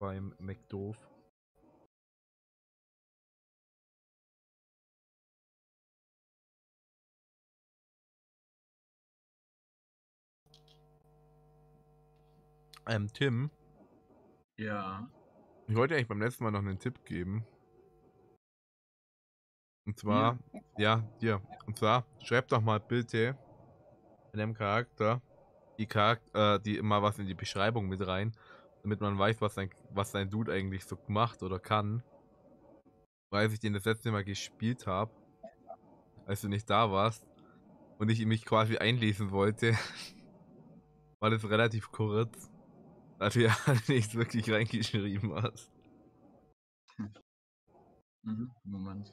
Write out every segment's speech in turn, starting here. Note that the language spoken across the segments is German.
beim McDoof. Ähm, Tim, Ja. ich wollte eigentlich beim letzten Mal noch einen Tipp geben. Und zwar, ja, dir. Und zwar, schreib doch mal bitte in dem Charakter die Charakter, äh, die immer was in die Beschreibung mit rein, damit man weiß, was dein, was dein Dude eigentlich so macht oder kann. Weil als ich den das letzte Mal gespielt habe, als du nicht da warst und ich mich quasi einlesen wollte, war das relativ kurz, da du ja nichts wirklich reingeschrieben hast. Mhm. Moment.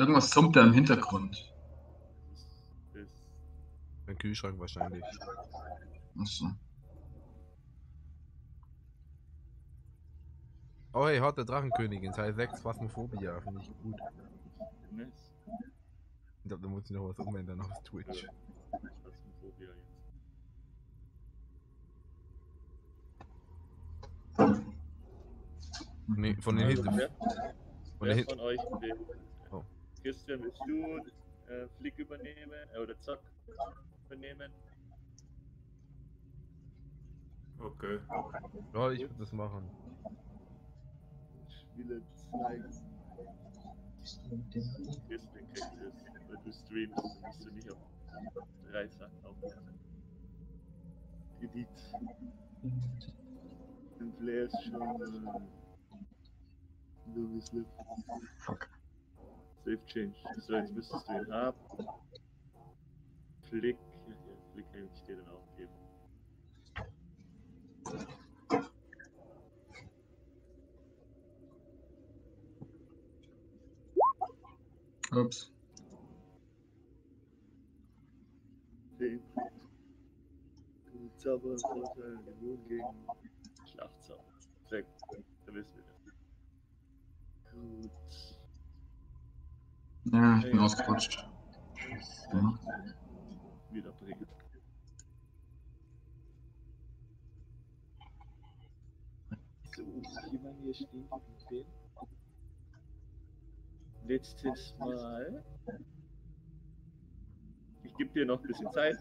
Irgendwas summt da im Hintergrund. Mein Kühlschrank wahrscheinlich. Achso. Oh hey, Hot der Drachenkönigin, Teil 6, Phasmophobia, finde ich gut. nice. Ich glaube, da muss ich noch was umändern auf Twitch. Phasmophobia jetzt. Nee, von den wer, Von den wer von euch. Christian, willst du äh, Flick übernehmen äh, oder Zock übernehmen? Okay. Ja, ich würde das machen. Spiele zeigen. Christian kriegt es, weil du streamst, dann musst du nicht auf drei Sachen aufpassen. Edit. Den Flair ist schon äh, nur wie Slip. Fuck. Save Change. So, jetzt müsstest du ihn haben. Flick. Ja, ja, Flick kann ich dir dann auch geben. Ups. Den. Zauber, Vorteil, immun gegen Schlafzauber. Sehr gut. Da wissen wir das. Gut. Ja, ich bin ausgerutscht. Ja. Wieder bringen. So, jemand hier stehen geblieben. Letztes Mal. Ich gebe dir noch ein bisschen Zeit.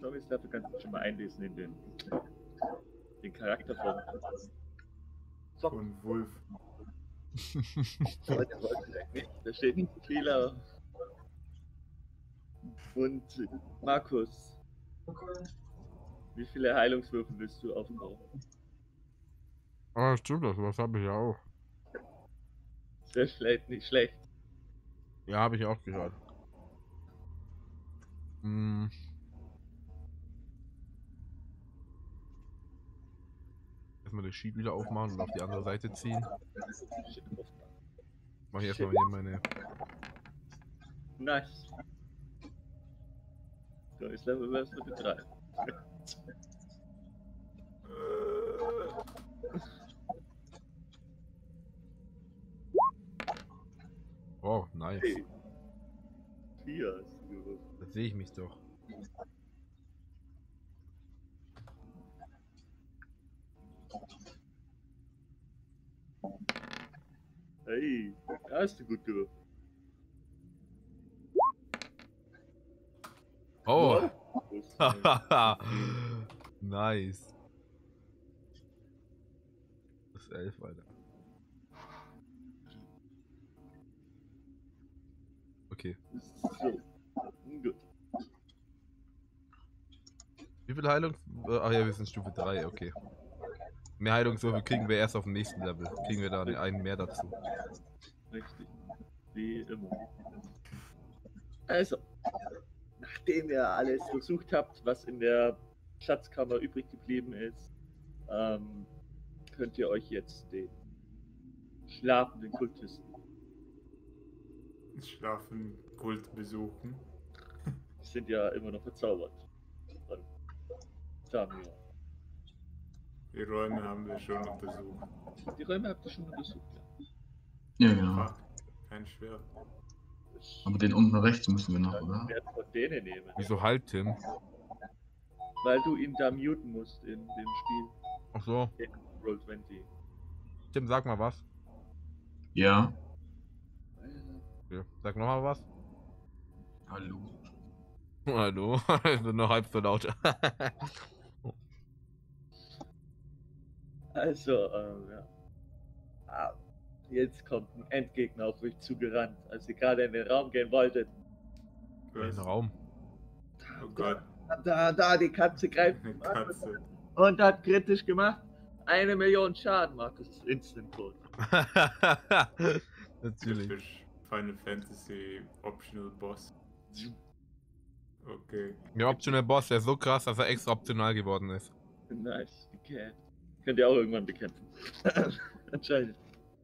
Zombies, dafür kannst du dich schon mal einlesen in den, den Charakter von. Und Wolf. Aber der wollte nicht. Da steht ein Fehler. Und Markus, wie viele Heilungswürfel willst du aufbauen? Ah, stimmt das, was habe ich ja auch. Wäre vielleicht nicht schlecht. Ja, habe ich auch gehört. Hm. Erstmal das Sheet wieder aufmachen und auf die andere Seite ziehen. Mach ich erstmal hier meine. Nice. So, jetzt Level wär's mit 3. Oh, nice. Hey. Vier hast du gewürfelt. Da sehe ich mich doch. Hast du gut gewürfelt. Oh! Nice. Das ist elf, Alter. Okay. So. Gut. Wie viel Heilung? Äh, Ach ja, wir sind Stufe 3, okay. Mehr Heilungswürfel kriegen wir erst auf dem nächsten Level. Kriegen wir da einen mehr dazu. Richtig. Wie immer. Also, nachdem ihr alles versucht habt, was in der Schatzkammer übrig geblieben ist, ähm, könnt ihr euch jetzt den schlafenden Kultisten Schlafen, Kult besuchen. die sind ja immer noch verzaubert. Samuel. Die Räume haben wir schon untersucht. Die Räume habt ihr schon untersucht, ja. Ja, genau. Ah, kein Schwert. Aber den unten rechts müssen wir noch, oder? ich Wert von denen nehmen. Wieso halt, Tim? Weil du ihn da muten musst in dem Spiel. Ach so. Roll 20. Tim, sag mal was. Ja. Okay. Sag noch mal was. Hallo. Hallo. Ich bin noch halb so laut. Also, ähm, ja. Ah, jetzt kommt ein Endgegner auf euch zugerannt, als ihr gerade in den Raum gehen wolltet. Ein Was? Raum. Oh Gott, Da, da, die Katze greift an Katze. und hat kritisch gemacht. Eine Million Schaden, Markus. Instant Code. Natürlich. Final Fantasy Optional Boss. Okay. Der Optional Boss, der ist so krass, dass er extra optional geworden ist. Nice, okay. Könnt ihr auch irgendwann bekämpfen. Anscheinend.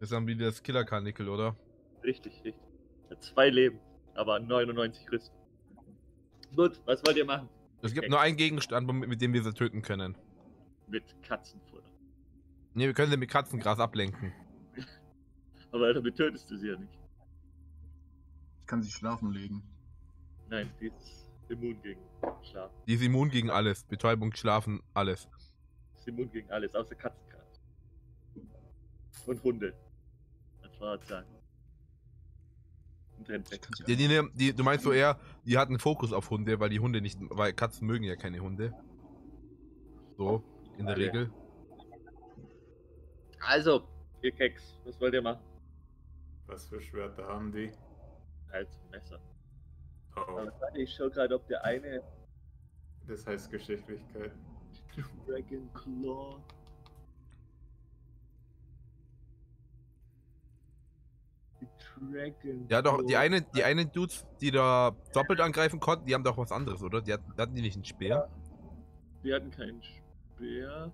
Das ist dann wie das Killer-Karnickel, oder? Richtig, richtig. Hat zwei Leben, aber 99 Rüstung. Gut, was wollt ihr machen? Es gibt Okay. nur einen Gegenstand, mit dem wir sie töten können. Mit Katzenfutter. Ne, wir können sie mit Katzengras ablenken. Aber damit tötest du sie ja nicht. Ich kann sie schlafen legen. Nein, die ist immun gegen Schlaf. Die ist immun gegen alles. Betäubung, Schlafen, alles. Ist immun gegen alles, außer Katzenkrat. Und Hunde. Sagen. Und Rennpferd. kann sie Die, die, die, du meinst so eher, die hat einen Fokus auf Hunde, weil die Hunde nicht, weil Katzen mögen ja keine Hunde. So, in der Alle. Regel. Also, ihr Keks, was wollt ihr machen? Was für Schwerter haben die? Halt, Messer. Oh, Aber ich schau gerade, ob der eine das heißt Geschicklichkeit. Dragon Claw. Dragon Ja, doch, die eine, die eine Dudes, die da doppelt angreifen konnten, die haben doch was anderes, oder? Die hatten, hatten die nicht einen Speer? Die hatten keinen Speer.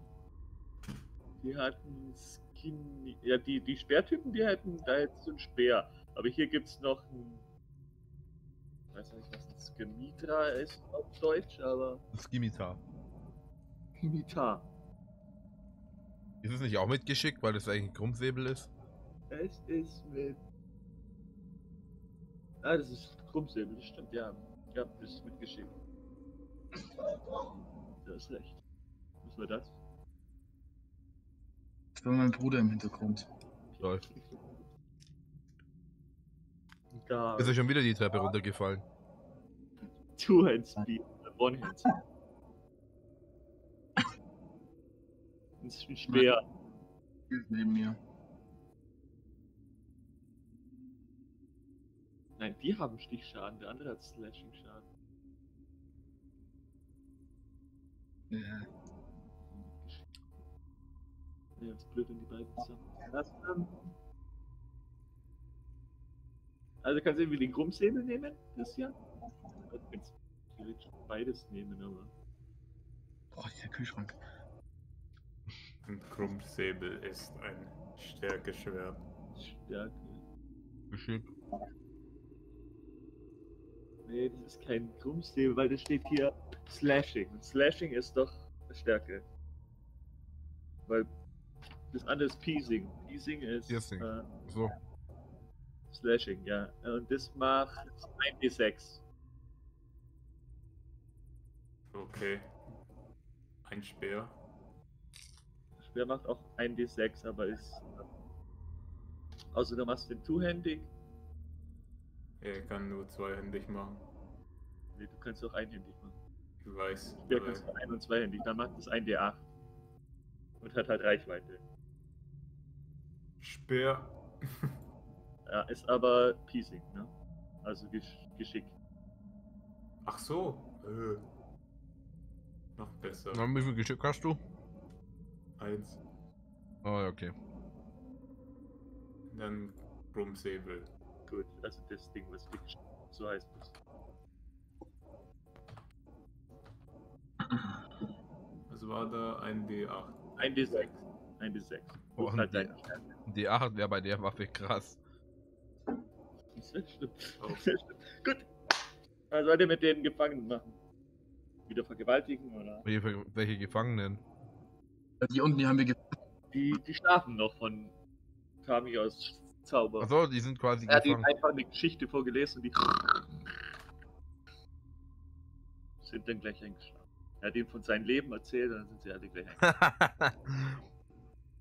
Die hatten Skinny. Ja, die, die Speertypen, die hatten da jetzt so einen Speer. Aber hier gibt's noch ein. Ich weiß nicht, was das Gemitra ist auf Deutsch, aber. Ein Skimitar. Gemitra. Ist es nicht auch mitgeschickt, weil das eigentlich ein Krummsäbel ist? Es ist mit. Ah, das ist Krummsäbel, das stimmt, ja. Ja, das ist mitgeschickt. Du hast recht. Was war das? Das war mein Bruder im Hintergrund. Toll. Da. Ist er schon wieder die Treppe runtergefallen? Two-Hand-Speed. Das ist ist neben mir. Nein, die haben Stichschaden, der andere hat Slashing-Schaden. Ja. Ja, ist blöd, wenn die beiden zusammen. Das, also kannst du irgendwie den Krummsäbel nehmen, Christian? Du kannst theoretisch beides nehmen, aber. Oh, dieser Kühlschrank. Ein Krummsäbel ist ein Stärkeschwert. Stärke. Geschickt. Nee, das ist kein Krummsäbel, weil das steht hier Slashing. Und Slashing ist doch Stärke. Weil das andere ist Piecing. Piecing ist Piercing. Äh, So. Slashing, ja. Und das macht 1d6. Okay. Ein Speer. Speer macht auch 1d6, aber ist. Außer du machst den two-händig. Er kann nur zweihändig machen. Nee, du kannst auch einhändig machen. Ich weiß. Aber- kannst du ein- und zweihändig. Dann macht es 1d8. Und hat halt Reichweite. Speer. Ja, ist aber Piecing, ne? Also Gesch Geschick. Ach so. Äh. Noch besser. Na, wie viel Geschick hast du? Eins. Oh, ja, okay. Dann Rumsäbel. Gut, also das Ding, was Geschick, so heißt es. Was war da? Ein D8. Ein D6. Ein D6. Oh, halt ein sein. Die 8 wäre bei der Waffe krass. Oh. Gut. Was sollt ihr mit den Gefangenen machen? Wieder vergewaltigen oder? Welche, welche Gefangenen? Die unten, die haben wir Die, die schlafen noch von Kamios Zauber. Achso, die sind quasi er hat ihnen einfach eine Geschichte vorgelesen und die sind dann gleich eingeschlafen. Er hat ihnen von seinem Leben erzählt und dann sind sie alle gleich eingeschlafen.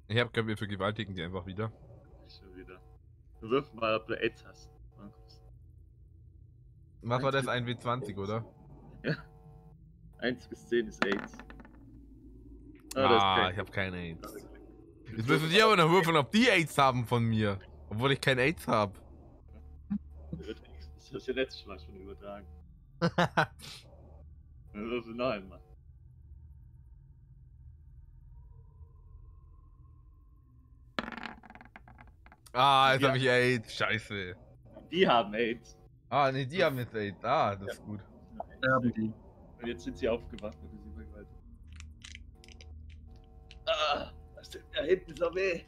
ich hab gehört, wir vergewaltigen die einfach wieder. Schon wieder. Wirf mal, ob du AIDS hast. Was war das? Ein W20, oder? 1 bis 10 ist AIDS. Ah, ich ist hab keine AIDS. Jetzt müssen die aber noch würfeln, ob die AIDS haben von mir. Obwohl ich kein AIDS hab. Das hast du ja letztes Mal schon übertragen. Dann würfel noch einmal. ah, jetzt Ja. hab ich AIDS. Scheiße. Die haben AIDS. Ah, nee, die haben jetzt AIDS. Ah, das ist gut. sterben die. Und jetzt sind sie aufgewacht und sie vergewaltigt. Ah, das tut da hinten so weh.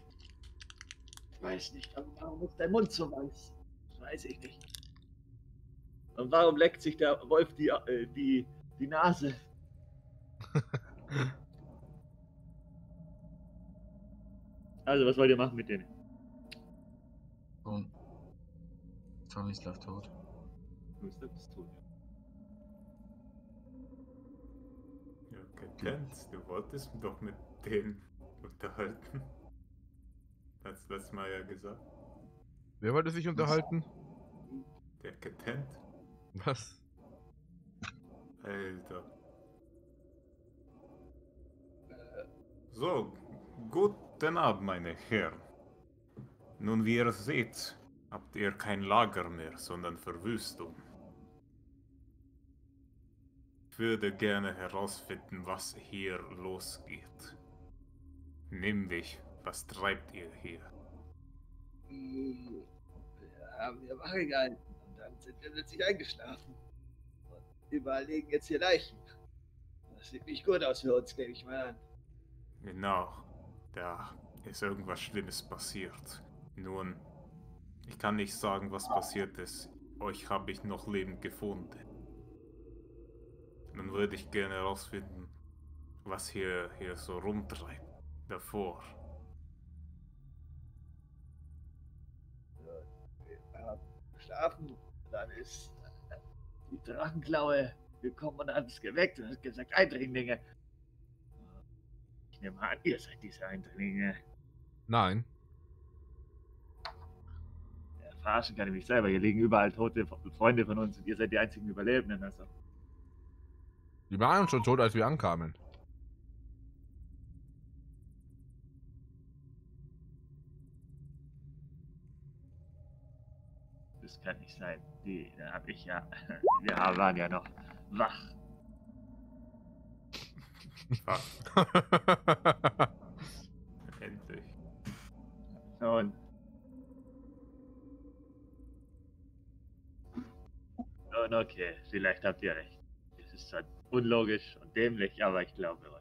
Ich weiß nicht, aber warum ist dein Mund so weiß? Das weiß ich nicht. Und warum leckt sich der Wolf die, äh, die, die Nase? Also, was wollt ihr machen mit denen? So. Tomislav tot. Du bist das tun. Ja, gekannt. Du wolltest doch mit denen unterhalten. Hast du letztes Mal ja gesagt. Wer wollte sich unterhalten? Der getennt. Was? Alter. So, guten Abend, meine Herren. Nun, wie ihr seht, habt ihr kein Lager mehr, sondern Verwüstung. Ich würde gerne herausfinden, was hier losgeht. Nämlich, was treibt ihr hier? Wir haben hier Wache gehalten und dann sind wir plötzlich eingeschlafen. Und überall liegen jetzt hier Leichen. Das sieht nicht gut aus für uns, nehme ich mal an. Genau, da ist irgendwas Schlimmes passiert. Nun, ich kann nicht sagen, was passiert ist. Euch habe ich noch lebend gefunden. Nun würde ich gerne herausfinden, was hier, hier so rumtreibt. Davor. Geschlafen, dann ist die Drachenklaue gekommen und hat uns geweckt und hat gesagt, Eindringlinge. Ich nehme an, ihr seid diese Eindringlinge. Nein. Ja, verarschen kann ich mich selber. Hier liegen überall tote Freunde von uns und ihr seid die einzigen Überlebenden. Also. Die waren schon tot, als wir ankamen. Nicht sein. Die, da hab ich ja. Wir waren ja noch wach. Fuck, endlich. Und. Und okay, vielleicht habt ihr recht. Es ist zwar unlogisch und dämlich, aber ich glaube euch.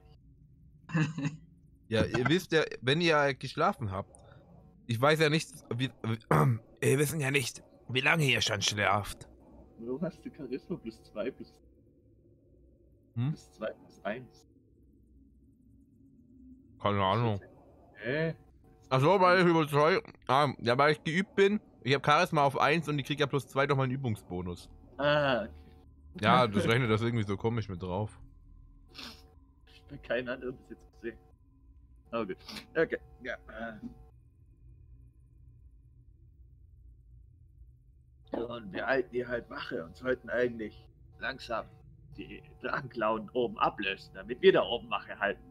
ja, ihr wisst ja, wenn ihr geschlafen habt, ich weiß ja nicht, wie, wie wir wissen ja nicht, wie lange ihr schon schlaft. Warum hast du Charisma plus 2 plus. Hm? Plus 2 plus 1? Keine Ahnung. Hä? Achso, weil ich überzeugt. Ah, ja, weil ich geübt bin. Ich habe Charisma auf 1 und ich krieg ja plus 2 doch mal einen Übungsbonus. Ah, okay. Ja, das rechnet das irgendwie so komisch mit drauf. Ich habe keinen anderen bis jetzt gesehen. Aber gut. Okay. Ja. Und wir halten hier halt Wache und sollten eigentlich langsam die Drachenklauen oben ablösen, damit wir da oben Wache halten.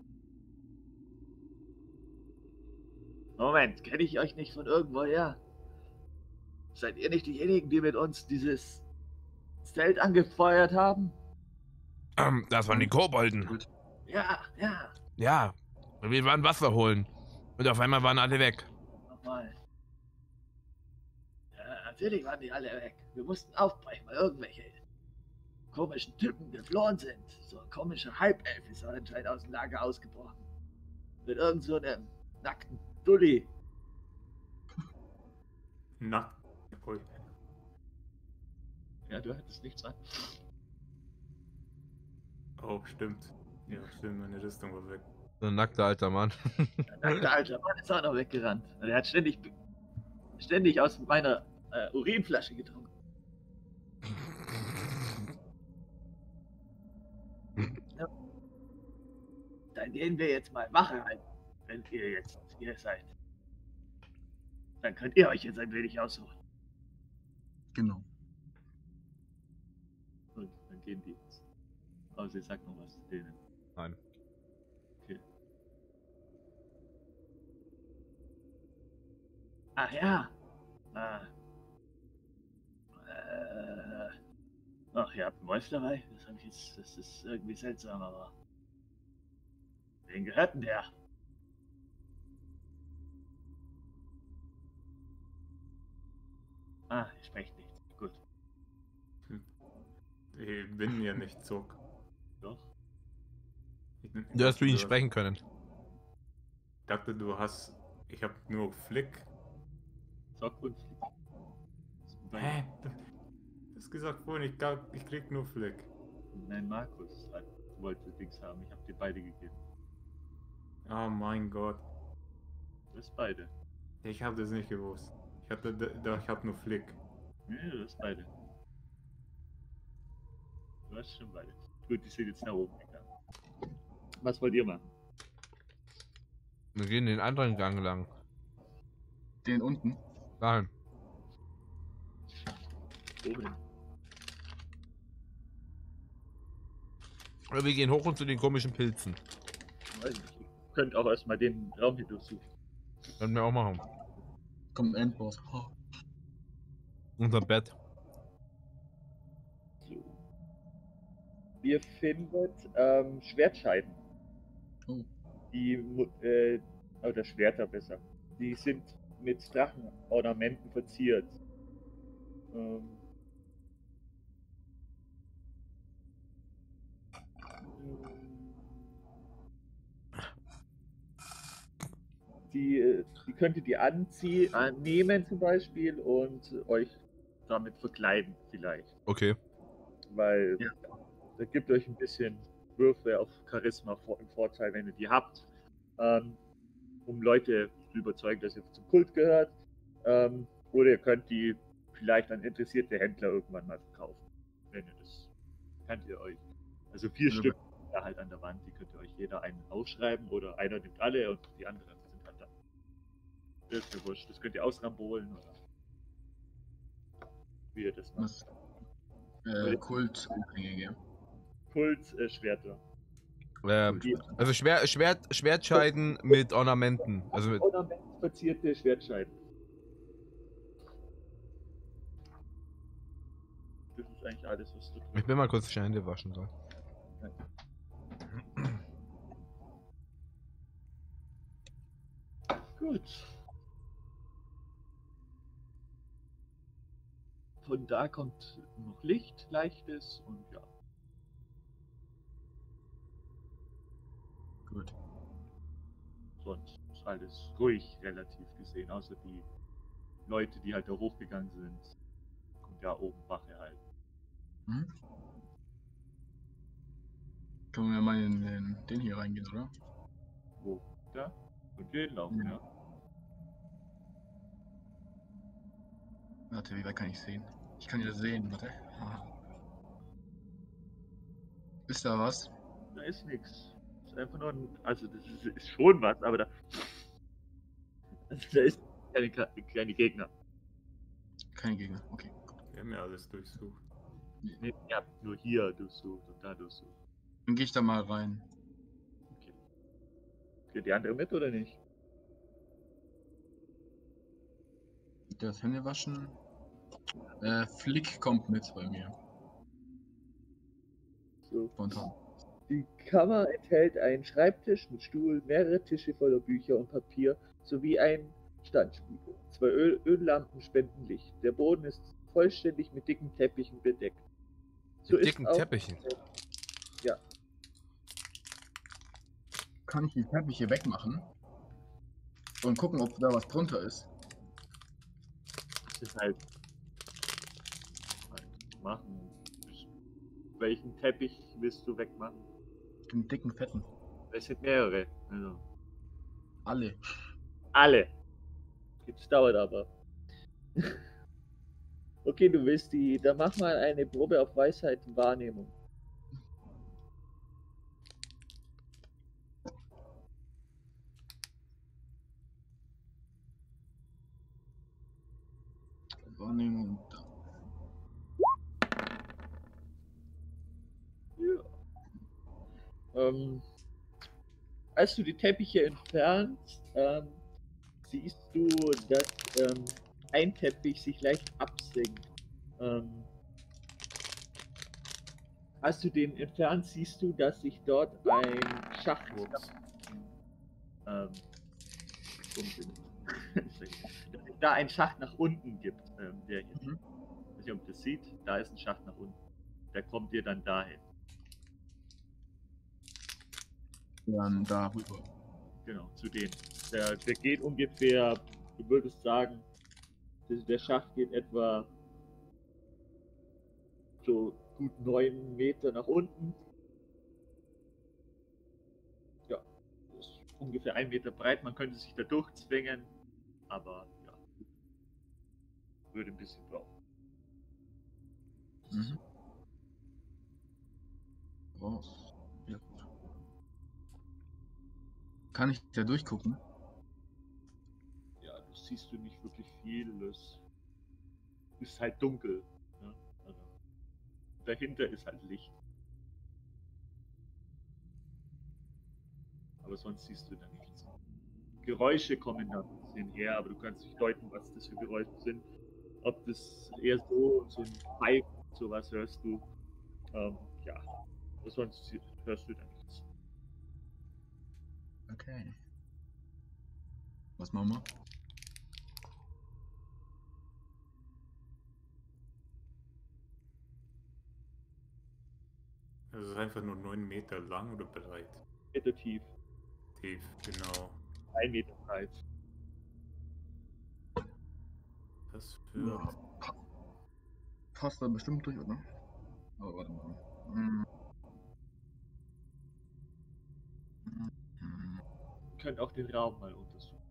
Moment, kenne ich euch nicht von irgendwoher? Seid ihr nicht diejenigen, die mit uns dieses Zelt angefeuert haben? Ähm, das waren die Kobolden. Gut. Ja, ja. Ja. Und wir waren Wasser holen. Und auf einmal waren alle weg. Nochmal. Natürlich waren die alle weg. Wir mussten aufbrechen, weil irgendwelche komischen Typen geflohen sind. So ein komischer Halbelf ist anscheinend aus dem Lager ausgebrochen. Mit irgend so einem nackten Dulli. Na. Ui. Ja, du hattest nichts an. Oh, stimmt. Ja, stimmt, meine Rüstung war weg. So ein nackter alter Mann. Der nackte alter Mann ist auch noch weggerannt. Und er hat ständig, ständig aus meiner äh, Urinflasche getrunken. Dann gehen wir jetzt mal Wache ein, wenn ihr jetzt hier seid. Dann könnt ihr euch jetzt ein wenig aussuchen. Genau. Und dann gehen die jetzt. Aber sie sagt noch was zu denen. Nein. Okay. Ach ja. Ah. Ach, ihr habt einen Wolf dabei? Das habe ich jetzt. Das ist irgendwie seltsam, aber. Wen gehört denn der? Ah, ihr sprecht nicht. Gut. Ich bin ja nicht so. Doch. Ich, Du hast du ihn sprechen können. Ich dachte, du hast. Ich hab nur Flick. Zock und Flick. Hä? Gesagt vorhin, ich, gab, ich krieg nur Flick. Nein, Markus hat, wollte Dings haben. Ich habe dir beide gegeben. Oh mein Gott. Du hast beide. Ich habe das nicht gewusst. Ich hatte, d- d- ich hab nur Flick. Nee, du hast beide. Du hast schon beide. Gut, die sind jetzt nach oben gegangen. Was wollt ihr machen? Wir gehen den anderen Gang lang. Den unten. Dahin. Oben. Oder wir gehen hoch und zu den komischen Pilzen. Nicht. Ihr könnt auch erstmal den Raum hier durchsuchen. Können wir auch machen. Kommt Endboss. Oh. Unser Bett. So. Ihr findet ähm, Schwertscheiden. Oh. Die, äh, oder Schwerter besser. Die sind mit Drachenornamenten verziert. Ähm, die, die könnt ihr anziehen, annehmen zum Beispiel und euch damit verkleiden vielleicht. Okay. Weil Ja. das gibt euch ein bisschen Würfe auf Charisma vor, im Vorteil, wenn ihr die habt, ähm, um Leute zu überzeugen, dass ihr zum Kult gehört. Ähm, oder ihr könnt die vielleicht an interessierte Händler irgendwann mal verkaufen. Wenn ihr das könnt ihr euch. Also vier Ja, Stück da halt an der Wand, die könnt ihr euch jeder einen ausschreiben oder einer nimmt alle und die da. Das ist mir wurscht. Das könnt ihr ausrambolen oder wie ihr das macht. Was? Äh, Kult unabhängige. Kult, äh, Schwerter. Ähm, also Schwer, Schwert, Schwertscheiden mit Ornamenten. Also mit, ornamentverzierte Schwertscheiden. Das ist eigentlich alles, was du ich bin mal kurz die Hände waschen soll. Gut. Von da kommt noch Licht, leichtes und ja. Gut. Sonst ist alles ruhig relativ gesehen, außer die Leute, die halt da hochgegangen sind. Kommt ja oben Wache halt. Hm? Können wir mal in den, den hier reingehen, oder? Wo? Da? Und den laufen, Ja. ja. Warte, wie weit kann ich sehen? Ich kann ja sehen, warte. Ist da was? Da ist nichts. Ist einfach nur ein. Also, das ist, ist schon was, aber da. Also, da ist keine, keine Gegner. Keine Gegner. Okay. Wir haben ja alles durchsucht. Nee, habt nur hier durchsucht und da durchsucht. Dann gehe ich da mal rein. Okay. Geht die andere mit oder nicht? Das Hände waschen. Äh, Flick kommt mit bei mir. So. Spontan. Die Kammer enthält einen Schreibtisch mit Stuhl, mehrere Tische voller Bücher und Papier sowie ein Standspiegel. Zwei Öl Öllampen spenden Licht. Der Boden ist vollständig mit dicken Teppichen bedeckt. So Mit dicken Teppichen. Kann ich die Teppiche wegmachen? Und gucken, ob da was drunter ist. Das ist halt machen. Welchen Teppich willst du wegmachen? Den dicken, fetten. Es sind mehrere. Also Alle. alle. Jetzt dauert aber. okay, du willst die. Dann mach mal eine Probe auf Weisheit. Wahrnehmung. Da. Ähm, als du die Teppiche entfernst, ähm, siehst du, dass ähm, ein Teppich sich leicht absenkt. Ähm, als du den entfernst, siehst du, dass sich dort ein Schacht ähm, unten- dass sich da ein Schacht nach unten gibt. Ähm, der hier. Mhm. Ich weiß nicht, ob das sieht. Da ist ein Schacht nach unten. Der kommt dir dann dahin. Dann darüber. Genau, zu denen. Der, der geht ungefähr, du würdest sagen, der, Schacht geht etwa so gut neun Meter nach unten. Ja, ist ungefähr ein Meter breit. Man könnte sich da durchzwängen, aber ja, würde ein bisschen brauchen. Mhm. Kann ich da durchgucken? Ja, das siehst du nicht wirklich viel. Es ist halt dunkel. Ne? Also, dahinter ist halt Licht. Aber sonst siehst du da nichts. Geräusche kommen da ein bisschen her, aber du kannst nicht deuten, was das für Geräusche sind. Ob das eher so, so ein Pipe, sowas hörst du. Ähm, ja, sonst hörst du da nichts. Okay. Was machen wir? Es ist einfach nur 9 Meter lang oder breit? Meter tief, Tief, genau. ein Meter breit. Das führt. Ja. pa- Passt da bestimmt durch, oder? Aber warte mal. Hm. Können auch den Raum mal untersuchen.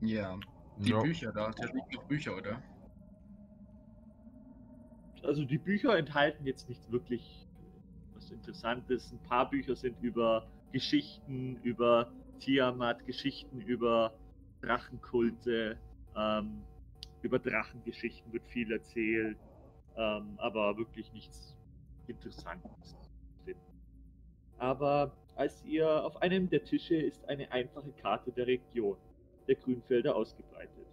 Ja, die Ja. Bücher da. Da liegen noch Bücher, oder? Also die Bücher enthalten jetzt nicht wirklich was Interessantes. Ein paar Bücher sind über Geschichten, über Tiamat, Geschichten über Drachenkulte, ähm, über Drachengeschichten wird viel erzählt, ähm, aber wirklich nichts Interessantes. Aber als ihr auf einem der Tische ist eine einfache Karte der Region, der Grünfelder ausgebreitet,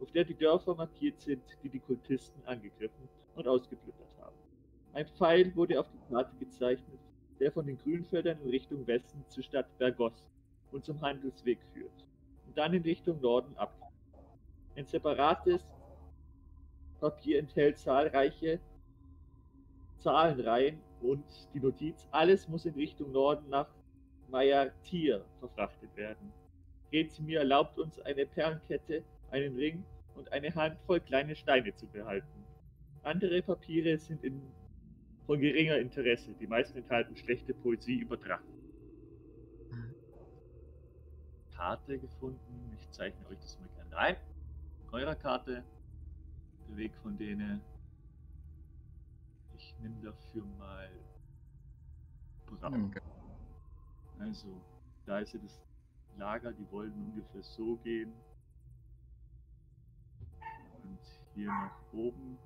auf der die Dörfer markiert sind, die die Kultisten angegriffen und ausgeplündert haben. Ein Pfeil wurde auf die Karte gezeichnet, der von den Grünfeldern in Richtung Westen zur Stadt Bergos und zum Handelsweg führt und dann in Richtung Norden ab. Ein separates Papier enthält zahlreiche Zahlenreihen und die Notiz, alles muss in Richtung Norden nach Mayartir verfrachtet werden. Rezimir erlaubt uns eine Perlenkette, einen Ring und eine Handvoll kleine Steine zu behalten. Andere Papiere sind in, von geringer Interesse. Die meisten enthalten schlechte Poesie über Drachen. Karte gefunden. Ich zeichne euch das mal gerne ein. In eurer Karte. Der Weg von denen. Ich nehme dafür mal Braun. Hm, okay. Also, da ist ja das Lager, die wollten ungefähr so gehen. Und hier nach oben.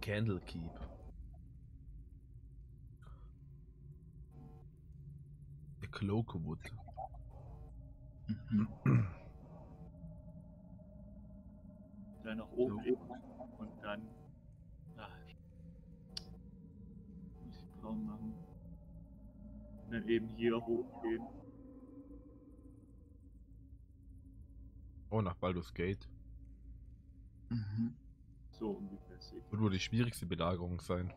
Candlekeep. Cloakwood. Mhm. Dann nach oben So. eben und dann. Ah, muss ich braun machen. Und dann eben hier hochgehen. Oh, nach Baldur's Gate. Mhm. So ungefähr. Wird wohl die schwierigste Belagerung sein.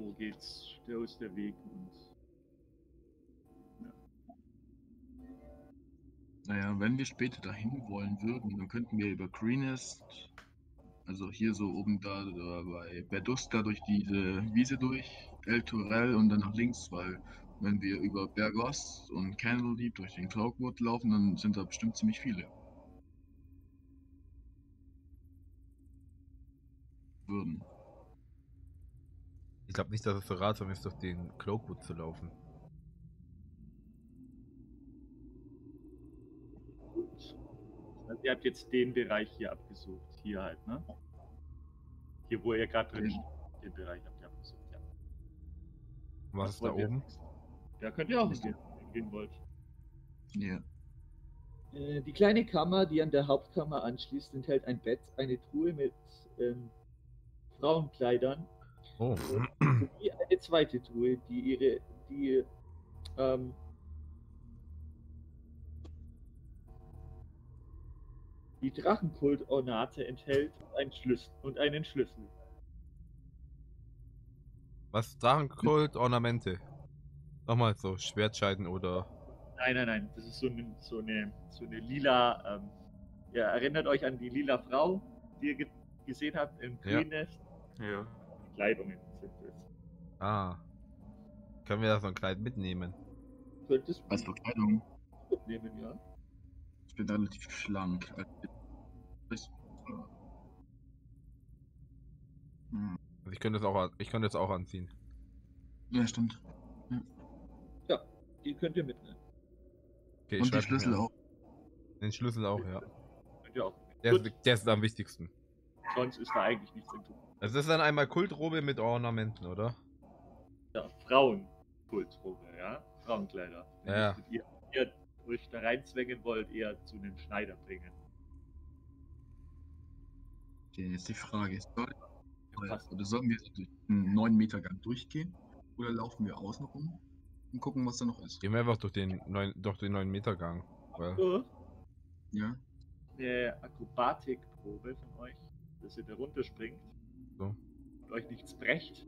So geht's der aus der Weg und Naja, wenn wir später dahin wollen würden, dann könnten wir über Greenest, also hier so oben da, da bei Berduska durch diese Wiese durch, El Torel und dann nach links, weil wenn wir über Bergos und Candledeep durch den Cloakwood laufen, dann sind da bestimmt ziemlich viele. Würden. Ich glaube nicht, dass es so ratsam ist, durch den Cloakwood zu laufen. gut. Also ihr habt jetzt den Bereich hier abgesucht. Hier halt, ne? Hier, wo ihr gerade drin Den- steht. Den Bereich habt ihr abgesucht, ja. Was ist da ihr? oben? Da könnt ihr auch hingehen, wenn ihr gehen wollt. Ja. Äh, Die kleine Kammer, die an der Hauptkammer anschließt, enthält ein Bett, eine Truhe mit ähm, Frauenkleidern Oh. sowie eine zweite Truhe, die ihre, die ähm, die Drachenkult-Ornate enthält und einen Schlüssel und einen Schlüssel. Was? Drachenkult, Ornamente. Nochmal so, Schwertscheiden oder. Nein, nein, nein. Das ist so eine, so eine, so eine lila. Ähm, ihr erinnert euch an die lila Frau, die ihr ge gesehen habt im Ja. Green Nest? Ja. Kleidungen sind das. Ah. Können wir da so ein Kleid mitnehmen? Könntest Als Verkleidung, du mitnehmen, ja? ich bin relativ schlank. Das- Hm. Also ich könnte es auch, ich könnte es auch anziehen. Ja, stimmt. Die könnt ihr mitnehmen. Okay, Und die schreib Schlüssel auch. Den Schlüssel auch, ja. Könnt ihr auch. Der ist, der ist am wichtigsten. sonst ist da eigentlich nichts zu tun. Also das ist dann einmal Kultrobe mit Ornamenten, oder? Ja, Frauenkultrobe, ja? Frauenkleider. Ja, ja. Ihr, ihr euch da reinzwängen wollt, eher zu einem Schneider bringen. Okay, jetzt die Frage. Soll, Passt. oder sollen wir durch einen 9 Meter Gang durchgehen? Oder laufen wir außen rum und gucken, was da noch ist? Gehen wir einfach durch den neun, durch den 9 Meter Gang. Weil, So, Ja? eine Akrobatikprobe von euch, dass ihr da runterspringt So. und euch nichts brecht.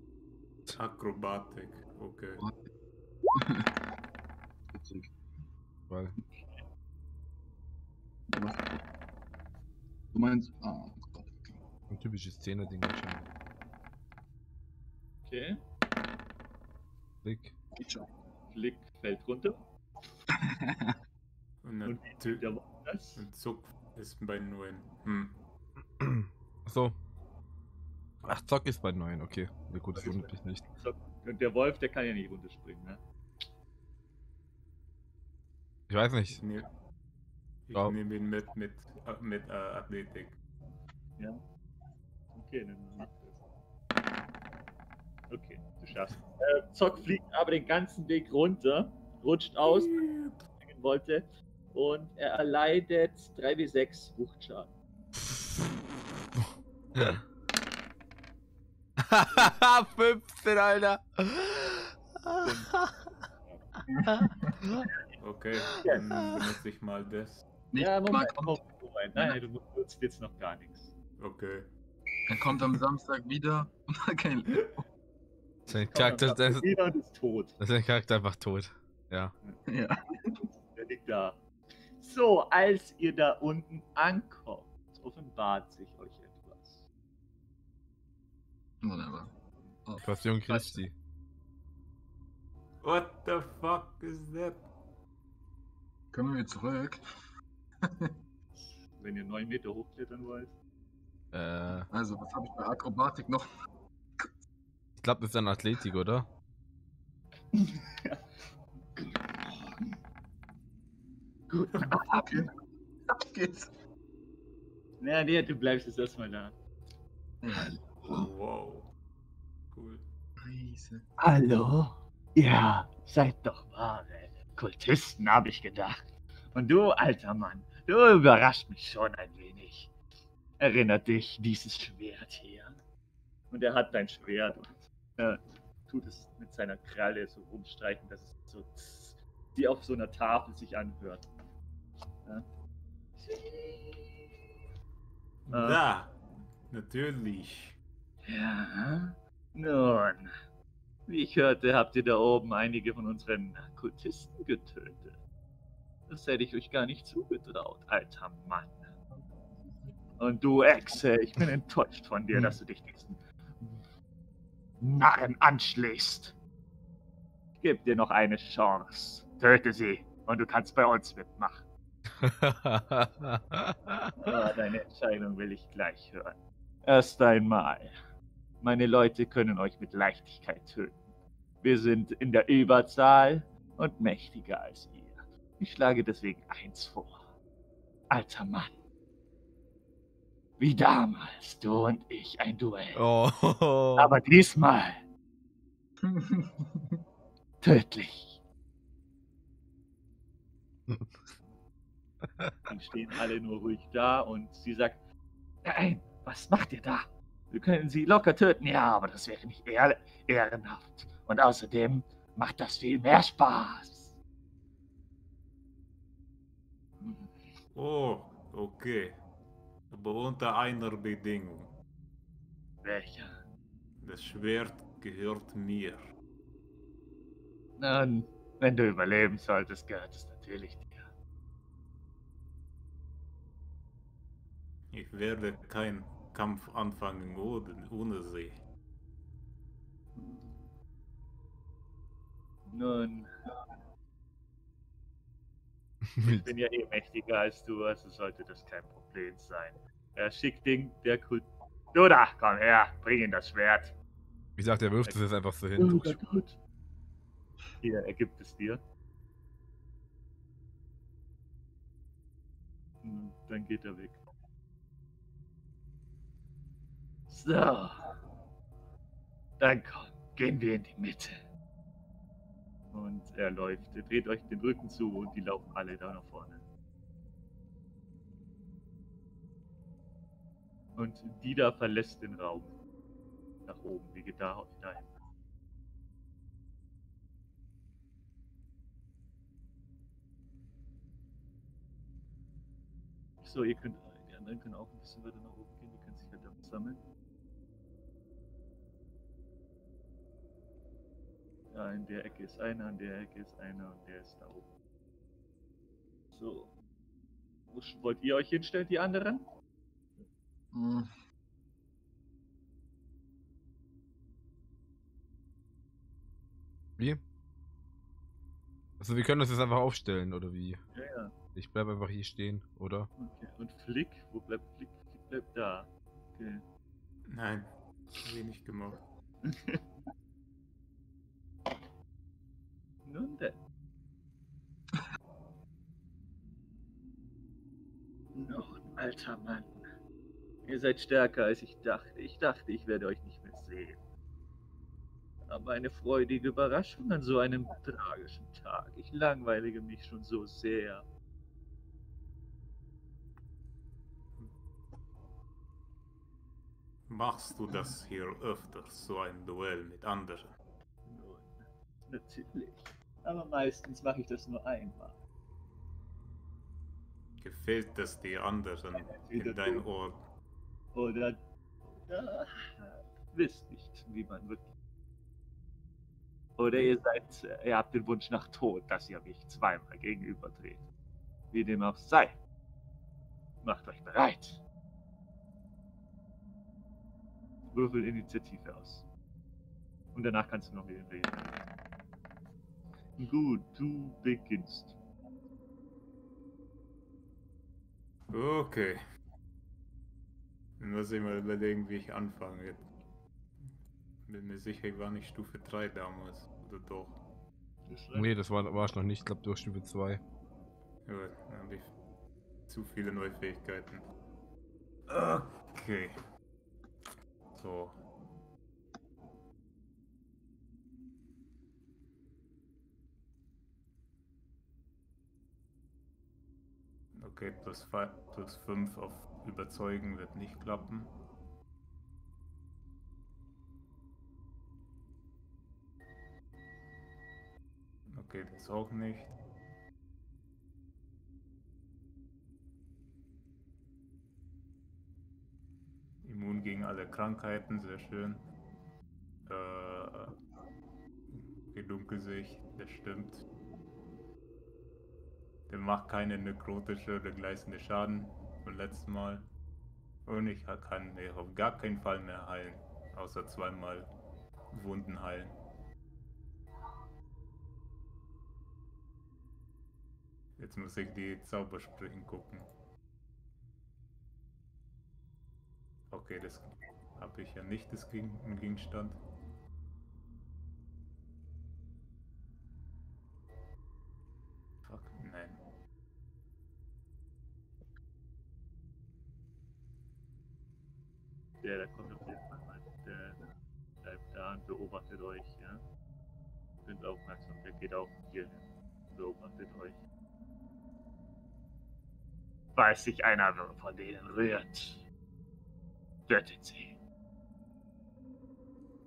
Akrobatik. Okay. Witzig. weil? Du meinst. Ah, Gott. Okay. ein typisches Szene-Ding wahrscheinlich. Okay. Schon. Flick fällt runter. Und Und der war das. ein Zug ist bei 9. Hm. Achso. Ach, Zock ist bei 9, okay. Ja, gut, das wundert mich nicht. Und der Wolf, der kann ja nicht runterspringen, ne? Ich weiß Ich nicht. nehme ich Ja. nehm ihn mit, mit, äh, mit äh, Athletik. Ja. Okay, dann mach das. Okay, du schaffst. Äh, Zock fliegt aber den ganzen Weg runter, rutscht aus, springen wollte und er erleidet 3w6 Wuchtschaden. 15, Alter. Okay, dann benutze ich mal das. Nicht ja, Moment, kommt, Moment, Moment. Nein, du nutzt jetzt noch gar nichts. Okay. er kommt am Samstag wieder und hat kein Sein Charakter, der ist, tot. das ist sein Charakter einfach tot. Ja. Ja. Der liegt da. So, als ihr da unten ankommt, offenbart sich euch. Wunderbar. Oh, Passion Christi. What the fuck is that? können wir zurück? Wenn ihr 9 Meter hochklettern wollt. Äh, Also, was habe ich bei Akrobatik noch? ich glaube, das ist dann Athletik, oder? Gut. Okay. Auf geht's. Na, nee, du bleibst jetzt erstmal da. Wow. Cool. Hallo? Ja, seid doch wahre Kultisten, habe ich gedacht. Und du, alter Mann, du überrascht mich schon ein wenig. Erinnert dich dieses Schwert hier? Und er hat dein Schwert und äh, tut es mit seiner Kralle so rumstreichen, dass es so tss, die auf so einer Tafel sich anhört. Ja. Äh. Da, natürlich. Ja, nun. Wie ich hörte, habt ihr da oben einige von unseren Kultisten getötet. Das hätte ich euch gar nicht zugetraut, alter Mann. Und du, Echse, ich bin enttäuscht von dir, dass du dich diesen Narren anschließt. Ich gebe dir noch eine Chance. Töte sie und du kannst bei uns mitmachen. Aber deine Entscheidung will ich gleich hören. Erst einmal. Meine Leute können euch mit Leichtigkeit töten. Wir sind in der Überzahl und mächtiger als ihr. Ich schlage deswegen eins vor. Alter Mann. Wie damals, du und ich ein Duell. oh. Aber diesmal tödlich. Dann stehen alle nur ruhig da und sie sagt, nein, was macht ihr da? Wir können sie locker töten, ja, aber das wäre nicht ehr ehrenhaft. Und außerdem macht das viel mehr Spaß. Oh, okay. Aber unter einer Bedingung. Welcher? Das Schwert gehört mir. Nun, wenn du überleben solltest, gehört es natürlich dir. Ich werde keinen Kampf anfangen ohne, ohne sie. Nun, ich bin ja eh mächtiger als du, also sollte das kein Problem sein. Er schickt den, der Kult. Du da, komm her, bring ihm das Schwert. Wie gesagt, er wirft es jetzt einfach so hin. Gut, gut. Hier, er gibt es dir. Und dann geht er weg. So. Dann komm, gehen wir in die Mitte. Und er läuft. Er dreht euch den Rücken zu und die laufen alle da nach vorne. Und Dida verlässt den Raum. Nach oben, wie geht da dahin. So, ihr könnt, die anderen können auch ein bisschen weiter nach oben gehen, die können sich halt damit sammeln. Ja, in der Ecke ist einer, in der Ecke ist einer und der ist da oben. So. Wollt ihr euch hinstellen, die anderen? Hm, Wie? Also wir können uns jetzt einfach aufstellen, oder wie? Ja, ja. Ich bleib einfach hier stehen, oder? Okay. Und Flick? Wo bleibt Flick? Flick bleibt da. Okay. Nein, hab ich nicht gemacht. Nun denn. Noch ein alter Mann. Ihr seid stärker als ich dachte. Ich dachte, ich werde euch nicht mehr sehen. Aber eine freudige Überraschung an so einem tragischen Tag. Ich langweilige mich schon so sehr. Machst du das hier öfter, so ein Duell mit anderen? Nun, natürlich. Aber meistens mache ich das nur einmal. Gefällt es dir anderen in dein du. Ohr? Oder äh, wisst nicht, wie man wirklich. Oder ihr seid, ihr habt den Wunsch nach Tod, dass ihr mich zweimal gegenübertretet. Wie dem auch sei. Macht euch bereit. Würfel Initiative aus. Und danach kannst du noch mit ihm reden. Gut, du beginnst. Okay. Dann muss ich mal überlegen, wie ich anfange. Bin mir sicher, ich war nicht Stufe 3 damals. Oder doch? Nee, das war, war ich noch nicht. Ich glaube, durch Stufe 2. Ja, dann habe ich zu viele neue Fähigkeiten. Okay. So. Okay, plus 5 plus fünf auf überzeugen wird nicht klappen. Okay, das auch nicht. Immun gegen alle Krankheiten, sehr schön. Äh, Gedunkelsicht, das stimmt. Der macht keine nekrotische oder gleißende Schaden vom letzten Mal. Und ich kann mir auf gar keinen Fall mehr heilen. Außer zweimal Wunden heilen. Jetzt muss ich die Zaubersprüchen gucken. Okay, das habe ich ja nicht das Gegen Gegenstand. Der, der kommt auf jeden Fall mal. Der bleibt da und beobachtet euch, ja. Sind aufmerksam. Der geht auch hier hin. Beobachtet euch. Falls sich einer von denen rührt, tötet sie.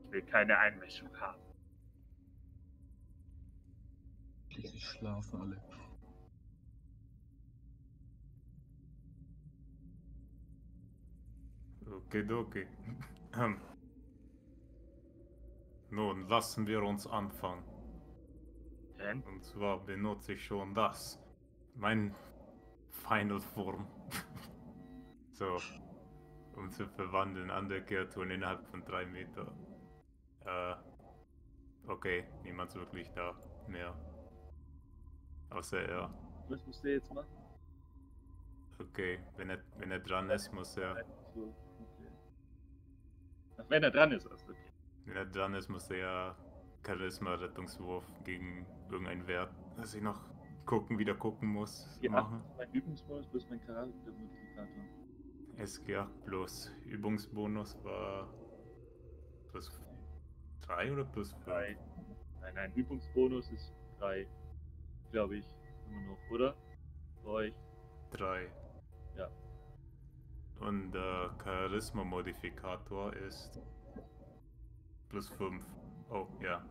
Ich will keine Einmischung haben. Schließlich schlafen alle. Okay, okay. Ähm. Nun, lassen wir uns anfangen. Denn Und zwar benutze ich schon das. Mein Final Form. so. Um zu verwandeln an der Kreatur innerhalb von drei Meter. Äh. Okay, niemand ist wirklich da mehr. Außer er. was muss der jetzt machen? Okay, wenn er, wenn er dran ist, muss er. Wenn er dran ist, also okay. Wenn er dran ist, muss er ja Charisma-Rettungswurf gegen irgendeinen Wert, dass ich noch gucken, wieder gucken muss, Ja, machen. mein Übungsmodus plus mein Charaktermodifikator. SG8 plus Übungsbonus war plus 3 oder plus 5? Drei. Nein, nein, Übungsbonus ist 3. Glaube ich. Immer noch, oder? Bei euch. 3. Ja. Und der Charisma-Modifikator ist plus 5. Oh, ja.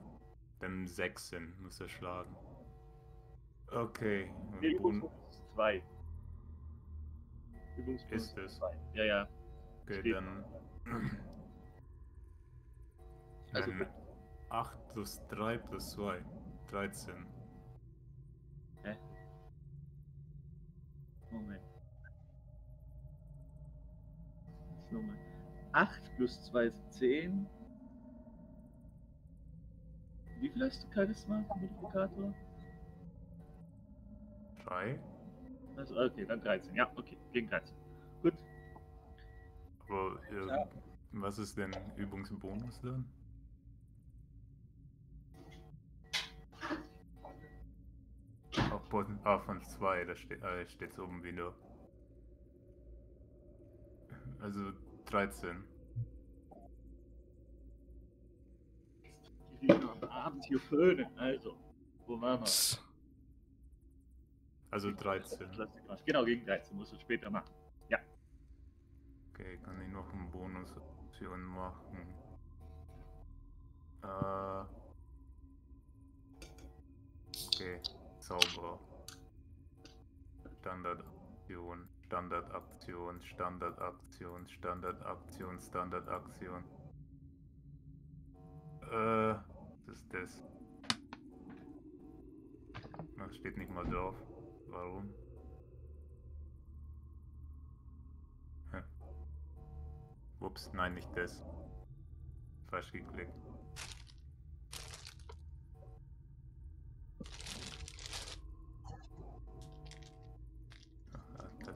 Dann 16 muss er schlagen. Okay. Übungsbonus ist 2. Übungsbonus ist es. 2. Ja, ja. Okay, steht. dann. Also, Dann 8 plus 3 plus 2. 13. Hä? Moment. Nochmal. 8 plus 2 ist 10. Wie viel hast du Charisma-Modifikator? 3? Also, okay, dann 13. Ja, okay, gegen 13. Gut. Aber äh, Ja. was ist denn Übungsbonus dann? Auf Boden, ah, von 2, da steht äh, steht's oben wieder. Also 13. Die liegen am Abend hier föhnen. Also, wo waren wir? Also 13. Plastik was. Genau, gegen 13. Musst du später machen. Okay, kann ich noch einen Bonusoption machen? Äh. Okay, Zauber. Standardaktion, Standardaktion, Standardaktion, Standardaktion, Standardaktion. Äh, was ist das? Das steht nicht mal drauf. Warum? Hä? Ups, nein, nicht das. Falsch geklickt.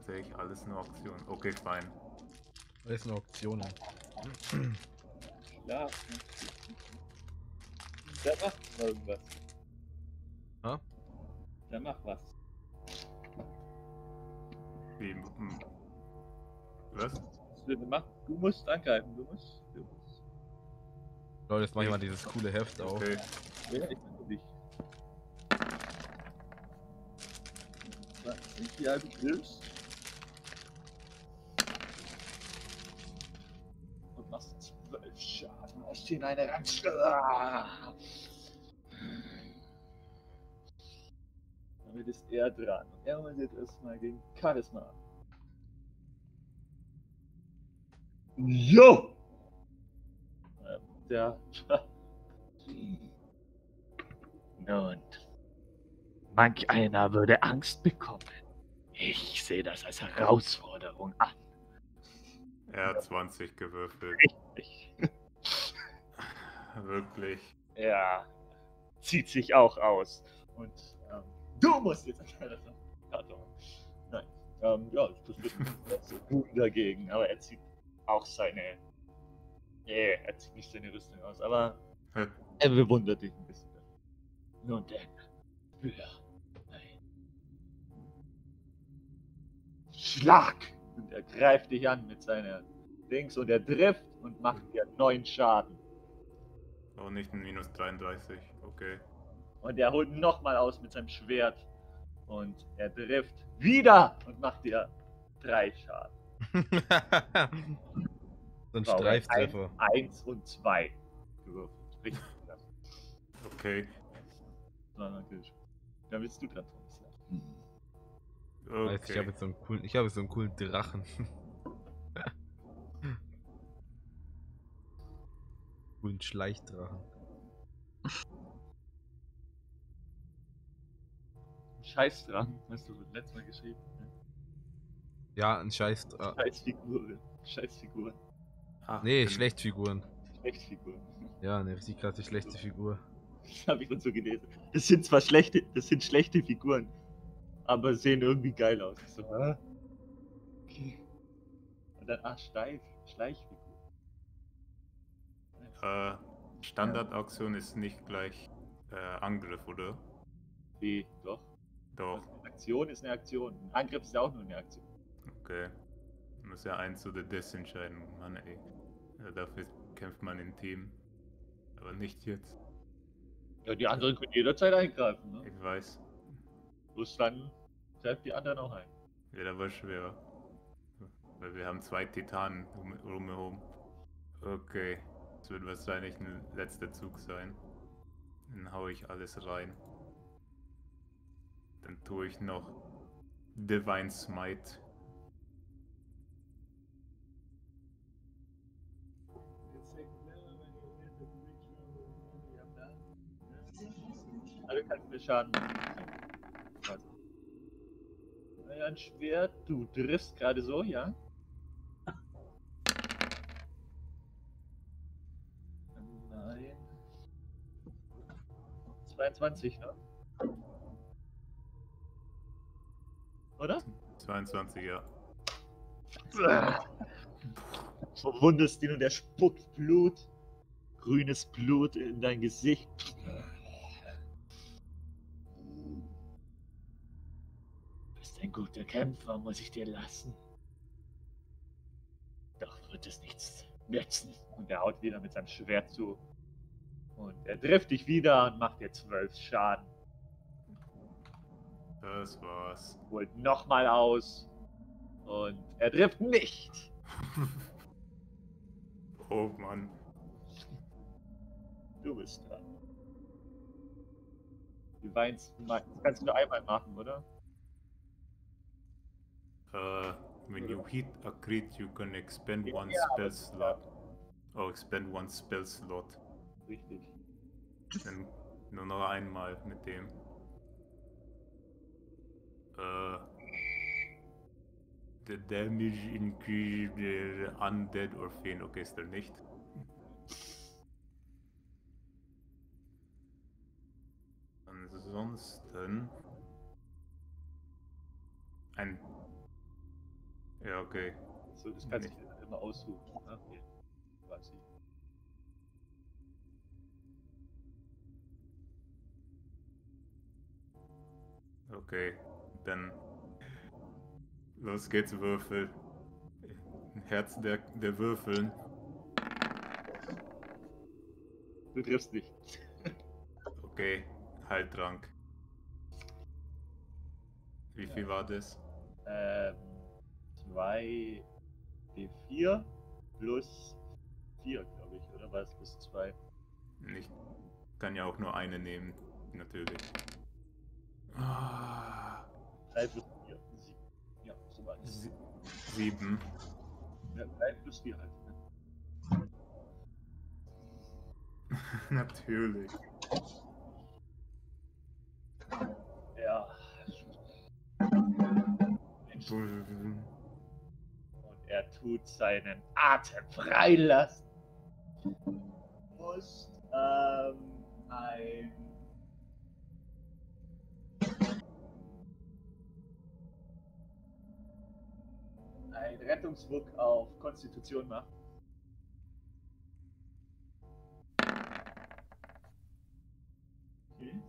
Tatsächlich alles nur Aktion. Okay, fein. Alles nur Auktionen. Schlafen. Der macht irgendwas. Ha? Der macht was. Wie. Was? Du musst angreifen, du musst. Du musst. Leute, jetzt mach ich mal dieses coole Heft auf. Okay. Ja, ich bin für dich. 20, ja, du triffst. Dir in eine Ranze. Ah. Damit ist er dran. Und er holt jetzt erstmal gegen Charisma. Jo! Der. Nun, manch einer würde Angst bekommen. Ich sehe das als Herausforderung an. Er hat 20 gewürfelt. Ich, Wirklich. Er zieht sich auch aus. Und ähm, du musst jetzt. Nein. Ähm, ja, das wird nicht so gut dagegen. Aber er zieht auch seine. Nee, er zieht nicht seine Rüstung aus, aber Hä? er bewundert dich ein bisschen. Nun denn, für Schlag! Und er greift dich an mit seiner Dings und er trifft und macht dir neun Schaden. Oh, nicht ein minus 33. Okay. Und er holt nochmal aus mit seinem Schwert. Und er trifft wieder und macht dir drei Schaden. so ein Wow, Streiftreffer. Ein, eins und zwei gewürfelt. Richtig krass. Okay. Dann bist du dran, Thomas. Weißt, Ich habe Okay. jetzt so einen coolen, ich habe jetzt so einen coolen Drachen. coolen Schleichdrachen. Scheiß dran, hast du letztes Mal geschrieben. ne? Ja, ein Scheiß. Äh, Scheißfigur. Scheißfigur. Ach, nee, bin- Schlechtfiguren. Schlechtfigur. Ja, eine richtig krasse schlechte Figur. Das habe ich dann so gelesen. Das sind zwar schlechte, das sind schlechte Figuren, aber sehen irgendwie geil aus. So? Okay. Und dann, ach, steif, Schleichfigur. Äh, Standardaktion ist nicht gleich äh, Angriff, oder? Wie, doch. Doch. Also eine Aktion ist eine Aktion. Ein Angriff ist auch nur eine Aktion. Okay. Muss ja eins oder das entscheiden. Mann, ey. Ja, dafür kämpft man im Team. Aber nicht jetzt. Ja, die anderen können jederzeit eingreifen, ne? Ich weiß. Bloß dann greift die anderen auch ein. Wird aber schwer. Weil wir haben zwei Titanen um, rumherum. Okay. Das wird wahrscheinlich ein letzter Zug sein. Dann hau ich alles rein. Dann tue ich noch Divine Smite. Also kannst mir Schaden machen. Ein Schwert, du triffst gerade so, ja? 22, ne? Oder? 22, ja. Verwundest ihn und er spuckt Blut. Grünes Blut in dein Gesicht. Du bist ein guter Kämpfer, muss ich dir lassen. Doch wird es nichts nützen. Und er haut wieder mit seinem Schwert zu. Und er trifft dich wieder und macht dir zwölf Schaden. Das war's. Holt nochmal aus. Und er trifft nicht. oh Mann. Du bist dran. Du weinst. Das kannst du nur einmal machen, oder? Uh, when you hit a crit, you can expend one spell slot. Oh, expend one spell slot. Richtig. Dann nur noch einmal mit dem. Äh. The damage increase the undead or fiend. Okay, ist er nicht. Ansonsten. Ein. Ja, okay. So, das kannst du dir immer aussuchen. ne? Okay. Okay, dann los geht's, Würfel. Herz der, der Würfeln. Du triffst nicht. Okay, Heiltrank. Wie viel war das? Ähm, 2 D4 plus 4, glaube ich, oder war es bis 2? Ich kann ja auch nur eine nehmen, natürlich. Ah, 3 plus 4. Ja, so es. sie- sieben. Ja, 3 plus 4 halt. Ne? natürlich. Ja. Und er tut seinen Atem freilassen. Du musst ähm, ein. Ein Rettungswurf auf Konstitution machen. Okay.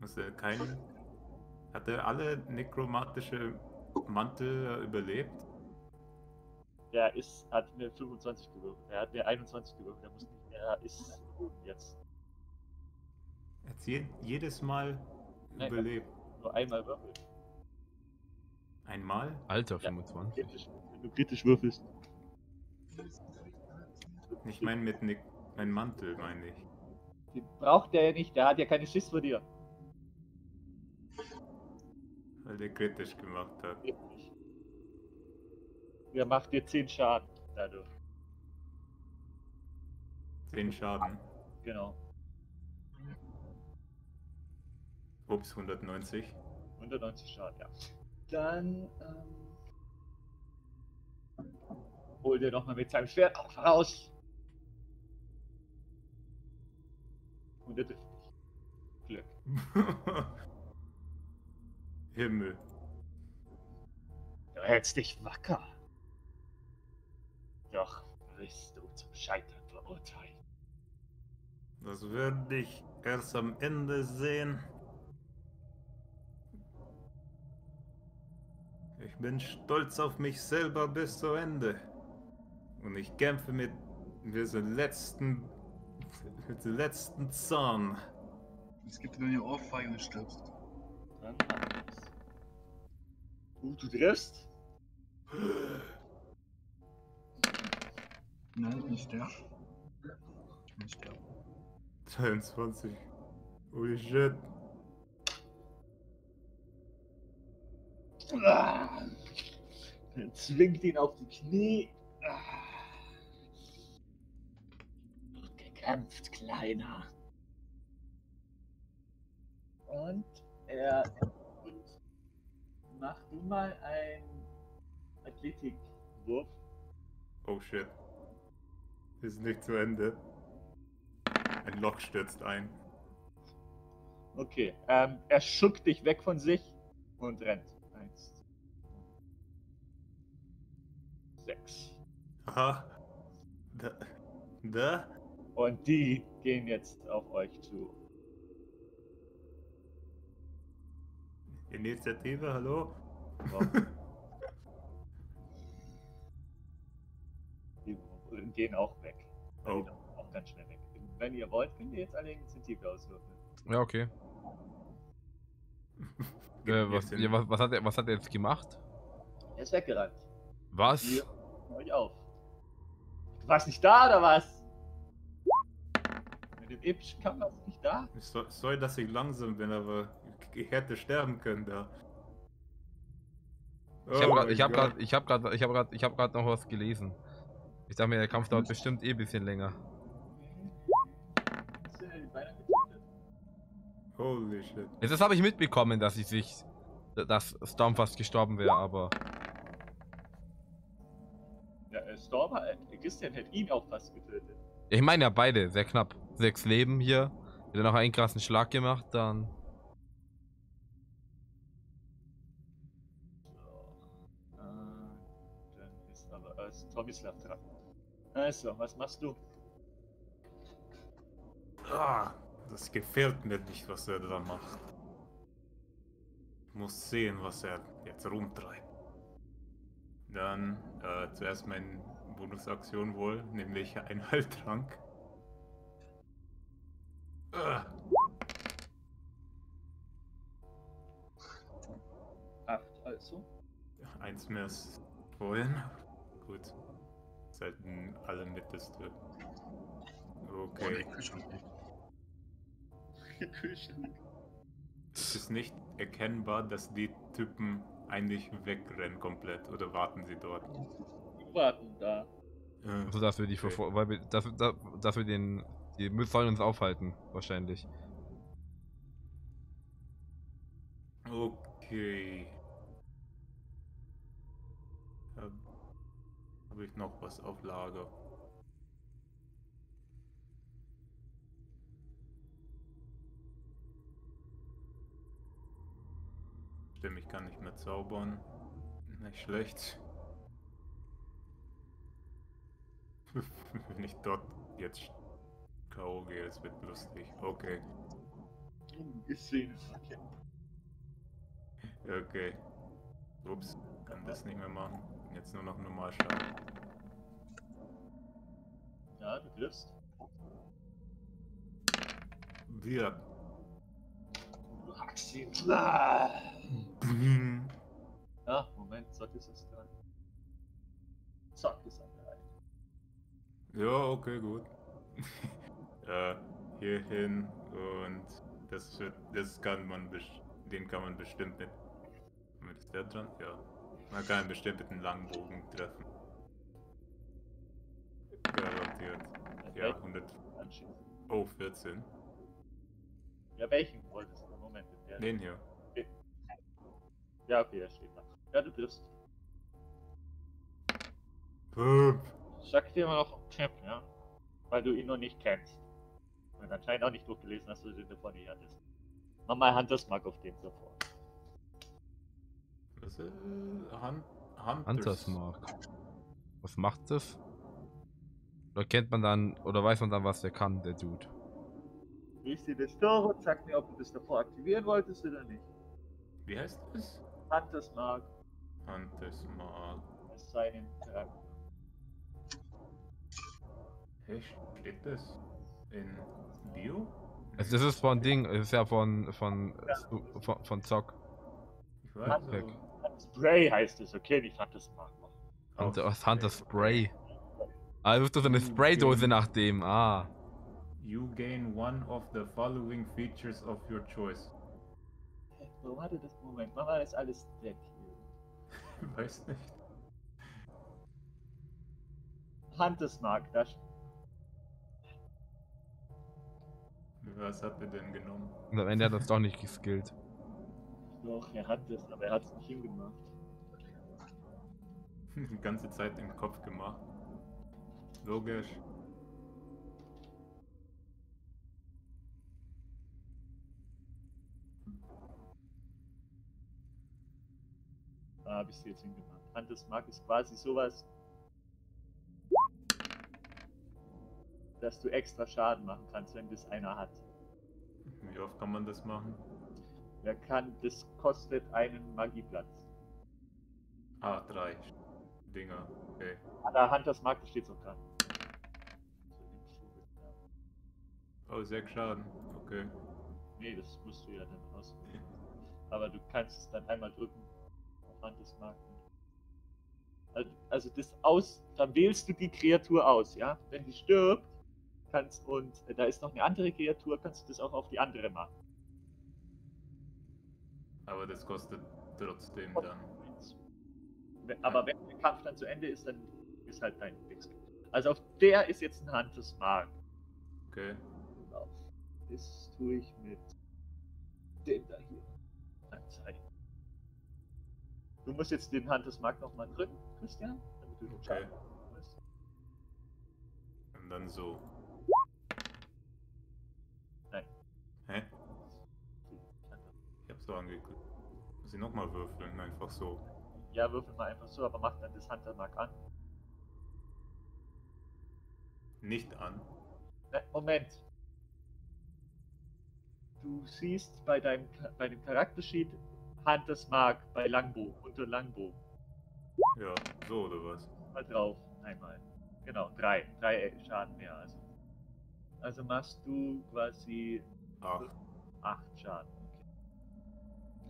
Muss er keinen. Hat er alle nekromatische Mantel überlebt? Der ist, hat eine 25 gewürfelt. Er hat eine 21 gewürfelt. Er muss nicht mehr. Er ist jetzt. Er hat je, jedes Mal Nein, überlebt. Nur einmal würfelt. Einmal? Alter, Ja. 25. Kritisch, wenn du kritisch würfelst. Ich meine mit Nek mein Mantel, meine ich. Den braucht der ja nicht. Der hat ja keine Schiss vor dir. Weil der kritisch gemacht hat. Geht Der macht dir 10 Schaden dadurch. 10 Schaden. Genau. Ups, 190. 190 Schaden, ja. Dann ähm, hol dir nochmal mit seinem Schwert auch raus. Und er trifft dich. Glück. Himmel. Du hältst dich wacker. Doch bist du zum Scheitern verurteilt. Das werde ich erst am Ende sehen. Ich bin stolz auf mich selber bis zu Ende. Und ich kämpfe mit diesem letzten, mit dem letzten Zahn. Es gibt eine Ohrfeige und stirbst. Dann ich's. Uh, du triffst? Nein, nicht der. Ich bin sterben. 22. Holy shit. Ah. Er zwingt ihn auf die Knie. Ah. Gut gekämpft, Kleiner. Und er. Gut. Mach du mal einen Athletikwurf. Oh shit. Ist nicht zu Ende. Ein Loch stürzt ein. Okay. Ähm, er schuckt dich weg von sich und rennt. Eins. Sechs. Aha. Da. Da? Und die gehen jetzt auf euch zu. Initiative, hallo? So. gehen auch weg. Die Oh. gehen auch ganz schnell weg. Wenn ihr wollt, könnt ihr jetzt alle Initiative auswürfeln. Ja, okay. Äh, was, ja, was, was, hat er, was hat er jetzt gemacht? Er ist weggerannt. Was? Ihr euch auf. Du warst nicht da oder was? Mit dem epischen Kampf warst du nicht da? Ich soll, soll, dass ich langsam bin, aber ich hätte sterben können da. Ich habe Oh gerade ich hab grad, ich hab grad, ich hab grad, ich hab grad noch was gelesen. Ich dachte mir, der Kampf dauert bestimmt eh ein bisschen länger. Holy shit. Jetzt das habe ich mitbekommen, dass ich sich, dass Storm fast gestorben wäre, aber Ja, äh, Storm hat, Christian hätte ihn auch fast getötet. ich meine ja beide, sehr knapp. Sechs Leben hier. Hätte noch einen krassen Schlag gemacht, dann. So. Äh, dann ist aber äh, ist Tomislav dran. Also, was machst du? Ah, das gefällt mir nicht, was er da macht. Ich muss sehen, was er jetzt rumtreibt. Dann äh, zuerst meine Bonusaktion wohl, nämlich ein Heiltrank. Ah, Acht, also. eins mehr als vorhin. Gut. Selten alle Mitteste. Oh, der Okay. Kühlschrank nicht. Kühlschrank. Es ist nicht erkennbar, dass die Typen eigentlich wegrennen komplett oder warten sie dort. Warten da. Äh, Also, dass wir die Okay. weil wir, dass, dass, dass wir den, die müssen- sollen uns aufhalten, wahrscheinlich. Okay. Habe ich noch was auf Lager? Stimmt, ich kann nicht mehr zaubern. Nicht schlecht. Wenn ich dort jetzt K.O. gehe, es wird lustig. Okay. Gesehen. Okay. Okay. Ups, kann das nicht mehr machen. Jetzt nur noch normal schauen. Ja, du triffst. Wir. Du hackst ihn. Ja, Moment, Zack ist es dran. Zack ist er bereit. Ja, okay, gut. äh, hier hin und das wird, das kann man, den kann man bestimmt mit, mit ist der dran? Ja. Man kann ihn bestimmt mit einem Langbogen treffen. Garantiert. Ja, 100, Anschießen. oh, 14. Ja, welchen wolltest du? Moment. Der Den hier. Ja, okay, der steht da. Ja, du triffst. Fünf. Sag dir immer noch Tipp, ja? Weil du ihn noch nicht kennst. Und anscheinend auch nicht durchgelesen hast, dass du den davor nicht hattest. Mach mal Hunters Mark auf den sofort. Was ist? Hunt, Hunters. Hunters Mark. Was macht das? Oder kennt man dann, oder weiß man dann, was der kann, der Dude? Lies dir das durch und sag mir, ob du das davor aktivieren wolltest oder nicht. Wie heißt das? Hunters Mark Hunters Mark. ist seinen Charakter. Hey, steht das in Bio? Also das ist von Ding, es ist ja von, von, von, von Zock. Ich weiß Weg. Spray heißt es, okay, nicht Hunters Mark. Hunter, was Hunter Spray. Ah, du wirft doch so eine Spraydose nach dem. Ah. You gain one of the following features of your choice. Warum hatte das Moment? Mach mal das alles weg hier. Weiß nicht. Hunters Mark, das Was hat er denn genommen? Und am Ende hat er es doch nicht geskillt. Doch, er hat das, aber er hat es nicht hingemacht. Die ganze Zeit im Kopf gemacht. Logisch. Da habe ich sie jetzt hingemacht. Hunters Mark ist quasi sowas, dass du extra Schaden machen kannst, wenn das einer hat. Wie oft kann man das machen? Wer kann, das kostet einen Magieplatz. Ah, drei Dinger. Okay. Ah, da Hunters Mark, da steht so dran. Oh, sechs Schaden. Okay. Nee, das musst du ja dann auswählen. Aber du kannst es dann einmal drücken auf Hunters Mark. Also, also das aus, dann wählst du die Kreatur aus, ja? Wenn die stirbt, kannst und äh, da ist noch eine andere Kreatur, kannst du das auch auf die andere machen. Aber das kostet trotzdem dann. Aber wenn der Kampf dann zu Ende ist, dann ist halt dein Dings. Also auf der ist jetzt ein Hunters Mark Okay. drauf. Das tue ich mit dem da hier anzeigen. Du musst jetzt den Hunters Mark nochmal drücken, Christian, damit du den Okay. Und dann so. Nein. Hä? So angeguckt. Muss ich nochmal würfeln? Einfach so. Ja, würfel mal einfach so, aber mach dann das Hunter Mark an. nicht an. Äh, Moment. Du siehst bei deinem, bei dem Charaktersheet Hunters Mark bei Langbogen, unter Langbogen. Ja, so oder was? Mal drauf, einmal. Genau, drei. Drei Schaden mehr. Also, also machst du quasi Ach, acht Schaden.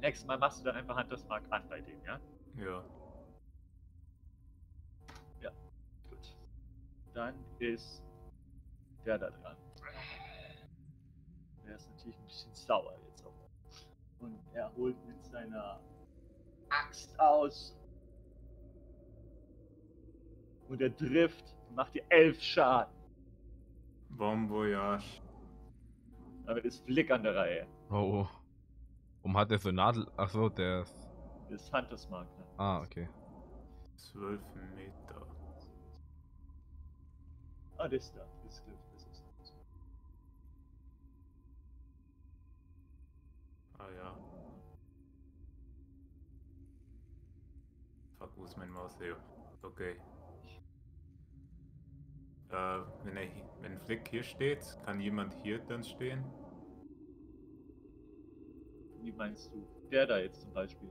Nächstes Mal machst du dann einfach Hunters Mark an bei dem, ja? ja. Gut. Dann ist der da dran. Der ist natürlich ein bisschen sauer jetzt auch. Und er holt mit seiner Axt aus. Und er trifft und macht dir elf Schaden. Bon Voyage. Damit ist Flick an der Reihe. Oh. Warum hat der so Nadel. Achso, der ist. Das ist Hunters Mark. Ne? Ah, okay. 12 Meter. Ah, das da. Das, ist- das ist das. Ah ja. Fuck, wo ist mein Maus her? Okay. Äh, wenn, er, wenn Flick hier steht, kann jemand hier dann stehen? Wie meinst du? Der da jetzt zum Beispiel.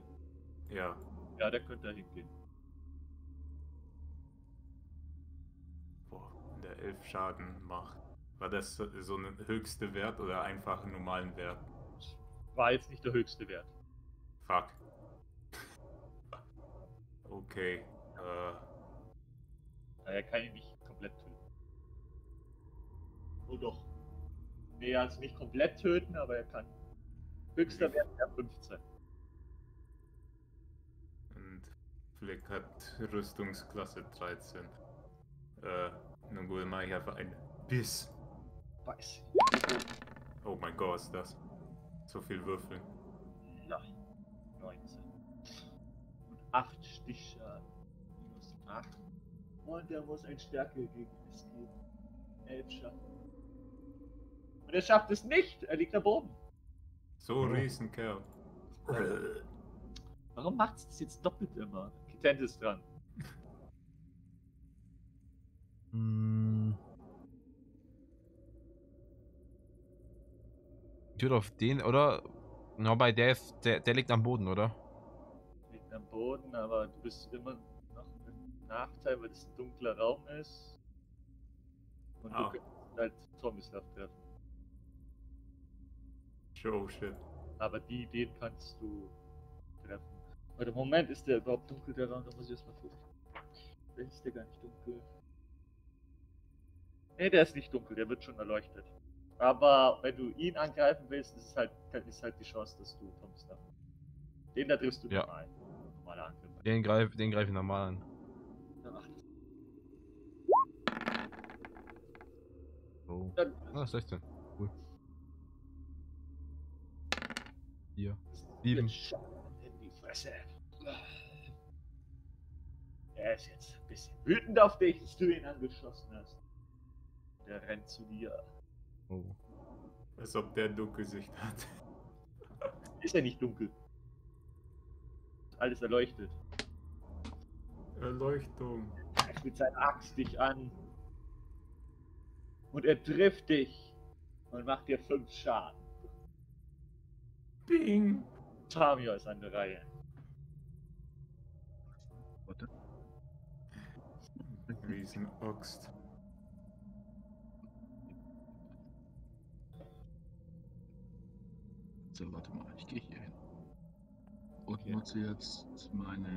Ja. Ja, der könnte da hingehen. Boah, der 11 Schaden macht. War das so ein höchster Wert oder einfach einen normalen Wert? War jetzt nicht der höchste Wert. Fuck. Okay. Äh, Naja, kann ihn nicht komplett töten. Oh doch. Nee, also nicht komplett töten, aber er kann. Höchster Wert wäre 15. und Flick hat Rüstungsklasse 13. Äh, nun gut, mache ich einfach einen Biss. Weiß. Oh mein Gott, ist das. So viel Würfeln. Nein. 19. Und 8 Stichschaden. Minus 8. Und er muss ein Stärke gegen es geben. 11 Schaden. Und er schafft es nicht. Er liegt am Boden. So Oh. Riesenkerl. Warum macht es das jetzt doppelt immer? Kitent ist dran. Hm. Ich würde auf den, oder? Na, bei der ist, der, der liegt am Boden, oder? liegt am Boden, aber du bist immer noch im Nachteil, weil es ein dunkler Raum ist. Und Ah. du kannst halt Tomislav treffen. Oh shit. Aber die, den kannst du treffen. Warte, Moment, ist der überhaupt dunkel, der Raum? Da muss ich erstmal gucken. Vielleicht ist der gar nicht dunkel. Ne, der ist nicht dunkel, der wird schon erleuchtet. Aber wenn du ihn angreifen willst, ist es halt, ist halt die Chance, dass du Tomislav. Den da triffst du Ja. normal. Normaler Angriff. Den greif, den greif ich normal an. Oh. Dann Ah, 16. Sieben. Sieben. In die Fresse. Er ist jetzt ein bisschen wütend auf dich, dass du ihn angeschossen hast. Der rennt zu dir. Oh. Als ob der Dunkelsicht hat. Ist er nicht dunkel? Alles erleuchtet. Erleuchtung. Er mit seiner Axt dich an. Und er trifft dich. Und macht dir fünf Schaden. Bing. Tamio ist an der Reihe. Warte. Riesenoxt. So, warte mal, ich gehe hier hin. Und Okay. nutze jetzt meine.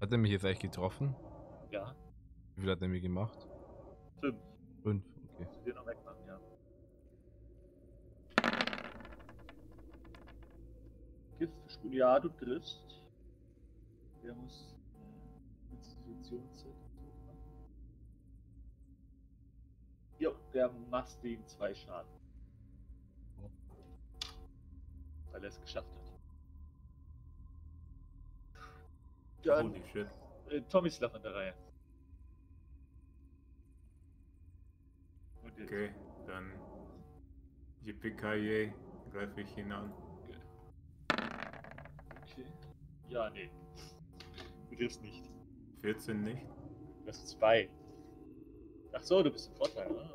Hat er mich jetzt eigentlich getroffen? Ja, Wie viel hat er mir gemacht? fünf. Fünf, okay. Musst du dir noch wegmachen, ja. Giftverspülen, ja, du triffst. Der muss äh, Konstitutionszeit machen. Jo, der machst ihm zwei Schaden. Weil er es geschafft hat. Dann Holy shit. äh, Tomislav an der Reihe. Okay, dann. Yippie greife ich ihn an. Okay. Ja, nee. Du triffst nicht. 14 nicht? Du hast zwei. Ach so, du bist im Vorteil. Ah.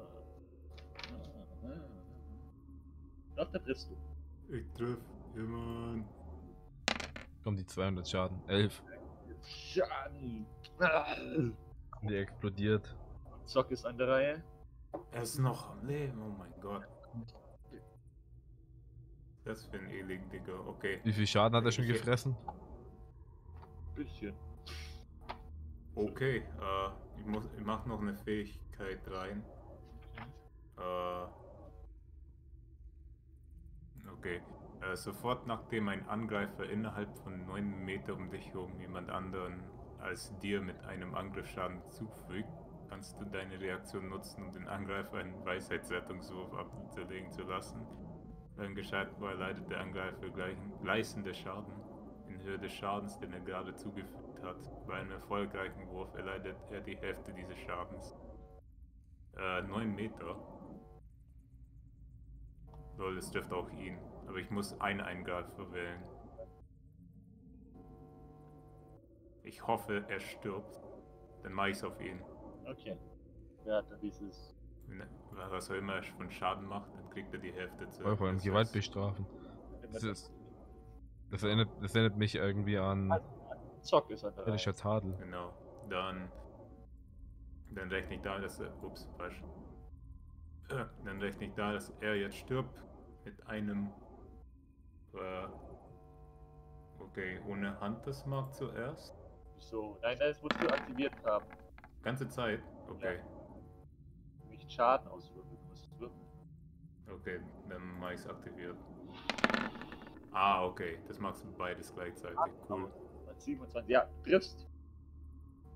Ah, ah. Doch, da triffst du. Ich triff jemand. Kommen die 200 Schaden. 11. Schaden. Ah. Die explodiert. Zock ist an der Reihe. Er ist noch am Leben, oh mein Gott. Das für ein elendiger. Okay. Wie viel Schaden hat er schon gefressen? Bisschen. Okay, äh, ich, muss, ich mach noch eine Fähigkeit rein. Äh, okay. Äh, sofort nachdem ein Angreifer innerhalb von 9 Meter um dich herum jemand anderen als dir mit einem Angriffsschaden zufügt, kannst du deine Reaktion nutzen, um den Angreifer einen Weisheitsrettungswurf abzulegen zu lassen. Wenn gescheitert war, erleidet der Angreifer gleichen, gleißende Schaden in Höhe des Schadens, den er gerade zugefügt hat. Bei einem erfolgreichen Wurf erleidet er die Hälfte dieses Schadens. Äh, 9 Meter. Lol, das trifft auch ihn. Aber ich muss einen Eingreifer wählen. Ich hoffe, er stirbt. Dann mache ich's auf ihn. Okay. Wer hat da dieses. Er- Was auch immer er von Schaden macht, dann kriegt er die Hälfte zu. Vor allem Gewalt bestrafen. Das ist- Das erinnert, das erinnert mich irgendwie an Zock ist der Reihe. irdischer Tadel. Genau. Dann. Dann rechne ich da, dass er. Ups, falsch. Dann rechne ich da, dass er jetzt stirbt. Mit einem. Äh, okay, ohne Hunters Mark zuerst. So, nein, das musst du aktiviert haben. Ganze Zeit? Okay. Nicht Schaden auswirken, du musst es wirken. Okay, dann mache ich es aktiviert. Ah, okay. Das machst du beides gleichzeitig. Cool. Mit 27, ja, triffst.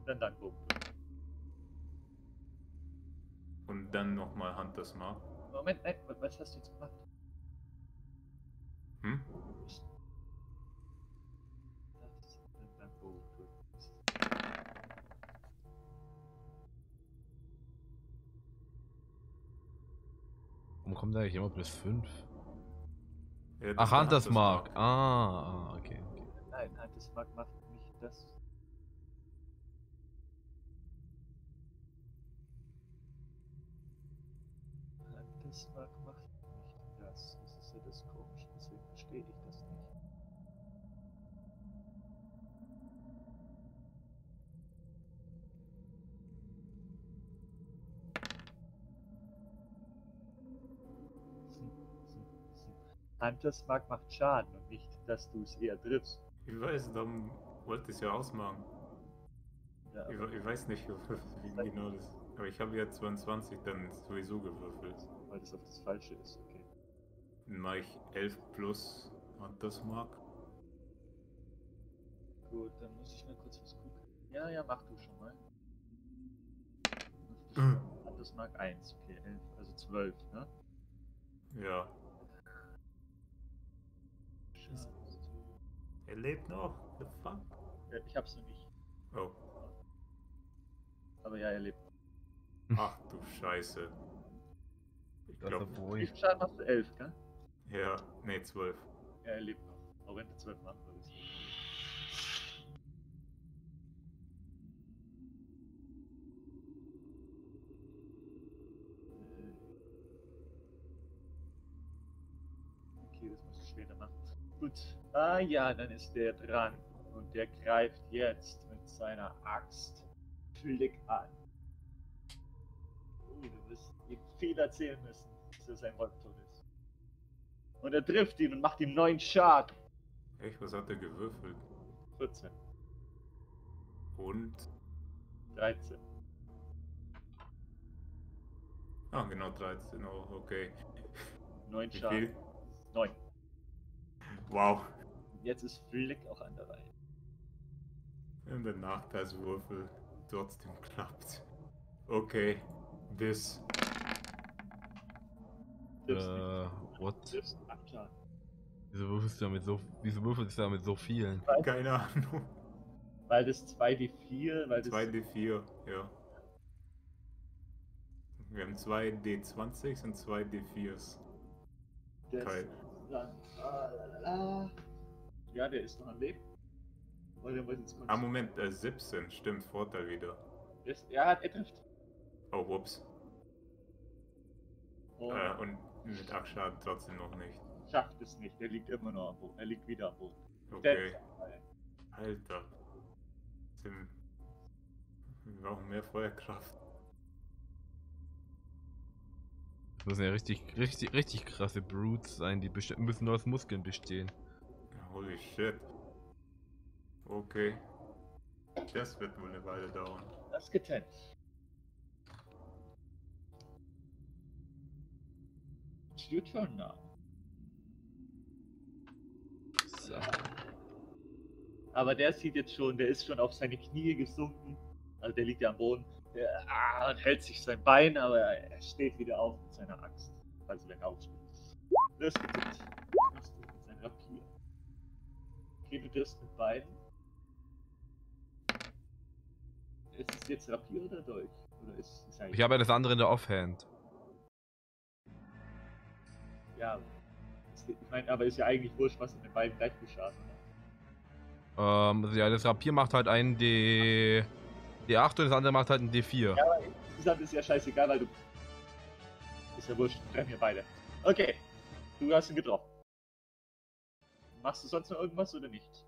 Dann dein Bogen. Und dann nochmal Hunters Mark. Moment, nein, was hast du jetzt gemacht? Hm? Kommt eigentlich immer plus 5? Ja, Ach, Hunters Mark. Ah, ah, okay. okay. Nein, das mag macht nicht das. Nein, Das Hunters Mark macht Schaden und nicht, dass du es eher triffst. Ich weiß, dann wollte ich es ja ausmachen. Ja, Ich, ich weiß nicht, wie genau das. Aber ich habe ja 22 dann sowieso gewürfelt. weil das auf das Falsche ist, okay. Dann mache ich 11 plus Hunters Mark. Gut, dann muss ich mal kurz was gucken. Ja, ja, mach du schon mal. Das mag 1, okay, 11, also 12, ne? Ja. Scheiße. Er lebt noch. The fuck? Ja, ich hab's noch nicht. Oh. Aber ja, er lebt. Ach du Scheiße. Ich ist glaube. viel Schaden machst du? 11, gell? Ja, nee, 12. Ja, er lebt noch. Auch wenn du 12 machen würdest. Gut. Ah ja, dann ist der dran. Und der greift jetzt mit seiner Axt Flick an. Uh, du wirst ihm viel erzählen müssen, dass er sein Wolf tot ist. Und er trifft ihn und macht ihm neun Schaden. Echt, was hat er gewürfelt? 14, Und. 13. Ah, genau 13. Oh, okay. 9 Wie Schaden. viel? 9. Wow. Jetzt ist Flick auch an der Reihe. Und der Nachteilswürfel trotzdem klappt. Okay. This. Äh, nicht. what? Triffst 8 Schaden. Wieso würfelst du damit so, wieso würfelst du damit so vielen? Keine Ahnung. Weil das 2d4, weil das 2d4, ja. Wir haben zwei D20s und zwei D4s. das Geil. Dann, ah. Ja, der ist noch am Leben. Oder muss jetzt Ah, Moment, äh, 17, stimmt, Vorteil wieder. Ist, ja, er trifft. Oh, ups. Und Äh, und mit Akschaden trotzdem noch nicht. schafft es nicht. Er liegt immer noch am Boden. Er liegt wieder am Boden. Okay. Der- Alter. Wir brauchen mehr Feuerkraft. Müssen ja richtig, richtig, richtig krasse Brutes sein, die müssen nur aus Muskeln bestehen. Holy shit. Okay. Das wird wohl eine Weile dauern. Das getankt. It's your turn now. So. Aber der sieht jetzt schon, der ist schon auf seine Knie gesunken. Also der liegt ja am Boden. Der, ah, und hält sich sein Bein, aber er steht wieder auf mit seiner Axt. Also wenn er aufsteht. Das geht. Das geht mit seinem Rapier. Okay, du triffst mit beiden. Ist es jetzt Rapier oder Dolch? Oder ist es eigentlich. Ich habe ja das andere in der Offhand. Ja. Ich meine, aber ist ja eigentlich wurscht, was in den beiden gleich beschadet. Ne? Ähm, ja, das Rapier macht halt einen D, D8 und das andere macht halt einen D4. Ja, aber insgesamt ist ja scheißegal, weil du. Ist ja wurscht, treffen wir beide. Okay, du hast ihn getroffen. Machst du sonst noch irgendwas oder nicht?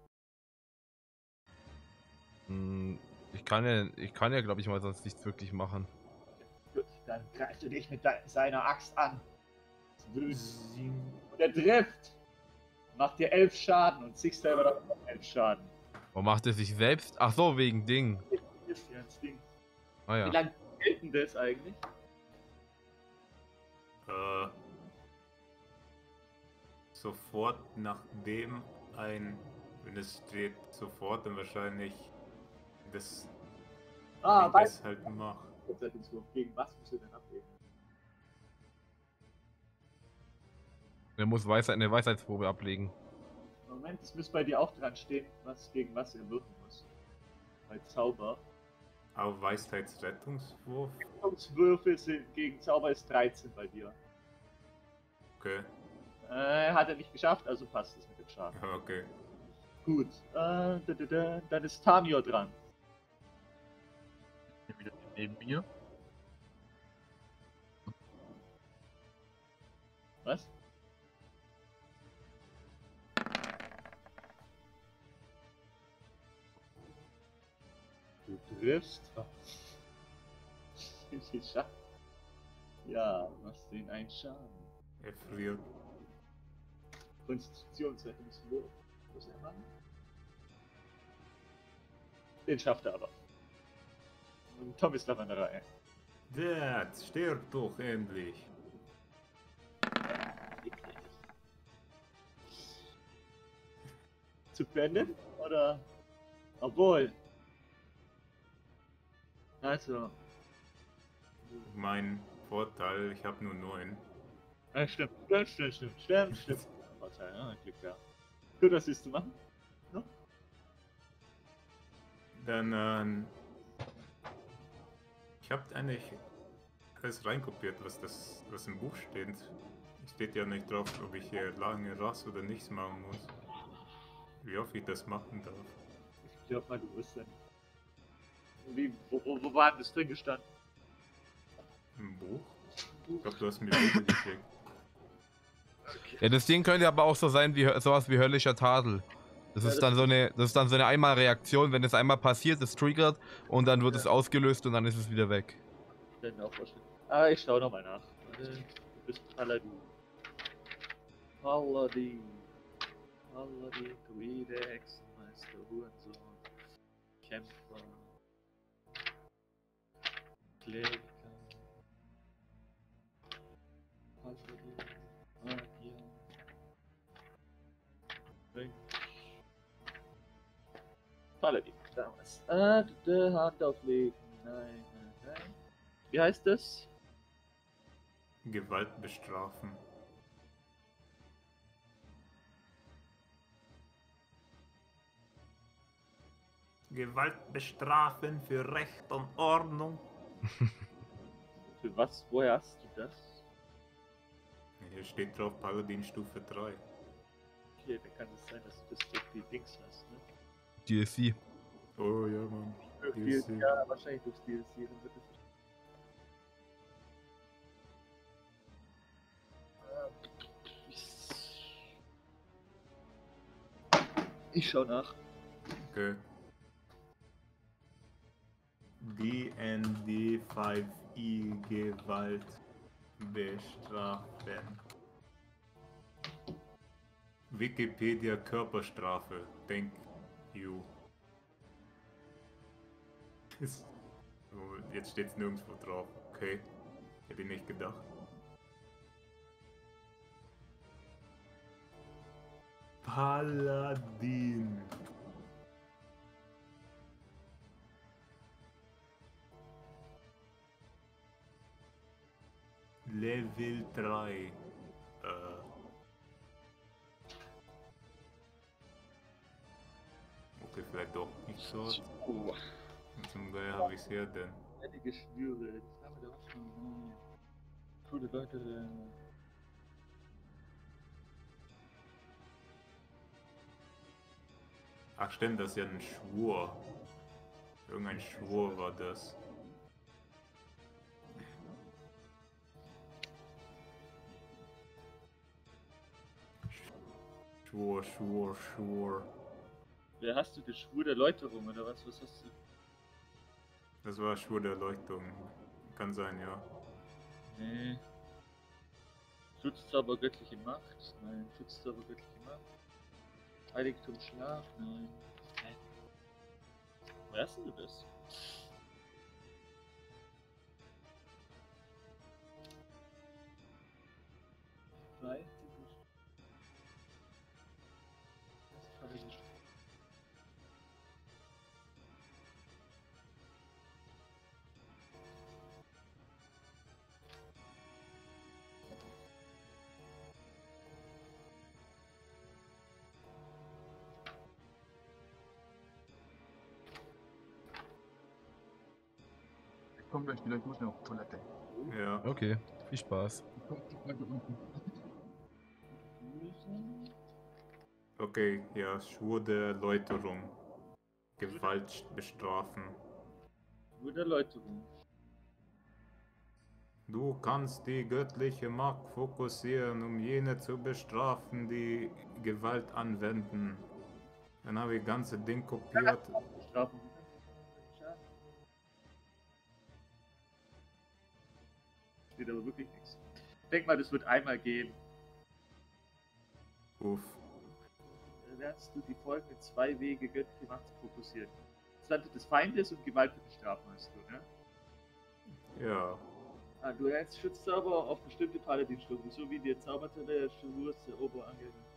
Hm, Ich kann ja, ich kann ja, glaube ich, mal sonst nichts wirklich machen. Gut, dann greifst du dich mit seiner Axt an. Und er trifft. Macht dir elf Schaden und sich selber noch elf Schaden. Warum macht er sich selbst? Ach so, wegen Ding. Ah Wie ja. lange hält denn das eigentlich? Äh, sofort nachdem ein, wenn es steht, sofort dann wahrscheinlich das, Ah, wie das halt mache. Gegen was musst du denn abgeben? Er muss Weisheit, eine Weisheitsprobe ablegen. Moment, es müsste bei dir auch dran stehen, was gegen was er wirken muss. Bei Zauber. Aber Weisheitsrettungswurf? Würfel sind gegen Zauber ist 13 bei dir. Okay, Äh, hat er nicht geschafft, also passt es mit dem Schaden. okay. Gut. Äh, da, da, da, dann ist Tamio dran. Wieder neben mir. Was? Triffst. Ja, machst den einen Schaden. Er friert. Konstitutionsrettungswurf. Muss er machen? Den schafft er aber. Und Tom ist noch an der Reihe. Dad, stirb doch endlich. Zu beenden? Oder? Obwohl. Also. Mein Vorteil, ich habe nur neun. Ja, stimmt, stimmt, stimmt, stimmt, stimmt, stimmt. Vorteil, ja, Glück ja. Gut, was willst du machen? Dann, ähm, ich habe eigentlich alles reinkopiert, was das, was im Buch steht. Steht ja nicht drauf, ob ich hier lange Rast oder nichts machen muss. Wie oft ich das machen darf. Ich glaub mal, du wirst dann. Wie, wo, wo, wo war das drin gestanden? Im Buch? Ich glaube, du hast mir Bilder geschickt. Ja, das Ding könnte aber auch so sein wie sowas wie höllischer Tadel. Das Ja, ist das- dann so eine, das ist dann so eine Einmalreaktion, wenn es einmal passiert, es triggert und dann wird Ja. es ausgelöst und dann ist es wieder weg. Ich mir auch vorstellen. Ah, ich schau nochmal nach. Warte, Du bist Paladin. Paladin. Paladin, Druide, Hexenmeister, Hurensohn, Kämpfer, Mönch. Paladin, damals. Ah, die Hand auflegen. Nein, nein, nein. Wie heißt das? Gewalt bestrafen. Gewalt bestrafen für Recht und Ordnung. Für was? Woher hast du das? Hier steht drauf Paladin Stufe 3. Okay, dann kann es sein, dass du das durch die Dings hast, ne? DLC. Oh ja, Mann. Durch DLC. DLC, ja, wahrscheinlich durch DLC. Es Ich schau nach. Okay. DND 5i Gewalt bestrafen. Wikipedia Körperstrafe. Thank you. Oh, Jetzt steht's nirgendwo drauf. Okay. Hätte ich nicht gedacht. Paladin. Level 3. Äh. Okay, vielleicht doch nicht so. Oh, Zum Geier habe ich her denn. einige Schwüre. Das haben wir doch schon. Gute Leute. äh, Ach stimmt, das ist ja ein Schwur. Irgendein Schwur war das. Schwur, Schwur, Schwur. Wer hast du? Der Schwur der Läuterung oder was? Was hast du? Das war Schwur der Erleuchtung. Kann sein, ja. Nee. Schutzzauber göttliche Macht? Nein. Schutzzauber göttliche Macht? Heiligtum Schlaf? Nein. Nein. Woher hast du das? Drei? Ich komme gleich wieder, ich muss noch auf Toilette. Ja. Okay, viel Spaß. Okay, ja, Schwur der Erläuterung. Gewalt bestrafen. Schwur der Läuterung. Du kannst die göttliche Macht fokussieren, um jene zu bestrafen, die Gewalt anwenden. Dann habe ich das ganze Ding kopiert. Strafen. Steht aber wirklich nichts. Ich denk mal, das wird einmal gehen. Uff. Lernst du die folgenden zwei Wege göttliche Macht zu fokussieren. Sande des Feindes und Gewalt für Bestrafen hast du, ne? Ja. Ah, du lernst Schutzzauber auf bestimmte Paladinstufen, so wie der Zauberteller Schwurs der Oberangel. Ich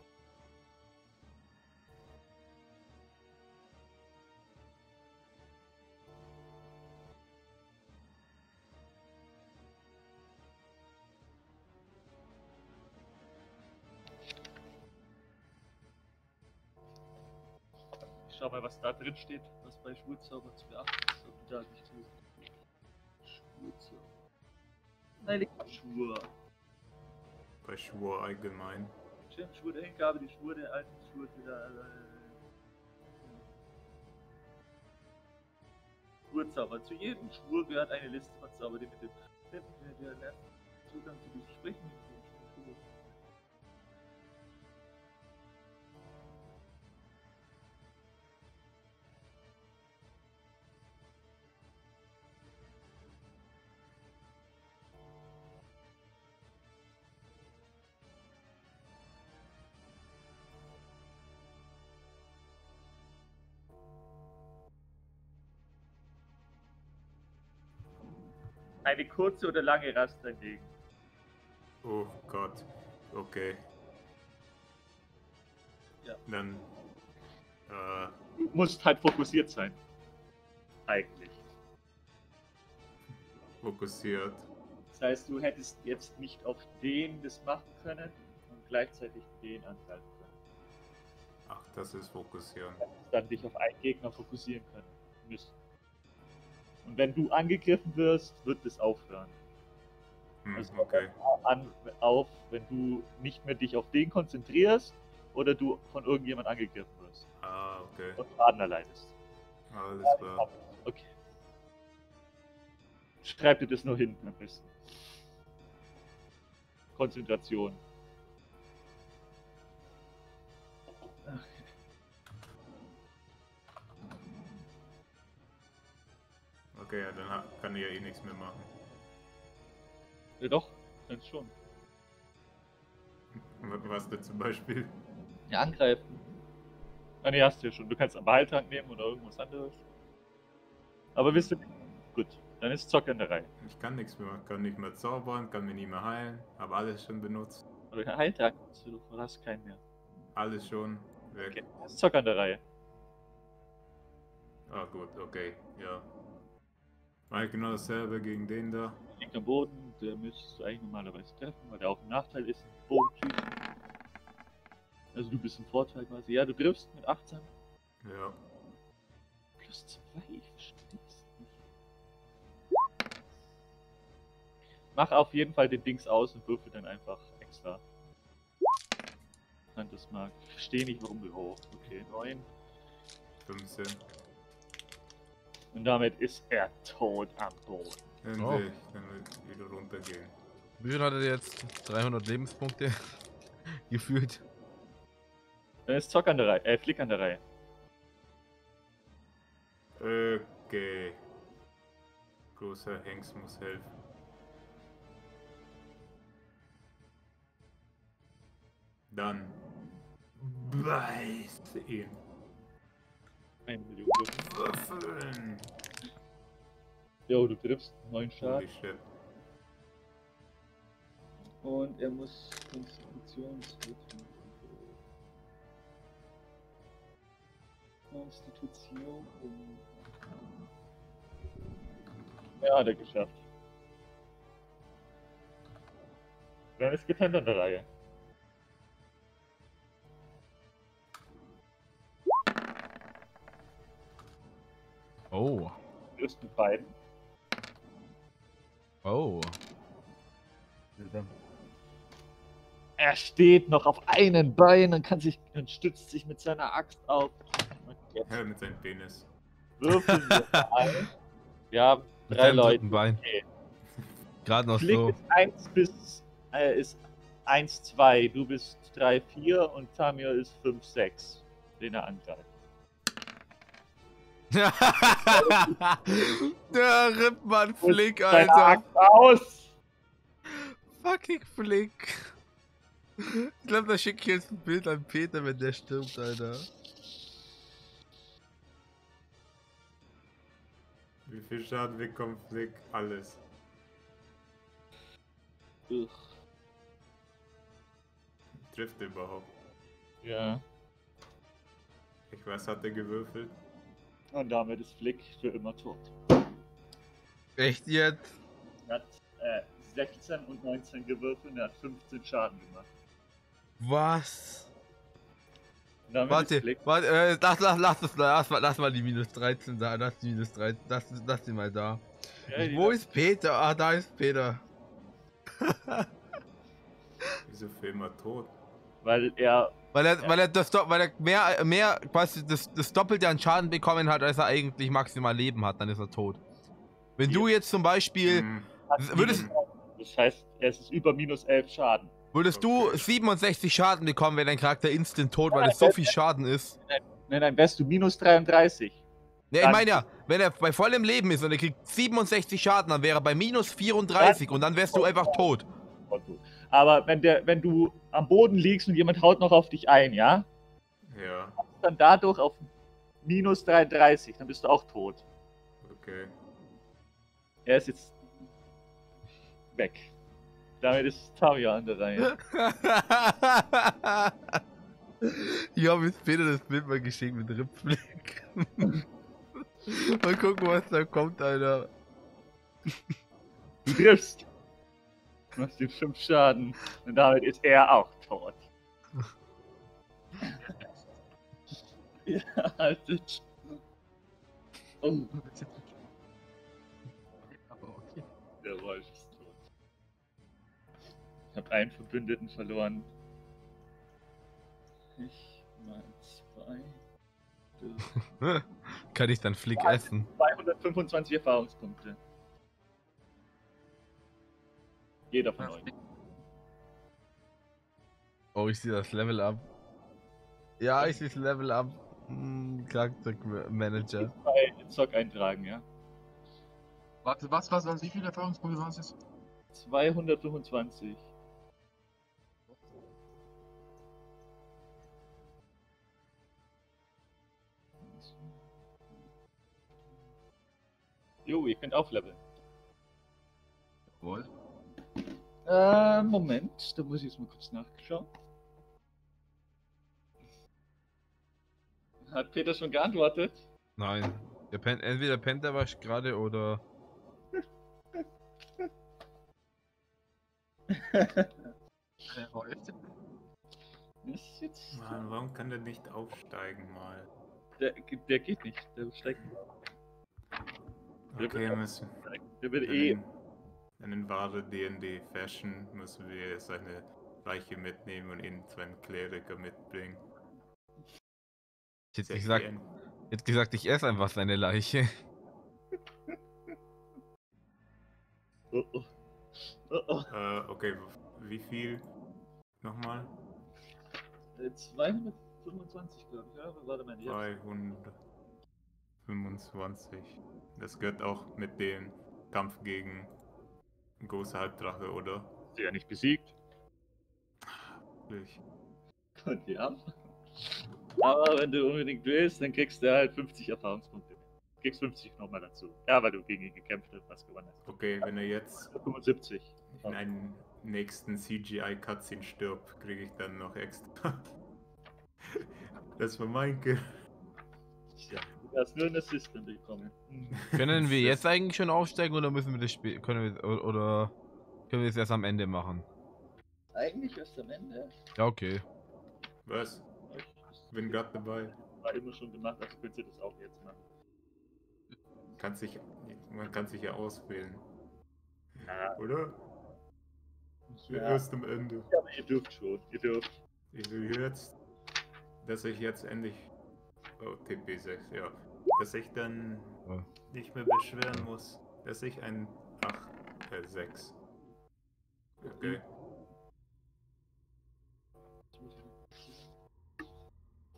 was da drin steht, was bei Schwurzauber zu beachten ist, ob du da nicht tust. Schwurzauber. Heiliger Schwur. Bei Schwur allgemein. Stimmt, Schwur der Hingabe, die Schwur der alten Schwur der. Äh, Schwurzauber. Zu jedem Schwur gehört eine Liste von Zauber, die mit dem der, der lernt Zugang zu diesem Eine kurze oder lange Rast einlegen. Oh Gott. Okay. Ja. Dann. Äh, Du musst halt fokussiert sein. Eigentlich. fokussiert. Das heißt, du hättest jetzt nicht auf den das machen können und gleichzeitig den angreifen können. Ach, das ist fokussieren. Du hättest dann dich auf einen Gegner fokussieren können müssen. Und wenn du angegriffen wirst, wird es aufhören. Hm, Also okay. an, auf, wenn du nicht mehr dich auf den konzentrierst, oder du von irgendjemand angegriffen wirst Ah, okay. und Schaden erleidest. Alles klar. Okay. Schreib dir das nur hinten am besten. Konzentration. Okay, ja, dann kann ich ja eh nichts mehr machen. Ja doch, kannst schon. Was denn zum Beispiel? Ja, angreifen. Ah ne, hast du ja schon. Du kannst einen Behaltrank nehmen oder irgendwas anderes. Aber wisst ihr, gut, dann ist Zockerei. Ich kann nichts mehr. Kann nicht mehr zaubern, kann mich nicht mehr heilen. Habe alles schon benutzt. Aber keinen Heiltrank hast du, du hast keinen mehr. Alles schon weg. Okay, das ist Zockerei. Ah, gut, okay, ja. War genau dasselbe gegen den da. Liegt am Boden, der müsstest du eigentlich normalerweise treffen, weil der auch ein Nachteil ist. Bogentyp. Also du bist im Vorteil quasi. Ja, du triffst mit 18. Ja. Plus 2, ich versteh's nicht. Mach auf jeden Fall den Dings aus und würfel dann einfach extra. Mag. Ich verstehe nicht, warum du hoch. Okay, 9. 15. Und damit ist er tot am Boden. Endlich. Oh. Dann wird wieder runtergehen. Wie viel hat er jetzt? 300 Lebenspunkte gefühlt. Dann ist Zock an der Reihe, äh, Flick an der Reihe. Okay. Großer Hengst muss helfen. Dann beiß ihn. Eine Million Würfel. Würfeln. Jo, du triffst 9 Holy Schaden. Und er muss Konstitutionshit machen. Konstitution. Ja, hat er geschafft. Dann ist getrennt an der Reihe. Oh. Mit beiden. Oh. Er steht noch auf einem Bein und kann sich und stützt sich mit seiner Axt auf. Ja, mit seinem Penis. würfeln wir ein. Ja, Mit drei Leute. Bein. Okay. Gerade noch Flick so. ist 1 bis äh, ist 1, 2, du bist 3, 4 und Tamir ist 5, 6, den er angreift. Der Rippmann Flick, Alter. Aus! Fucking Flick. Ich glaube, da schicke ich jetzt ein Bild an Peter, wenn der stirbt, Alter. Wie viel Schaden bekommt Flick? Alles. Ugh. Trifft er überhaupt. Ja. Ich weiß, hat er gewürfelt? Und damit ist Flick für immer tot. Echt jetzt? Er hat äh, 16 und 19 gewürfelt und er hat 15 Schaden gemacht. Was? Warte, warte, äh, lass, lass, lass, das, lass, mal- lass mal die minus 13 da, lass die minus 13, lass, lass die mal da. Ja, die- Wo ist Peter? Ah, da ist Peter. Wieso für immer tot? Weil er Weil er, weil er das, weil er mehr, mehr, quasi das, das Doppelte an Schaden bekommen hat, als er eigentlich maximal Leben hat, dann ist er tot. Wenn du jetzt zum Beispiel, Hm, würdest, Das heißt, es ist über minus 11 Schaden. würdest du Okay. 67 Schaden bekommen, wenn dein Charakter instant tot, weil es so viel Schaden ist. Nein, nein, wärst du minus 33. Ne, ich meine ja, wenn er bei vollem Leben ist und er kriegt 67 Schaden, dann wäre er bei minus 34 und dann wärst du einfach tot. Aber wenn, der, wenn du am Boden liegst und jemand haut noch auf dich ein, ja? ja, Dann dadurch auf minus 33, dann bist du auch tot. okay. Er ist jetzt weg. Damit ist Tamia an der Reihe. ich habe jetzt Peter das Bild mal geschickt mit Rippflick. mal gucken, was da kommt, Alter. Du triffst. Du machst ihm 5 Schaden. Und damit ist er auch tot. ja, haltet. Oh, Aber okay. der Wolf ist tot. Ich habe einen Verbündeten verloren. Ich mal zwei. Kann ich dann Flick essen? 225 Erfahrungspunkte. Jeder von euch. Oh, ich sehe das Level up. Ja, ich sehe das Level up. Hm, Charaktermanager. Zock eintragen, ja. Warte, was, was, was, wie viele Erfahrungspunkte waren es jetzt? 225. Jo, ihr könnt aufleveln. Jawohl. Äh, Moment, da muss ich jetzt mal kurz nachschauen. Hat Peter schon geantwortet? Nein. Der pennt, entweder pennt er was gerade oder. Äh, läuft. Ist jetzt. Mann, warum kann der nicht aufsteigen mal? Der, der geht nicht, der steigt nicht. Der Okay, wird müssen. Der wird eh. In den wahre D&D-Fashion müssen wir seine Leiche mitnehmen und ihn zu einem Kleriker mitbringen. Ich hätte Sehr gesagt, gern. ich hätte gesagt, ich esse einfach seine Leiche. Oh, oh. Oh, oh. Äh, okay, wie viel? Nochmal? Äh, 225, glaube ich, ja? Warte mal, ja. 325. Das gehört auch mit dem Kampf gegen große Halbdrache, oder? Ist ja nicht besiegt. Ich. Und ja. Aber wenn du unbedingt willst, dann kriegst du halt 50 Erfahrungspunkte. Du kriegst 50 nochmal dazu. Ja, weil du gegen ihn gekämpft hast, was gewonnen hast. Okay, wenn er jetzt 75. in einem nächsten CGI-Cutscene stirbt, kriege ich dann noch extra. Das war mein Kill. Tja, du hast nur ein Assistant bekommen. Können wir jetzt eigentlich schon aufsteigen oder müssen wir das Spiel. Können wir. Oder. Können wir es erst am Ende machen? Eigentlich erst am Ende. Ja, okay. Was? Bin gerade dabei. War immer schon gemacht, also könnt ihr das auch jetzt machen. Kann sich, man kann sich ja auswählen, Na, oder? ja. Erst am Ende. Ja, aber ihr dürft schon. Ihr dürft. Ich will jetzt, dass ich jetzt endlich. Oh, TP6, ja. Dass ich dann nicht mehr beschweren muss, dass ich ein. Ach, äh, 6. Okay.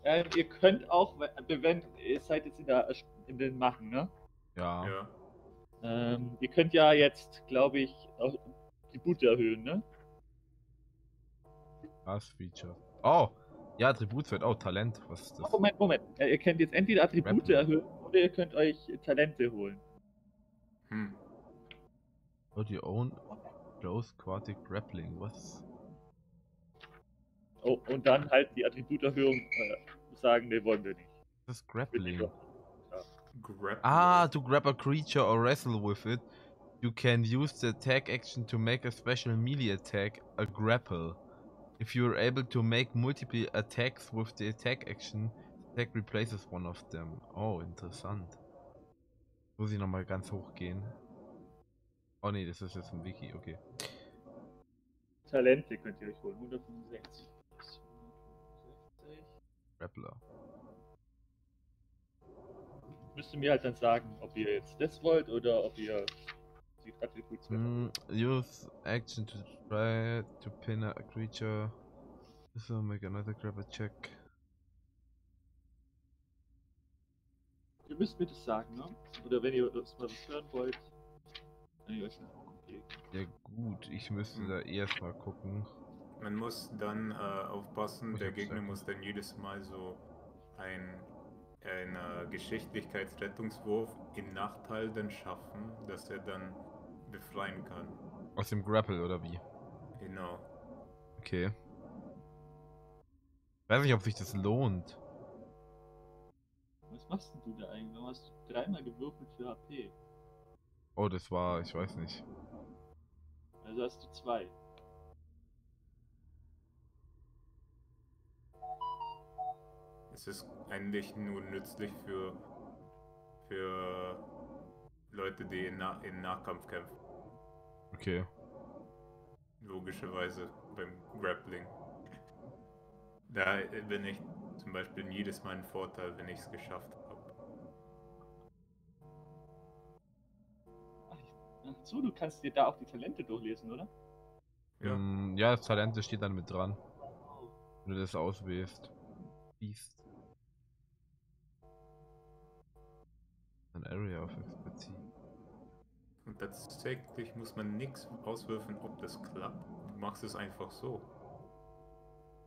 Ähm, ihr könnt auch, wenn wenn- ihr seid jetzt in, der, in den Machen, ne? Ja. Ja. Ähm, ihr könnt ja jetzt, glaube ich, auch die Boote erhöhen, ne? Das Feature. Oh! Ja, Attributswert. Oh, Talent. Was ist das? Oh, Moment, Moment. Ihr könnt jetzt entweder Attribute Rappen. erhöhen oder ihr könnt euch Talente holen. Hm. Oh, your own close aquatic grappling. Was? Oh, und dann halt die Attributerhöhung äh, sagen, ne, wollen wir nicht. Das ist Grappling. Grab. Ah, to grab a creature or wrestle with it, you can use the attack action to make a special melee attack, a grapple. If you are able to make multiple attacks with the attack action, the attack replaces one of them. Oh, interessant. Muss ich nochmal ganz hoch gehen. Oh ne, das ist jetzt ein Wiki, okay. Talente könnt ihr euch holen. 165. 165. Grappler. Müsst ihr mir halt dann sagen, ob ihr jetzt das wollt oder ob ihr die Attributswerte Mm, use action to try to pin a creature. So make another grab a check. Ihr müsst mir das sagen, ne? Oder wenn ihr das mal was hören wollt, kann ich euch noch geben. Ja gut, ich müsste Hm. da erst mal gucken. Man muss dann äh, aufpassen, Ich der Gegner gesagt. muss dann jedes Mal so ein einen äh, Geschicklichkeitsrettungswurf im Nachteil dann schaffen, dass er dann befreien kann. Aus dem Grapple oder wie? Genau. Okay. Weiß nicht, ob sich das lohnt. Was machst denn du da eigentlich? Warum hast du dreimal gewürfelt für HP? Oh, das war, ich weiß nicht. Also hast du zwei. Es ist eigentlich nur nützlich für für Leute, die in, Na in Nahkampf kämpfen. Okay. Logischerweise beim Grappling. Da bin ich zum Beispiel jedes Mal ein Vorteil, wenn ich es geschafft habe. Ach so, du kannst dir da auch die Talente durchlesen, oder? Ja. Mm, ja, das Talent das steht dann mit dran. Wenn du das auswählst. Beast. An Area of Expertise. Und tatsächlich muss man nichts auswürfeln, ob das klappt. Du machst es einfach so.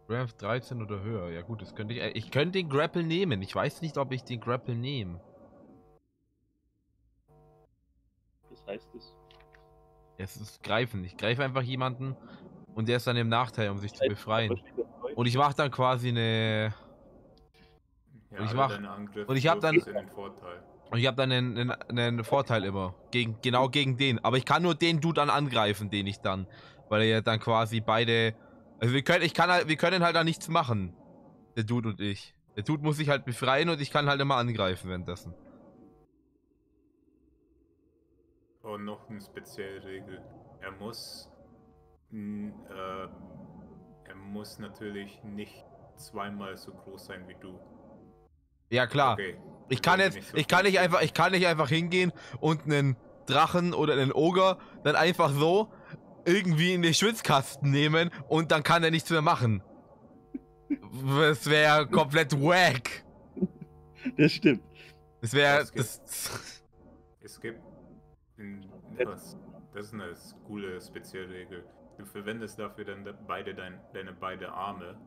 Strength 13 oder höher. Ja gut, das könnte ich. äh, Ich könnte den Grapple nehmen. Ich weiß nicht, ob ich den Grapple nehme. Das heißt es. Es ist greifen. Ich greife einfach jemanden und der ist dann im Nachteil, um sich zu befreien. Und ich mache dann quasi eine. Ja, Und ich mach- und ich hab dann- Und ich habe dann einen, einen, einen Vorteil immer. Gegen, genau gegen den. Aber ich kann nur den Dude dann angreifen, den ich dann. Weil er ja dann quasi beide. Also wir können, ich kann halt, wir können halt da nichts machen. Der Dude und ich. Der Dude muss sich halt befreien und ich kann halt immer angreifen währenddessen. Und noch eine spezielle Regel. Er muss. Äh, er muss natürlich nicht zweimal so groß sein wie du. Ja klar. Okay. Ich kann jetzt, ich kann nicht einfach, ich kann nicht einfach hingehen und einen Drachen oder einen Oger dann einfach so irgendwie in den Schwitzkasten nehmen und dann kann er nichts mehr machen. Das wäre komplett wack. Das stimmt. Das wäre, das, Es gibt. Das, das ist eine coole Spezialregel. Du verwendest dafür dann de- beide dein, deine beide Arme.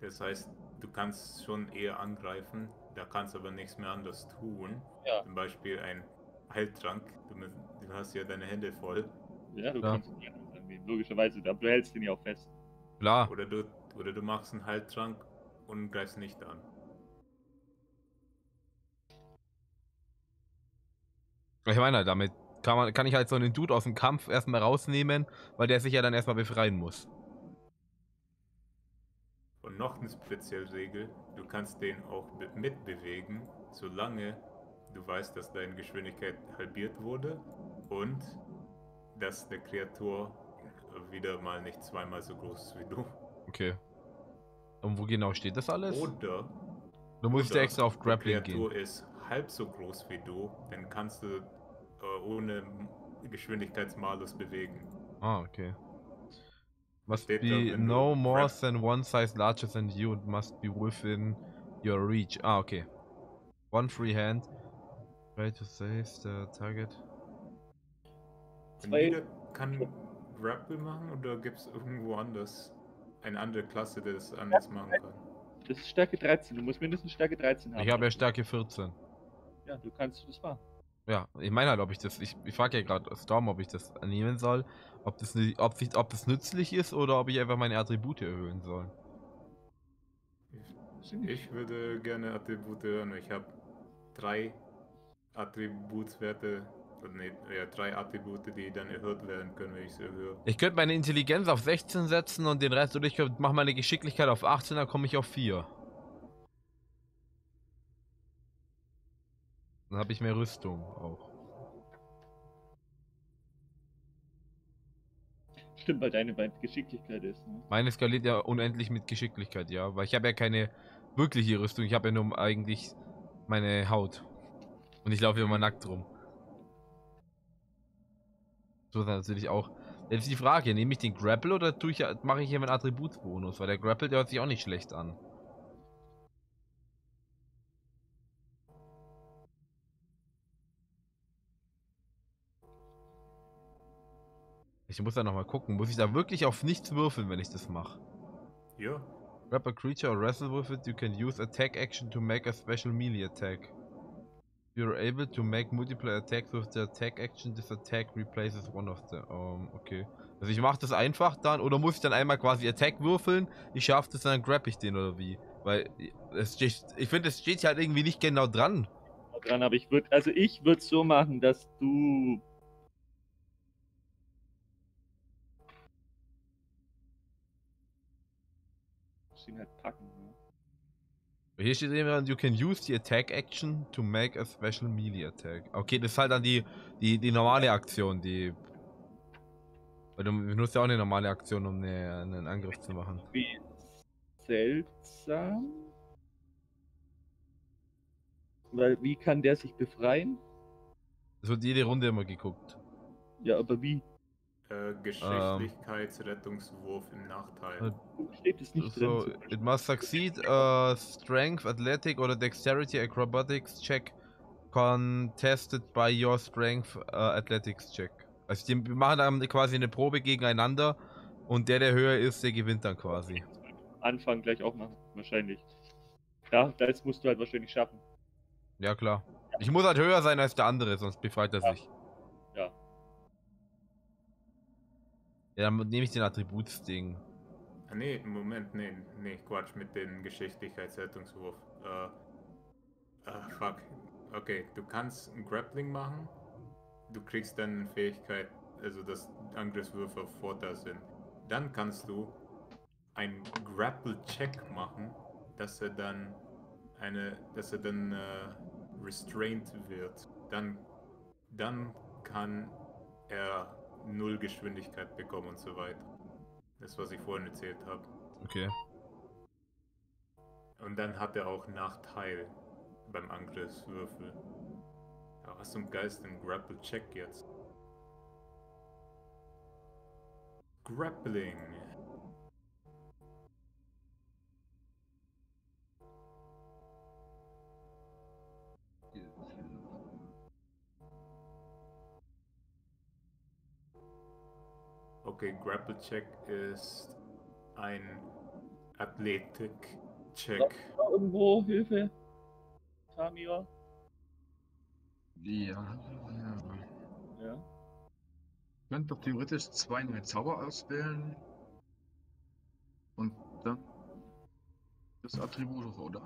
Das heißt, du kannst schon eher angreifen, da kannst aber nichts mehr anders tun. Ja. Zum Beispiel ein Heiltrank. Du, du hast ja deine Hände voll. Ja, du Ja. kannst ihn ja annehmen, logischerweise. Aber du hältst ihn ja auch fest. klar. Oder du, oder du machst einen Heiltrank und greifst nicht an. Ich meine, damit kann, man, kann ich halt so einen Dude aus dem Kampf erstmal rausnehmen, weil der sich ja dann erstmal befreien muss. Und noch eine spezielle Regel, du kannst den auch be- mitbewegen, solange du weißt, dass deine Geschwindigkeit halbiert wurde und dass der Kreatur wieder mal nicht zweimal so groß ist wie du. Okay. Und wo genau steht das alles? Oder, du musst ja oder extra auf die Grappling Kreatur gehen. ist halb so groß wie du, dann kannst du äh, ohne Geschwindigkeitsmalus bewegen. Ah, okay. Must Steht be no more grab- than one size larger than you and must be within your reach. Ah, okay. One free hand. Try to save the target. Zwei- jeder kann Grapple machen oder gibt es irgendwo anders eine andere Klasse, die das anders machen kann? Das ist Stärke 13. Du musst mindestens Stärke 13 haben. Ich habe ja Stärke 14. Ja, du kannst das machen. Ja, ich meine halt, ob ich das. Ich, ich frage ja gerade Storm, ob ich das nehmen soll. Ob das, ob, sich, ob das nützlich ist oder ob ich einfach meine Attribute erhöhen soll. Ich würde gerne Attribute hören. Ich habe drei Attributswerte, nee, ja, drei Attribute, die dann erhöht werden können, wenn ich sie erhöhe. Ich könnte meine Intelligenz auf 16 setzen und den Rest, oder ich mache meine Geschicklichkeit auf 18, dann komme ich auf 4. Dann habe ich mehr Rüstung auch. Stimmt, weil deine bei Geschicklichkeit ist. Ne? Meine skaliert ja unendlich mit Geschicklichkeit, ja. Weil ich habe ja keine wirkliche Rüstung, ich habe ja nur eigentlich meine Haut. Und ich laufe immer nackt rum. So ist natürlich auch. Jetzt ist die Frage, nehme ich den Grapple oder mache ich hier meinen Attributsbonus? Weil der Grapple, der hört sich auch nicht schlecht an. Ich muss da nochmal gucken. Muss ich da wirklich auf nichts würfeln, wenn ich das mache? Ja, Grab a creature or wrestle with it, you can use attack action to make a special melee attack. You're able to make multiple attacks with the attack action. This attack replaces one of the. Um, okay. Also ich mache das einfach dann oder muss ich dann einmal quasi Attack würfeln? Ich schaffe das dann grab ich den oder wie? Weil es steht, ich finde, es steht ja halt irgendwie nicht genau dran. Dran, aber ich würde, also ich würde so machen, dass du. Ihn halt packen. Ne? Hier steht immer, you can use the attack action to make a special melee attack. Okay, das ist halt dann die, die, die normale Aktion, die. Weil du benutzt ja auch eine normale Aktion, um eine, einen Angriff zu machen. Wie seltsam. Weil wie kann der sich befreien? Es wird jede Runde immer geguckt. Ja, aber wie? Äh, Geschicklichkeitsrettungswurf im Nachteil. Äh, Steht es nicht So, drin? it must succeed a Strength, Athletic oder Dexterity Acrobatics check contested by your Strength uh, Athletics check. Also die machen dann quasi eine Probe gegeneinander und der, der höher ist, der gewinnt dann quasi. Anfang gleich auch machen, wahrscheinlich. Ja, das musst du halt wahrscheinlich schaffen. Ja klar. Ich muss halt höher sein als der andere, sonst befreit er Ja. sich. Ja, dann nehme ich den Attributsding. Ah, nee, Moment, nee, nee, Quatsch, mit dem Geschicklichkeitsrettungswurf. Äh, ah, fuck. Okay, du kannst ein Grappling machen. Du kriegst dann eine Fähigkeit, also dass Angriffswürfe Vorteil sind. Dann kannst du einen Grapple-Check machen, dass er dann eine, dass er dann äh, restrained wird. Dann, dann kann er null Geschwindigkeit bekommen und so weiter. Das, was ich vorhin erzählt habe. Okay. Und dann hat er auch Nachteil beim Angriffswürfel. Aber was zum Geist im Grapple-Check jetzt? Grappling. Okay, Grapple-Check ist ein Athletik-Check. War irgendwo Hilfe? Tamio? Ja, ja. Könnt doch theoretisch zwei neue Zauber auswählen. Und dann das Attribut, oder?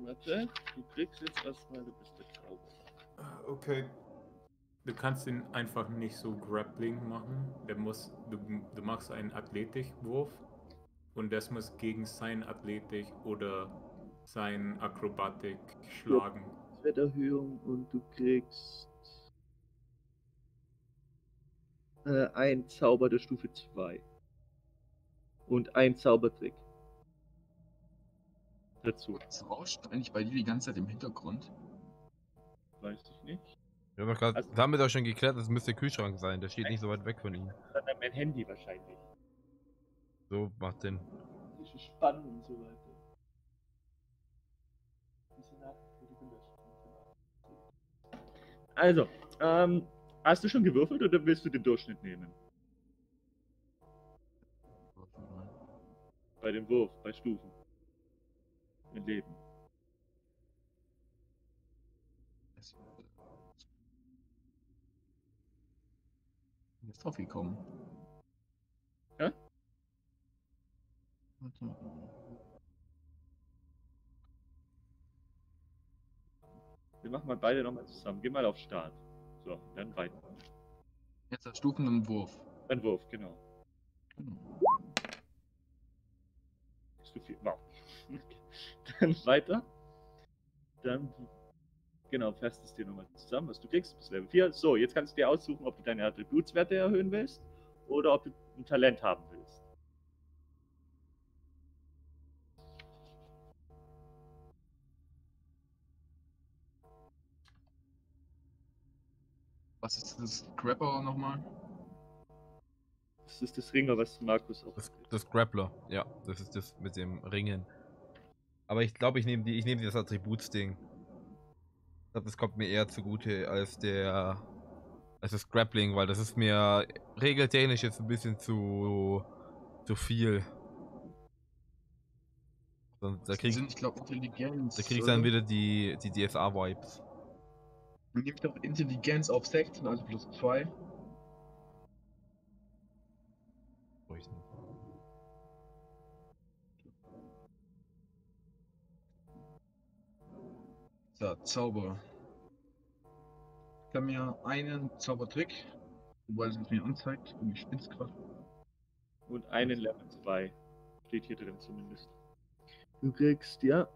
Warte, du kriegst jetzt erstmal, du bist der Zauberer. Okay. Du kannst ihn einfach nicht so Grappling machen. Der muss, du, du machst einen Athletikwurf und das muss gegen sein Athletik oder sein Akrobatik schlagen. Wetterhöhung und du kriegst äh, ein Zauber der Stufe 2. Und ein Zaubertrick. Dazu. Es rauscht eigentlich bei dir die ganze Zeit im Hintergrund. Weiß. Wir haben doch grad, Also- wir haben wir doch schon geklärt, das müsste der Kühlschrank sein. Der steht nicht so weit weg von ihm. Dann mein Handy wahrscheinlich. So macht Sinn. Zwischen Spannen und so weiter. Also, ähm, hast du schon gewürfelt oder willst du den Durchschnitt nehmen? Bei dem Wurf, bei Stufen. Im Leben. Ist drauf gekommen. Hä? Warte mal. Wir machen mal beide nochmal zusammen. Geh mal auf Start. So, dann weiter. Jetzt hat Stufen und Wurf. Ein Wurf, genau. Genau. Ist du viel. Wow. dann weiter. Dann, genau, fährst es dir nochmal zusammen, was du kriegst bis Level 4. So, jetzt kannst du dir aussuchen, ob du deine Attributswerte erhöhen willst oder ob du ein Talent haben willst. Was ist das Grapper nochmal? Das ist das Ringer, was Markus auch Das, das Grappler. Ja, das ist das mit dem Ringen. Aber ich glaube, ich nehme die, ich nehme das Attributsding. Ich glaube, das kommt mir eher zugute als der, als das Grappling, weil das ist mir regeltechnisch jetzt ein bisschen zu, zu viel. Dann, da krieg, sind, ich glaube, Intelligenz. da krieg ich dann wieder die, die DSA-Vibes. Ich doch Intelligenz auf 16, also plus 2. So, Zauber. Ich habe mir einen Zaubertrick, wobei es mir anzeigt, und ich spinn's gerade. Und einen Level 2. Steht hier drin zumindest. Du kriegst ja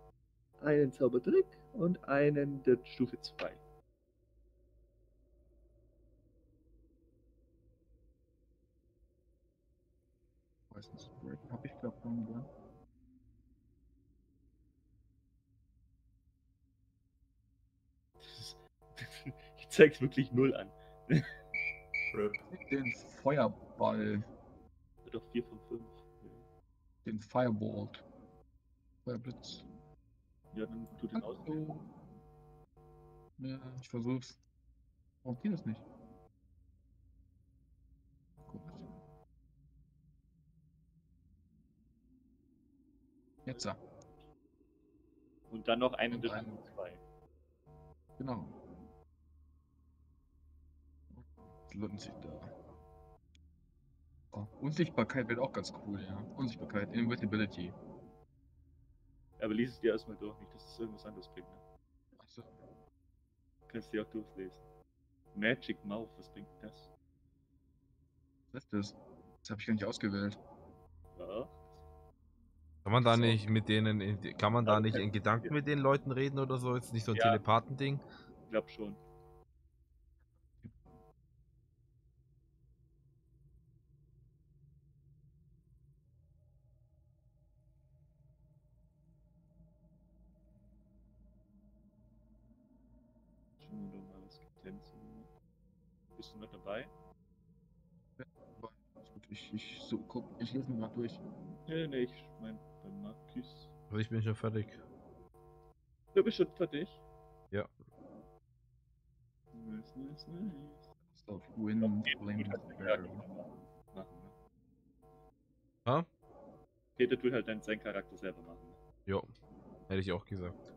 einen Zaubertrick und einen der Stufe 2. Weiß nicht, Break habe ich glaube irgendwo. Zeigt wirklich null an. Den Feuerball, Doch 4 von 5. den Firebolt. Feuerblitz. Ja, dann tu den aus. Ja, ich versuch's. Warum geht das nicht? Gut. Jetzt ja. Und dann noch einen einen. zwei. Genau. Das lohnt sich da. Oh, Unsichtbarkeit wird auch ganz cool, ja. Unsichtbarkeit, Invisibility. Aber lies es dir erstmal durch, nicht, dass es irgendwas anderes bringt. Ne? Achso. Kannst du dir auch durchlesen. Magic Mouth, was bringt das? Was ist das? Das habe ich gar nicht ausgewählt. Ja. Kann man da So. nicht mit denen, in, kann man da Ja, nicht in Gedanken mit den Leuten reden oder so? Ist nicht so ein Ja. Telepathen-Ding? Ich glaub schon. 3. Ich, ich, so, guck, ich lese mal durch. Nee, nee, ich mein, bei Markus. Also ich bin schon fertig. Du bist schon fertig? Ja. Nice, nice, nice. Auf Wind, Flame, Machen, ne? Ha? Peter tut halt dann seinen Charakter selber machen. Ne? Jo, hätte ich auch gesagt.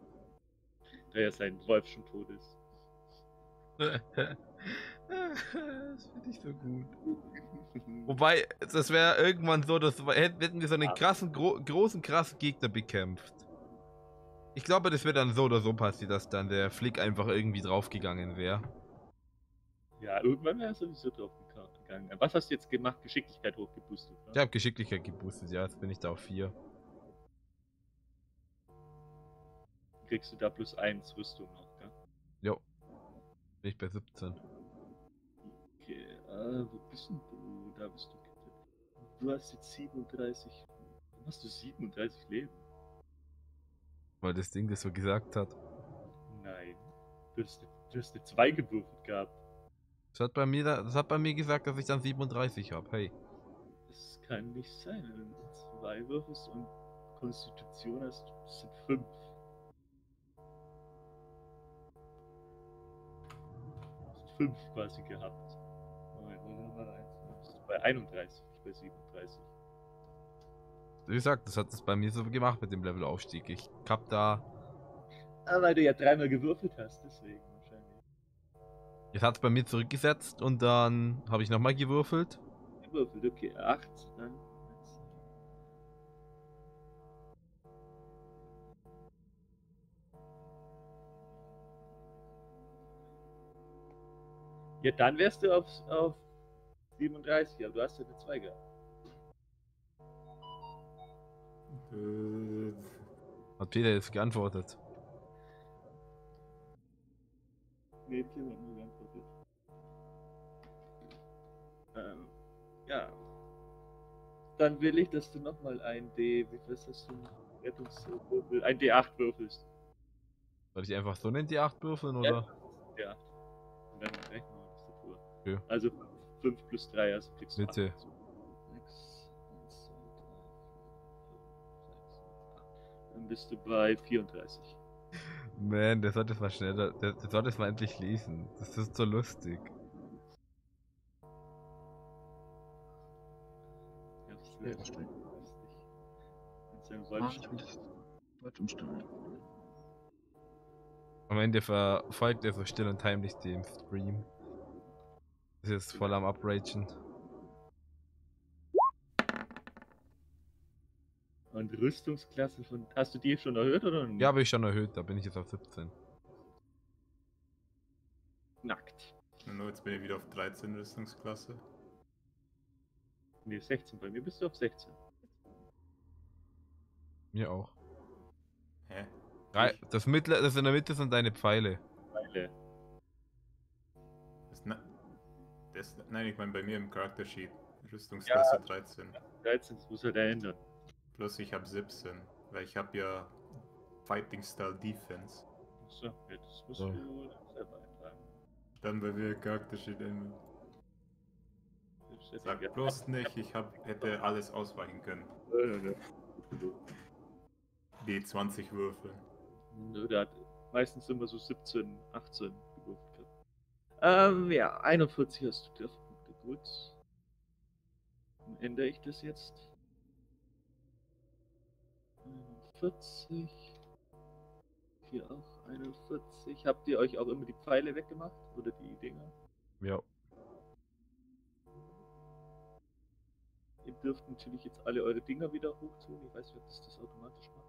Da ja sein Wolf schon tot ist. das finde ich so gut. Wobei, das wäre irgendwann so, dass wir- hätten wir so einen krassen, gro großen, krassen Gegner bekämpft. Ich glaube, das wäre dann so oder so passiert, dass dann der Flick einfach irgendwie draufgegangen wäre. Ja, irgendwann wäre er sowieso drauf gegangen. Was hast du jetzt gemacht? Geschicklichkeit hochgeboostet. Ich Ne? habe Geschicklichkeit geboostet, ja, jetzt bin ich da auf 4. Kriegst du da plus 1 Rüstung noch, gell? Jo. Bin ich bei 17. Äh, wo bist denn du? Da bist du. Du hast jetzt 37. Warum hast du 37 Leben? Weil das Ding das so gesagt hat. Nein. Du hast, du hast eine 2 gewürfelt gehabt. Das hat bei mir, da- das hat bei mir gesagt, dass ich dann 37 habe. Hey. Das kann nicht sein, wenn du 2 würfelst und Konstitution hast, sind 5. hast 5 quasi gehabt. Bei 31, nicht bei 37. Wie gesagt, das hat es bei mir so gemacht mit dem Levelaufstieg. Ich hab da. Ah, weil du ja dreimal gewürfelt hast, deswegen wahrscheinlich. Jetzt hat es bei mir zurückgesetzt und dann habe ich nochmal gewürfelt. Gewürfelt, okay. 8, dann. Ja, dann wärst du auf, auf 37, aber du hast ja eine 2 gehabt. Äh, Hat Peter jetzt geantwortet. Nee, Tim hat nur geantwortet. Ähm, ja. Dann will ich, dass du nochmal ein D, wie viel ist das denn? Rettungswürfel, ein D8 würfelst. Soll ich einfach so einen D8 würfeln oder? Ja. Und dann rechnen wir das davor. Okay. Also 5 plus 3, also kriegst du Bitte. 8 dazu. 6, 1, 2, 3, 4, 5, 6, 7, 8. Dann bist du bei 34. Man, der sollte es mal schneller. Der, der sollte es mal endlich lesen. Das ist so lustig. Ja, das Ja, wäre das ich will das Deutsch umstellen. Am Ende verfolgt er so still und heimlich dem Stream. Ist jetzt voll am Upragen. Und Rüstungsklasse von. Hast du die schon erhöht oder nicht? Ja, habe ich schon erhöht, da bin ich jetzt auf 17. Nackt. nur jetzt bin ich wieder auf 13 Rüstungsklasse. Nee, 16. Bei mir bist du auf 16. Mir auch. Hä? Drei, das, mittlere, das in der Mitte sind deine Pfeile. Weile. Das, nein, ich meine bei mir im Character Sheet. Rüstungsklasse 13. 13, das muss halt ändern. Plus ich habe 17. Weil ich habe ja Fighting Style Defense. So, ja, das musst So. du selber eintragen. Dann bei mir charakterische Dämon. Sag bloß nicht, ich hab, hätte alles ausweichen können. Die 20 Würfel. Nö, der hat meistens immer so 17, 18 gewürfelt. gehabt. Ähm, ja, 41 hast du Trefferpunkte. Gut. Dann ändere ich das jetzt. 41. Hier auch 41. Habt ihr euch auch immer die Pfeile weggemacht? Oder die Dinger? Ja. Ihr dürft natürlich jetzt alle eure Dinger wieder hochtun. Ich weiß nicht, ob das das automatisch macht.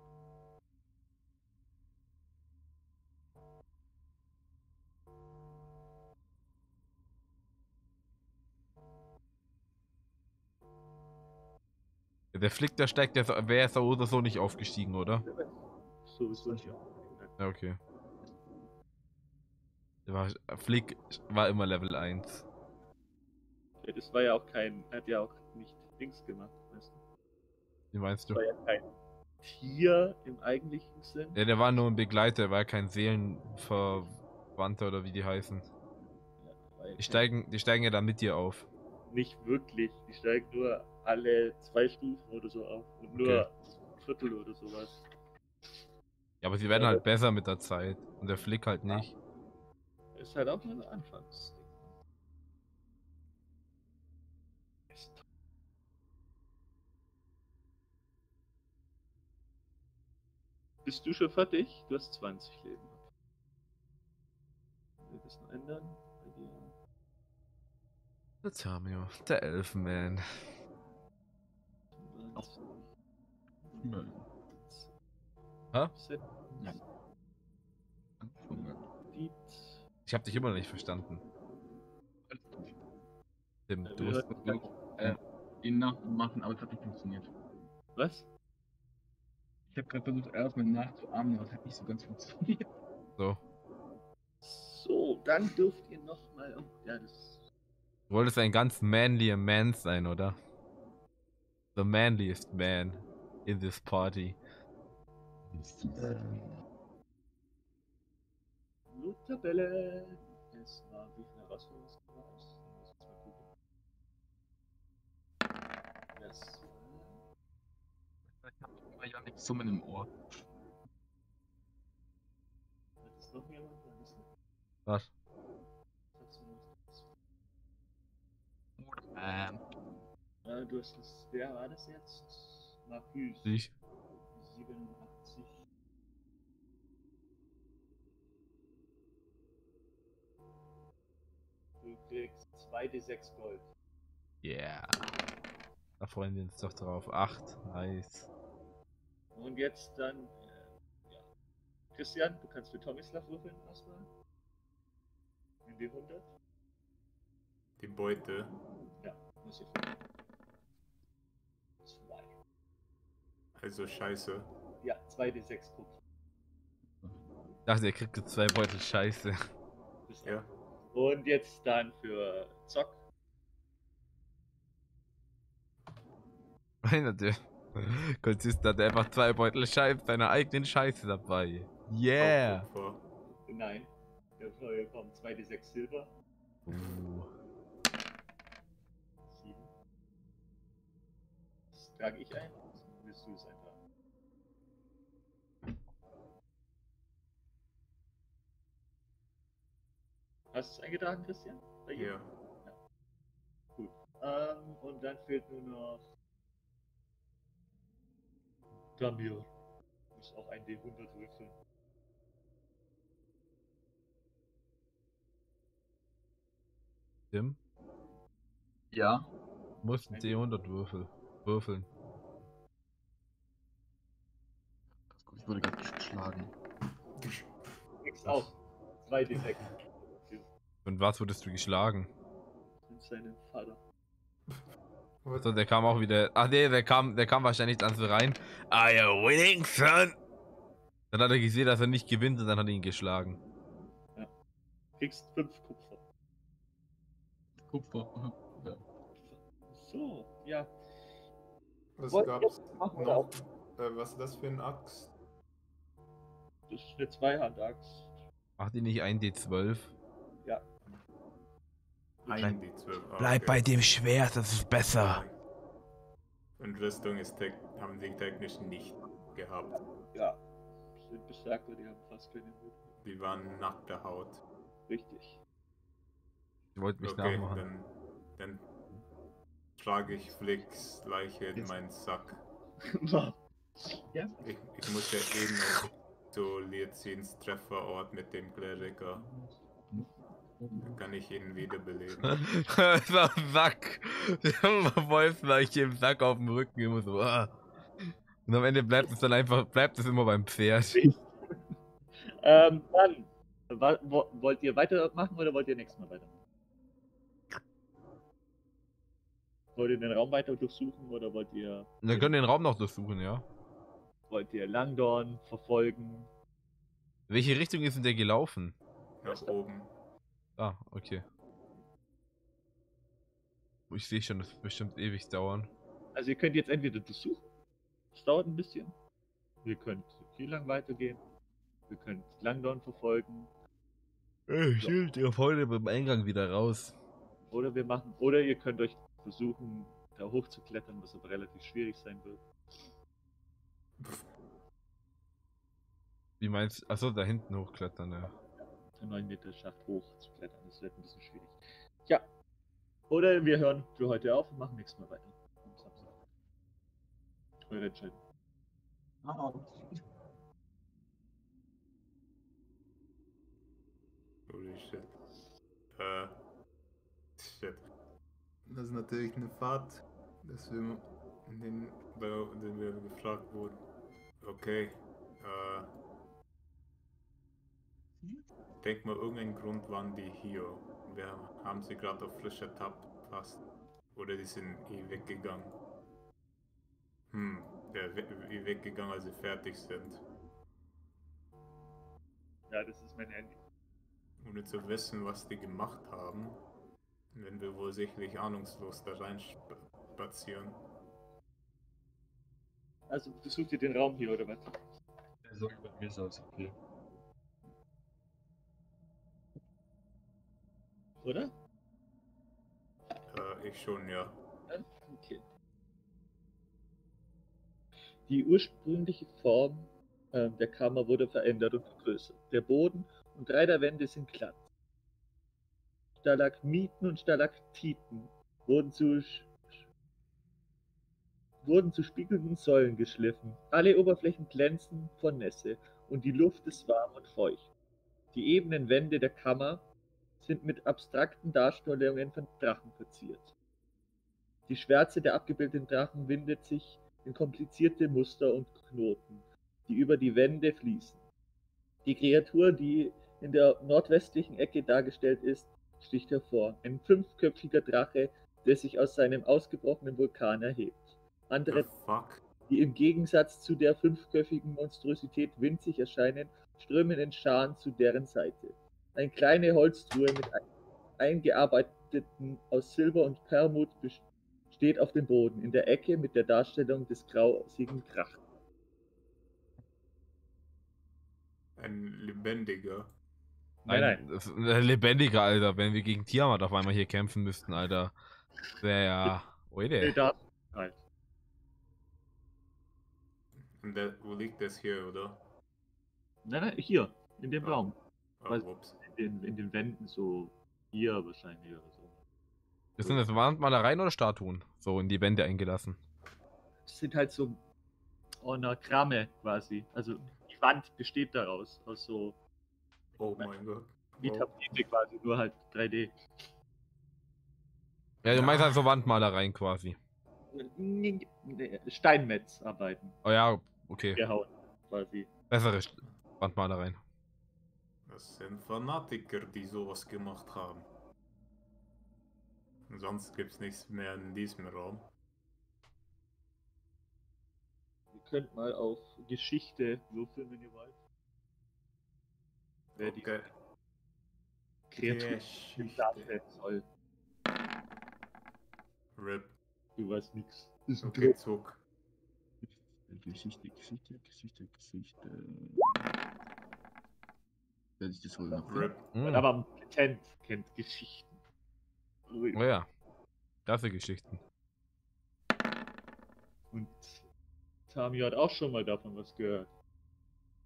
Der Flick, der steigt, der wäre so oder so nicht aufgestiegen, oder? Sowieso nicht. Ja, okay. Der war, Flick war immer Level 1. Ja, das war ja auch kein, er hat ja auch nicht Dings gemacht, weißt du? Wie meinst du? Das war ja kein Tier im eigentlichen Sinn. Ja, der war nur ein Begleiter, er war kein Seelenverwandter oder wie die heißen. Ja, ja Die steigen, die steigen ja dann mit dir auf. Nicht wirklich. Die steigen nur alle zwei Stufen oder so auf. Und nur Okay. ein Viertel oder sowas. Ja, aber sie werden halt besser mit der Zeit. Und der Flick halt nicht. Ist halt auch nur ein Anfangsding. Ist- Bist du schon fertig? Du hast 20 Leben. Das noch ändern? Bei dir? Der Tamio, der Elfenman. Nö. Hä? Ja. Ich hab dich immer noch nicht verstanden. Tim, du musst, hörten- Äh, ihn nachmachen, aber es hat nicht funktioniert. Was? Ich habe gerade versucht, erstmal nachzuahmen, aber es hat nicht so ganz funktioniert. so. So, dann dürft ihr nochmal. Ja, das. Du wolltest ein ganz manlier Man sein, oder? The manliest man in this party. Bluttabelle. Es war wie viel Herausforderungsgrad war es? Ich habe immer ja nichts Summen im Ohr. Hat es noch jemand? Was? Ähm, Äh, du hast das. Wer war das jetzt? Marcus. Ich? 87. Du kriegst 2d6 Gold. Yeah. Da freuen wir uns doch drauf. Acht. Nice. Und jetzt dann, äh, ja. Christian, du kannst für Tomislav würfeln erstmal. In die 100. Die Beute. Ja, muss ich. Zwei. Also scheiße. Ja, 2d6 guck. Ich dachte, ihr kriegt jetzt zwei Beutel Scheiße. Bis Ja. Und jetzt dann für Zock. Meiner der Kultist hat einfach zwei Beutel Scheiße, seiner eigenen Scheiße dabei. Yeah. Nein. Dafür kommen 2d6 Silber. Uh. 7. Das trage ich ein. Du es eintragen? Hast du es eingetragen, Christian? Bei Ja. Gut. Ähm, und dann fehlt nur noch Damir. Muss auch ein D100 würfeln. Tim, ja. du musst einen D100 Würfel. Würfeln. Ich wurde gerade geschlagen. Nix auch. 2D6. Und was wurdest du geschlagen? Von seinem Vater. So, der kam auch wieder. Ach nee, der kam, der kam wahrscheinlich dann so rein. Are you winning, son? Dann hat er gesehen, dass er nicht gewinnt und dann hat er ihn geschlagen. Kriegst 5 Kupfer. Kupfer. Ja. So, ja. Was Wollt- gab's noch? Äh, was ist das für ein Axt? Das ist eine Zweihand-Axt. Macht ihr nicht ein D12? Ein die 12. Ah, Bleib okay. bei dem Schwert, das ist besser. Und Rüstung ist tech- haben sie technisch nicht gehabt. Ja. Sind Berserker, die haben fast keine Hut. Die waren nackte Haut. Richtig. Ich wollte mich Okay, nachmachen. dann, dann trage ich Flicks Leiche in meinen Sack. ja. Ich, ich muss ja eh noch zu Lirzins Trefferort mit dem Kleriker. Dann kann ich ihn wiederbeleben. so ein Sack. Wolfsleiche im Sack auf dem Rücken immer so. ah. Und am Ende bleibt es dann einfach, bleibt es immer beim Pferd. Ähm, dann. wo- Wollt ihr weitermachen oder wollt ihr nächstes Mal weitermachen? Wollt ihr den Raum weiter durchsuchen oder wollt ihr, Wir können den Raum noch durchsuchen, ja. Wollt ihr Langdorn verfolgen? Welche Richtung ist denn der gelaufen? Nach oben. Ah, okay. Oh, Ich sehe schon, das wird bestimmt ewig dauern. Also ihr könnt jetzt entweder durchsuchen. Das dauert ein bisschen. Ihr könnt hier lang weitergehen. Wir könnt Langdorn verfolgen. Ey, stimmt, ihr heute beim Eingang wieder raus. Oder wir machen. Oder ihr könnt euch versuchen, da hochzuklettern, was aber relativ schwierig sein wird. Wie meinst du? Achso, da hinten hochklettern, ja. Der 9 Meter Schacht hochzuklettern. Das wird ein bisschen schwierig. Ja. Oder wir hören für heute auf und machen nächstes Mal weiter. Am Samstag. Eure Entscheidung. Holy shit. Äh. Shit. Das ist natürlich eine Fahrt, dass wir in den, bei den wir gefragt wurden. Okay. Äh. Denk mal, irgendein Grund waren die hier. Wir haben sie gerade auf frisch ertappt, fast. Oder die sind eh weggegangen. Hm, der we eh weggegangen, als sie fertig sind. Ja, das ist mein Handy. Ohne zu wissen, was die gemacht haben, werden wir wohl sicherlich ahnungslos da rein spazieren. Also besucht ihr den Raum hier oder was? So, bei mir ist alles okay. Oder? Äh, ich schon, ja. Okay. Die ursprüngliche Form äh, der Kammer wurde verändert und vergrößert. Der Boden und drei der Wände sind glatt. Stalagmiten und Stalaktiten wurden zu, wurden zu spiegelnden Säulen geschliffen. Alle Oberflächen glänzen vor Nässe und die Luft ist warm und feucht. Die ebenen Wände der Kammer sind mit abstrakten Darstellungen von Drachen verziert. Die Schwärze der abgebildeten Drachen windet sich in komplizierte Muster und Knoten, die über die Wände fließen. Die Kreatur, die in der nordwestlichen Ecke dargestellt ist, sticht hervor. Ein fünfköpfiger Drache, der sich aus seinem ausgebrochenen Vulkan erhebt. Andere, fuck? die im Gegensatz zu der fünfköpfigen Monstrosität winzig erscheinen, strömen in Scharen zu deren Seite. Eine kleine Holztruhe mit ein- eingearbeiteten aus Silber und Perlmutt bes- steht auf dem Boden, in der Ecke mit der Darstellung des grausigen Drachen. Ein lebendiger. Nein, nein. ein lebendiger, Alter. Wenn wir gegen Tiamat auf einmal hier kämpfen müssten, Alter. Wäre ja. Nee, Oide. da halt. Und der, wo liegt das hier, oder? Nein, nein, hier, in dem Ah. Raum. Was? ups. In den, in den Wänden, so hier wahrscheinlich oder so. Das sind das Wandmalereien oder Statuen? So in die Wände eingelassen. Das sind halt so Ornagramme quasi. Also die Wand besteht daraus, aus so Oh mein Gott. wie Oh. Tapete quasi, nur halt 3D. Ja, du Ja. meinst halt so Wandmalereien quasi. Steinmetzarbeiten Oh ja, okay. gehauen quasi. Bessere Wandmalereien. Das sind Fanatiker, die sowas gemacht haben. Sonst gibt's nichts mehr in diesem Raum. Ihr könnt mal auf Geschichte würfeln, wenn ihr wollt. Wer die Okay. Kreatur Geschichte. darstellen soll. Rip. Du weißt nix. Ist ein Okay, Zug. Geschichte, Geschichte, Geschichte, Geschichte. Werde ich das wohl noch Rip. Hm. Aber Patent kennt Geschichten. Oh ja. Klasse Geschichten. Und Tamio hat auch schon mal davon was gehört.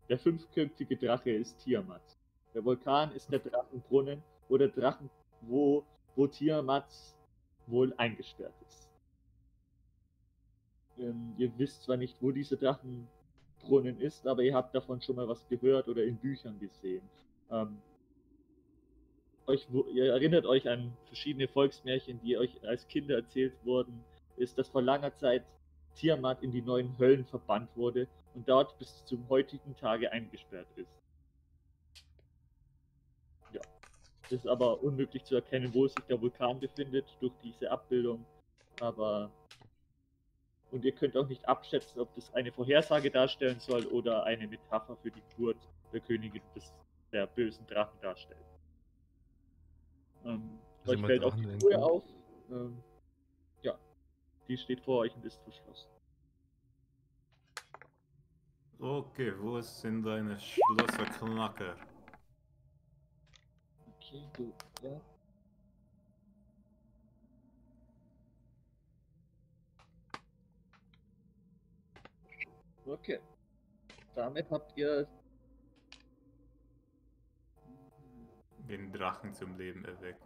Der fünfköpfige Drache ist Tiamat. Der Vulkan ist der Drachenbrunnen, wo der Drachen, wo, wo Tiamat wohl eingesperrt ist. Ähm, ihr wisst zwar nicht, wo dieser Drachenbrunnen ist, aber ihr habt davon schon mal was gehört oder in Büchern gesehen. Ähm, euch, ihr erinnert euch an verschiedene Volksmärchen, die euch als Kinder erzählt wurden, ist, dass vor langer Zeit Tiamat in die neuen Höllen verbannt wurde und dort bis zum heutigen Tage eingesperrt ist. Ja. Es ist aber unmöglich zu erkennen, wo sich der Vulkan befindet durch diese Abbildung. Aber. Und ihr könnt auch nicht abschätzen, ob das eine Vorhersage darstellen soll oder eine Metapher für die Geburt der Königin des, der bösen Drachen darstellt. Ähm, Ist euch fällt auch die Truhe denken? auf. Ähm, ja, die steht vor euch und ist verschlossen. Okay, wo sind deine Schlösserknacker? Okay, gut, ja. Okay. Damit habt ihr Den Drachen zum Leben erweckt.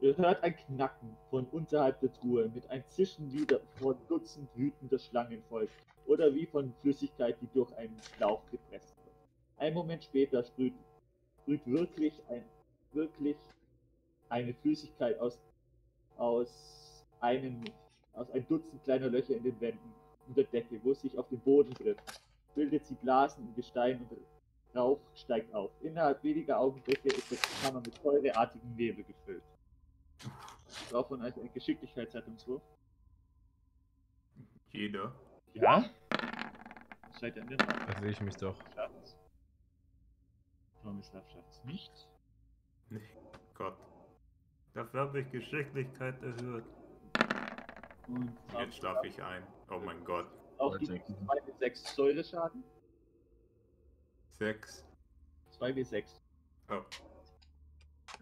Ihr hört ein Knacken von unterhalb der Truhe mit ein Zischen wie der- von Dutzend wütender Schlangen folgt oder wie von Flüssigkeit, die durch einen Schlauch gepresst wird. Ein Moment später sprüht, sprüht wirklich, ein, wirklich eine Flüssigkeit aus, aus, einem, aus ein Dutzend kleiner Löcher in den Wänden und der Decke, wo es sich auf den Boden trifft. Bildet sie Blasen im Gestein und Rauch steigt auf. Innerhalb weniger Augenblicke ist das Kammer mit säureartigem Nebel gefüllt. Drauf von euch ein Geschicklichkeitsrettungswurf. Jeder. Ja? Seid ihr den Da sehe ich mich doch. Schafft's. Tomislav schafft's nicht. Nee, Gott. Dafür habe ich Geschicklichkeit erhöht. Und Jetzt schlafe ich ein. Oh mein Gott. auch die 2 w 6 Säureschaden. Sechs. 2 w 6. Oh,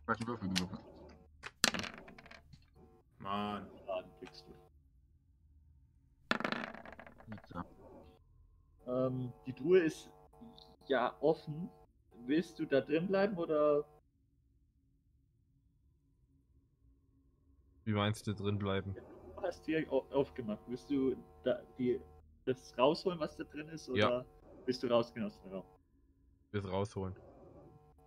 Falschen Würfel gewürfelt. Mann. Schaden kriegst du. Ähm, die Truhe ist ja offen. Willst du da drin bleiben oder Wie meinst du drin bleiben? Du hast die au- aufgemacht? Willst du da die, das rausholen, was da drin ist? Oder Ja. willst du rausgehen aus dem Raum? Es rausholen.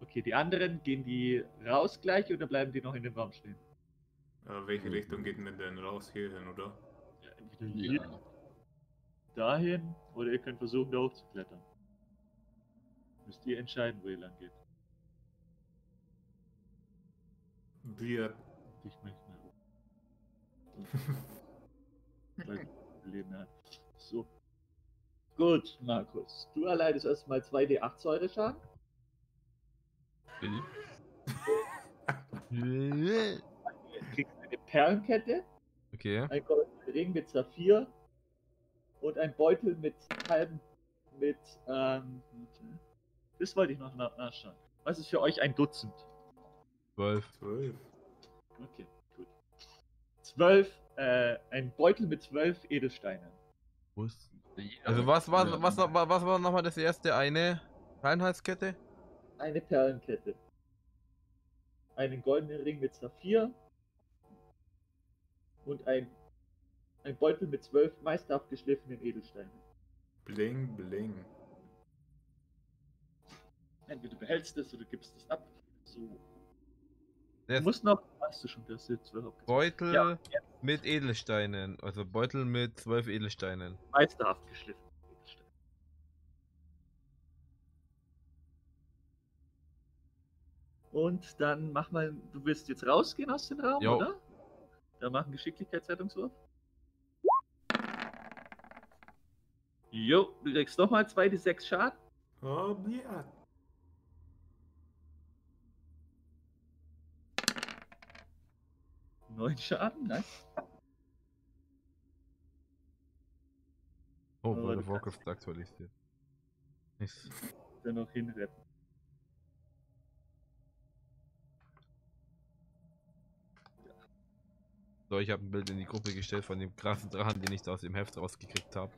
Okay, die anderen, gehen die raus gleich oder bleiben die noch in dem Raum stehen? Äh, welche Richtung geht man denn raus hierhin, oder? Ja, entweder hier, Ja. dahin oder ihr könnt versuchen, da hochzuklettern. Müsst ihr entscheiden, wo ihr lang geht. Wir. Ich möchte hat. So. Gut, Markus. Du erleidest erstmal 2d8 Säureschaden. Kriegst eine Perlenkette, Okay. ein goldenen Ring mit Saphir und ein Beutel mit halben. mit. Ähm, das wollte ich noch nach- nachschauen. Was ist für euch ein Dutzend? Zwölf. Zwölf. Okay. Zwölf, äh, ein Beutel mit zwölf Edelsteinen. Was? Also was war Ja. was, was, was war nochmal das erste? Eine Perlenhalskette? Eine Perlenkette. Einen goldenen Ring mit Saphir. Und ein, ein Beutel mit zwölf meisterhaft geschliffenen Edelsteinen. Bling, bling. Entweder du behältst es oder gibst es ab. So. Du Das musst noch. Hast du schon das jetzt abgezogen? Beutel Ja, mit Edelsteinen. Also Beutel mit zwölf Edelsteinen. Meisterhaft geschliffene Edelsteine. Und dann mach mal. Du willst jetzt rausgehen aus dem Raum, Jo. oder? Dann mach einen Geschicklichkeitsrettungswurf. Jo, du kriegst nochmal 2 die 6 Schaden. Oh, ja. Neun Schaden, nice. Oh, of Warcraft ist aktualisiert. Nice. Dann noch hinretten. So, ich habe ein Bild in die Gruppe gestellt von dem krassen Drachen, den ich da aus dem Heft rausgekriegt habe.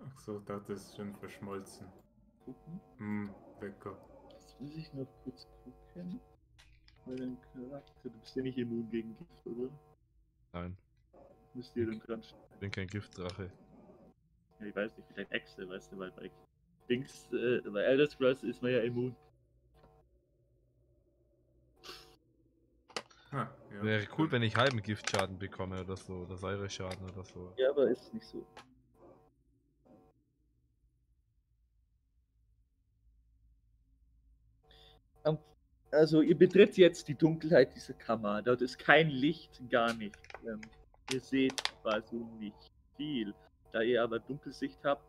Ach so, das ist schon verschmolzen. Gucken. Hm, lecker. Jetzt muss ich noch kurz gucken. Deinem Charakter. Du bist ja nicht immun gegen Gift, oder? Nein, Müsst ihr dann dran stehen. ich bin kein Giftdrache. Ja, ich weiß nicht, vielleicht Excel, weißt du, weil bei Dings, äh, bei Elder Scrolls ist man ja immun. Ha, ja, Wäre cool, wenn ich halben Giftschaden bekomme oder so, oder Säureschaden oder so. Ja, aber ist nicht so. Am- Also ihr betritt jetzt die Dunkelheit dieser Kammer. Dort ist kein Licht, gar nicht. Ähm, ihr seht quasi nicht viel. Da ihr aber Dunkelsicht habt,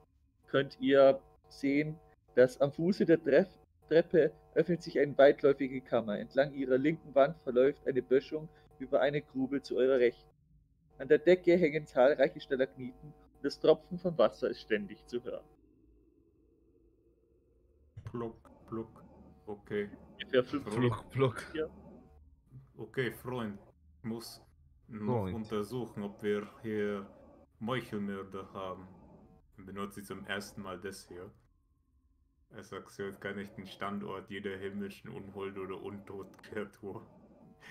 könnt ihr sehen, dass am Fuße der Treff Treppe öffnet sich eine weitläufige Kammer. Entlang ihrer linken Wand verläuft eine Böschung über eine Grube zu eurer Rechten. An der Decke hängen zahlreiche Stalagniten und das Tropfen von Wasser ist ständig zu hören. Pluck, pluck. Okay. Ungefähr fünf Pluck, pluck. Okay, Freund. Ich muss noch Freund. untersuchen, ob wir hier Meuchelmörder haben. Dann benutze ich zum ersten Mal das hier. Als Aktion kann ich den Standort jeder himmlischen Unhold oder untoten Kreatur.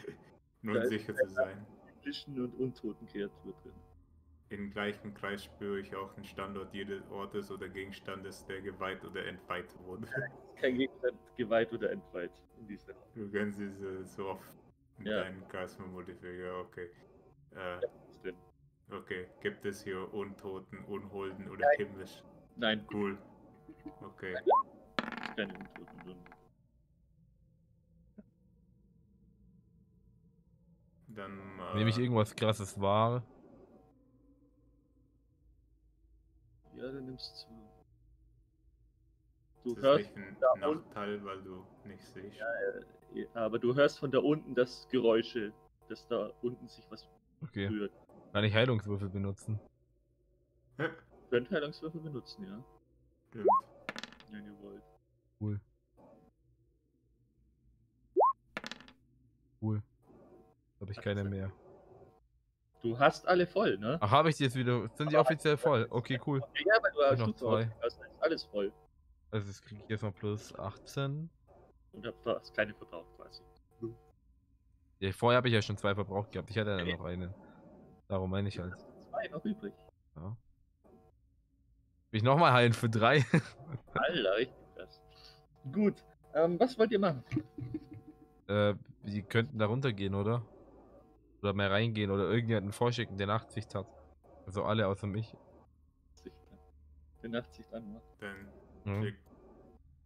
Nur um sicher zu sein. Fischen und untoten Kreaturen drin. Im gleichen Kreis spüre ich auch den Standort jedes Ortes oder Gegenstandes, der geweiht oder entweiht wurde. Kein Gegenstand geweiht oder entweiht in dieser Du kennst diese so oft in Ja. deinen Charisma-Modifier, okay. Äh, drin. okay, gibt es hier Untoten, Unholden oder himmlisch? Nein, Cool. Okay. keine untoten drin. Dann äh, Nehme ich irgendwas krasses wahr? Ja, du nimmst zu. Du ist das hörst, nicht ein da unten- Nachteil, weil du nicht siehst. äh, aber du hörst von da unten das Geräusche, dass da unten sich was Okay. rührt. Kann ich Heilungswürfel benutzen? Ja, Könnt Heilungswürfel benutzen, ja? stimmt. Wenn ihr wollt. Cool. Cool. Habe ich keine mehr. Du hast alle voll, ne? Ach, habe ich die jetzt wieder? Sind die offiziell voll? Okay, cool. Ja, aber du hast noch zwei. aufgepasst, da ist alles voll. Also jetzt kriege ich jetzt mal plus 18. Und hab- du hast keine verbraucht quasi. Ja, vorher habe ich ja schon zwei verbraucht gehabt. Ich hatte ja noch einen. Darum meine ich halt. Zwei noch übrig. Ja. Will ich nochmal heilen für drei? Alter, richtig krass. Gut, ähm, was wollt ihr machen? äh, die könnten da runtergehen, oder? Oder mehr reingehen oder irgendjemanden vorschicken, der Nachtsicht hat. Also alle außer mich. Der Nachtsicht anmacht. Dann Mhm. schick,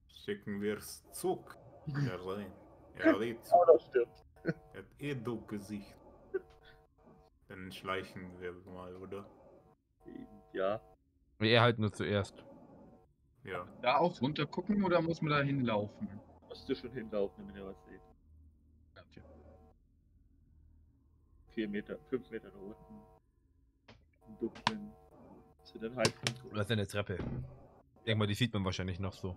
schicken wir's Zug da rein. Er Oh, das stimmt. Er hat eh du Gesicht. Dann schleichen wir mal, oder? Ja, Er halt nur zuerst. Ja. Da auch runter gucken oder muss man da hinlaufen? musst du schon hinlaufen, wenn ihr was seht. Vier Meter, fünf Meter da unten. Im Dunkeln. Zu den Halbpunkt. Das ist eine Treppe. Ich denke mal, die sieht man wahrscheinlich noch so.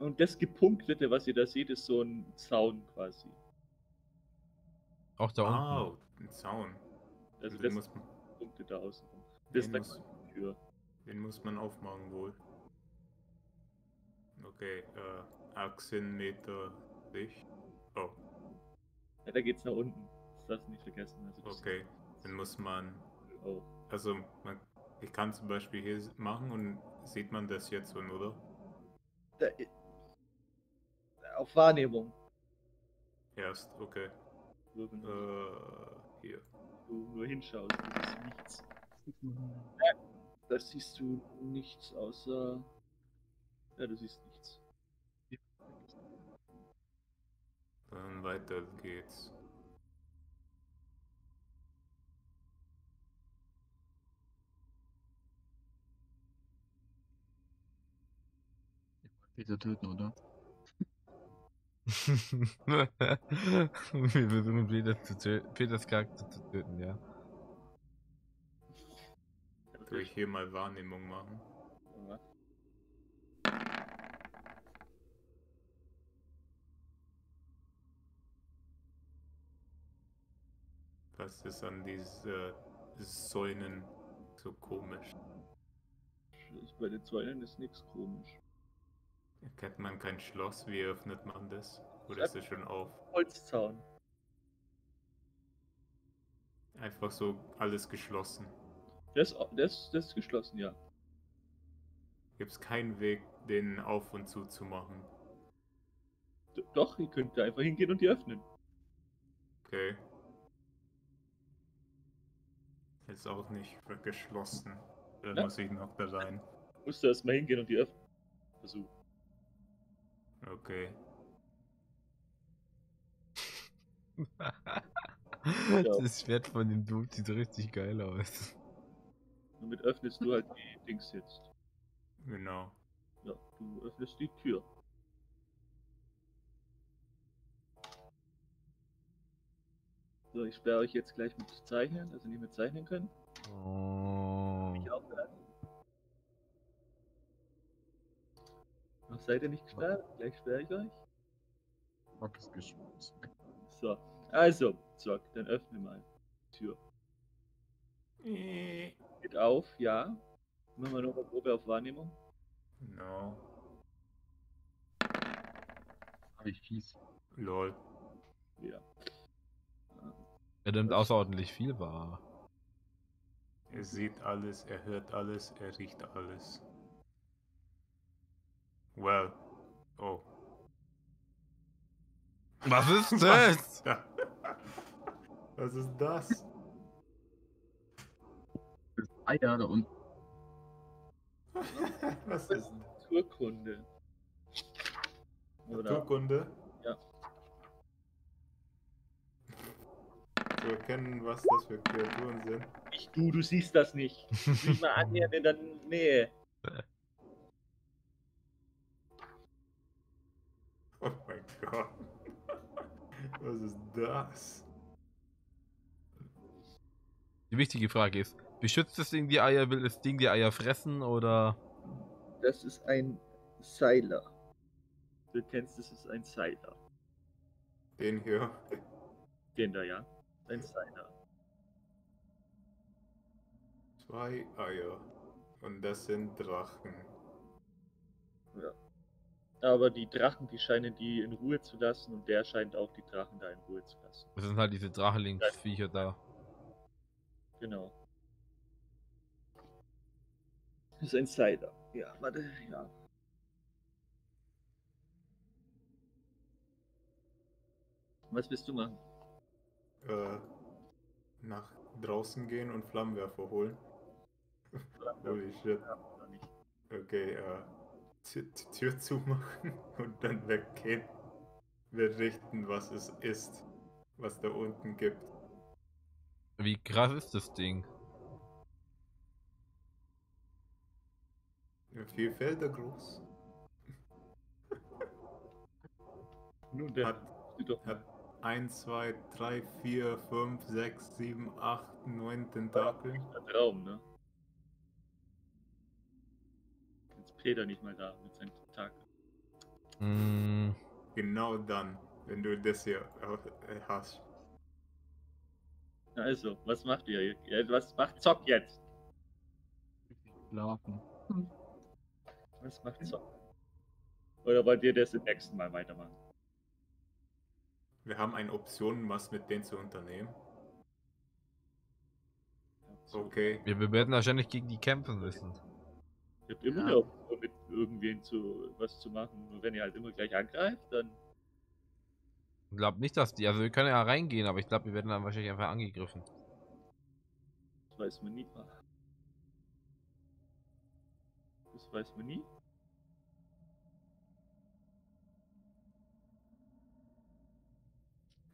Und das Gepunktete, was ihr da seht, ist so ein Zaun quasi. Auch da unten. Wow, ein Zaun. Also den, das muss, man- Punkte da außen. Das ist muss, die Tür. den muss man aufmachen wohl. Okay, äh, 18 Meter Licht. Oh, Ja, da geht's nach unten. Das nicht vergessen. Also das okay. Dann muss man, auch. also man, ich kann zum Beispiel hier machen und sieht man das jetzt schon, oder? Da, auf Wahrnehmung. Erst, okay. Äh, hier. du nur hinschaust. Du siehst nichts. Da siehst du nichts außer. Ja, du siehst nichts. Dann weiter geht's. Peter töten, oder? Wir versuchen Peter zu tö- Peters Charakter zu töten, ja. Soll ich hier mal Wahrnehmung machen? Ja. Was ist an diese Säulen so komisch? Bei den Säulen ist nichts komisch. Kennt man kein Schloss? Wie öffnet man das? Oder ist es schon auf? Holzzaun. Einfach so alles geschlossen. Das, das, das ist geschlossen, ja. Gibt es keinen Weg, den auf und zu zu machen? D doch, ihr könnt da einfach hingehen und die öffnen. Okay. Ist auch nicht geschlossen. Da Ja. muss ich noch da rein. Musst du erstmal hingehen und die öffnen. Versuchen. Okay. Das Schwert von dem Dude sieht richtig geil aus. Damit öffnest du halt die Dings jetzt. Genau. Ja, du öffnest die Tür. So, ich sperre euch jetzt gleich mit Zeichnen, also nicht mit zeichnen können. Oh. Ich aufhören. Seid ihr nicht gesperrt? Gleich sperre ich euch. Rock ist geschmolzen. So, also, zack, dann öffne mal die Tür. Geht auf, ja. Machen wir noch eine Probe auf Wahrnehmung. No. Habe ich fies. Lol. Ja. Er nimmt außerordentlich viel wahr. Er sieht alles, er hört alles, er riecht alles. Well. Oh. Was ist das? Da. Was ist das? Das Eier da unten. Was ist Naturkunde. Oder? Naturkunde? Ja. Zu erkennen, was das für Kreaturen sind. Ich, du, du siehst das nicht. Nicht mal annähernd in der Nähe. Oh mein Gott. Was ist das? Die wichtige Frage ist, beschützt das Ding die Eier? Will das Ding die Eier fressen oder? Das ist ein Seiler. Du kennst, das ist ein Seiler. Den hier. Den da, ja. Ein Seiler. Zwei Eier. Und das sind Drachen. Aber die Drachen, die scheinen die in Ruhe zu lassen und der scheint auch die Drachen da in Ruhe zu lassen. Das sind halt diese Drachenlingsviecher da. Genau. Das ist ein Seiler. Ja, warte, ja. Was willst du machen? Äh, nach draußen gehen und Flammenwerfer holen. Holy shit. Ja, oder nicht? Okay, äh, Tür, die Tür zumachen und dann weggehen. Berichten, was es ist, was da unten gibt. Wie krass ist das Ding? Vier Felder groß. Nun, der Hat, hat 1, 2, 3, 4, 5, 6, 7, 8, 9 Tentakel. ein Raum, ne? Jetzt Peter nicht mal da mit seinem Tag. Mm, Genau dann, wenn du das hier äh, hast. Also, was macht ihr? Was macht Zock jetzt? Schlafen. Was macht Zock? Oder wollt ihr das im nächsten Mal weitermachen? Wir haben eine Option, was mit denen zu unternehmen. Okay. wir, wir werden wahrscheinlich gegen die kämpfen müssen. Ihr habt immer Ja. eine Option, mit irgendwen zu was zu machen. Nur wenn ihr halt immer gleich angreift, dann. Ich glaube nicht, dass die. Also wir können ja reingehen, aber ich glaube, wir werden dann wahrscheinlich einfach angegriffen. Das weiß man nie. Das weiß man nie.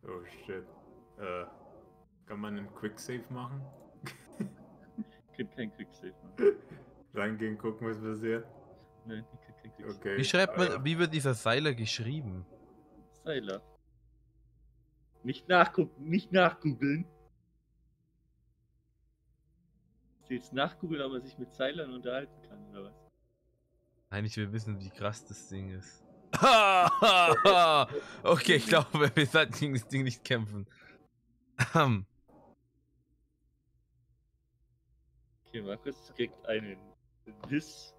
Oh shit. Äh, kann man einen Quicksave machen? Könnt kein Quicksave machen. Reingehen, gucken, was passiert. Nein. Okay. Wie schreibt man, äh, wie wird dieser Seiler geschrieben? Seiler. Nicht nachgucken, nicht nachgoogeln. Sie jetzt nachgoogeln, ob man sich mit Seilern unterhalten kann, oder was? Eigentlich, wir wissen, wie krass das Ding ist. okay, ich glaube, wir sollten gegen das Ding nicht kämpfen. Okay, Markus kriegt einen Biss.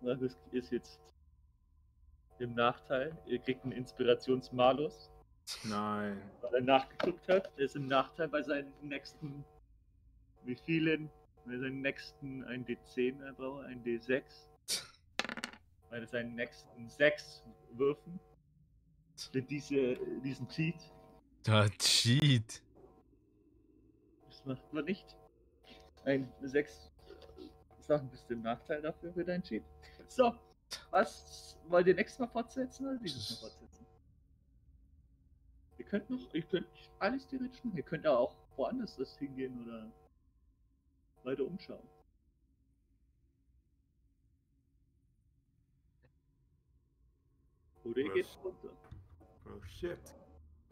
Markus ist jetzt im Nachteil. Ihr kriegt einen Inspirationsmalus, Nein. weil er nachgeguckt hat. Er ist im Nachteil bei seinen nächsten. Wie vielen? Bei seinen nächsten ein D10 er braucht, ein D6. Bei seinen nächsten sechs Würfen. Für diese, diesen Cheat. Da Cheat. Das macht man nicht. Ein sechs Sachen bist du im Nachteil dafür für dein Cheat. So, was wollt ihr nächstes Mal fortsetzen oder dieses Mal fortsetzen? Ihr könnt noch, ihr könnt alles theoretisch machen. Ihr könnt ja auch woanders das hingehen oder weiter umschauen. Oder ihr geht runter. Oh shit.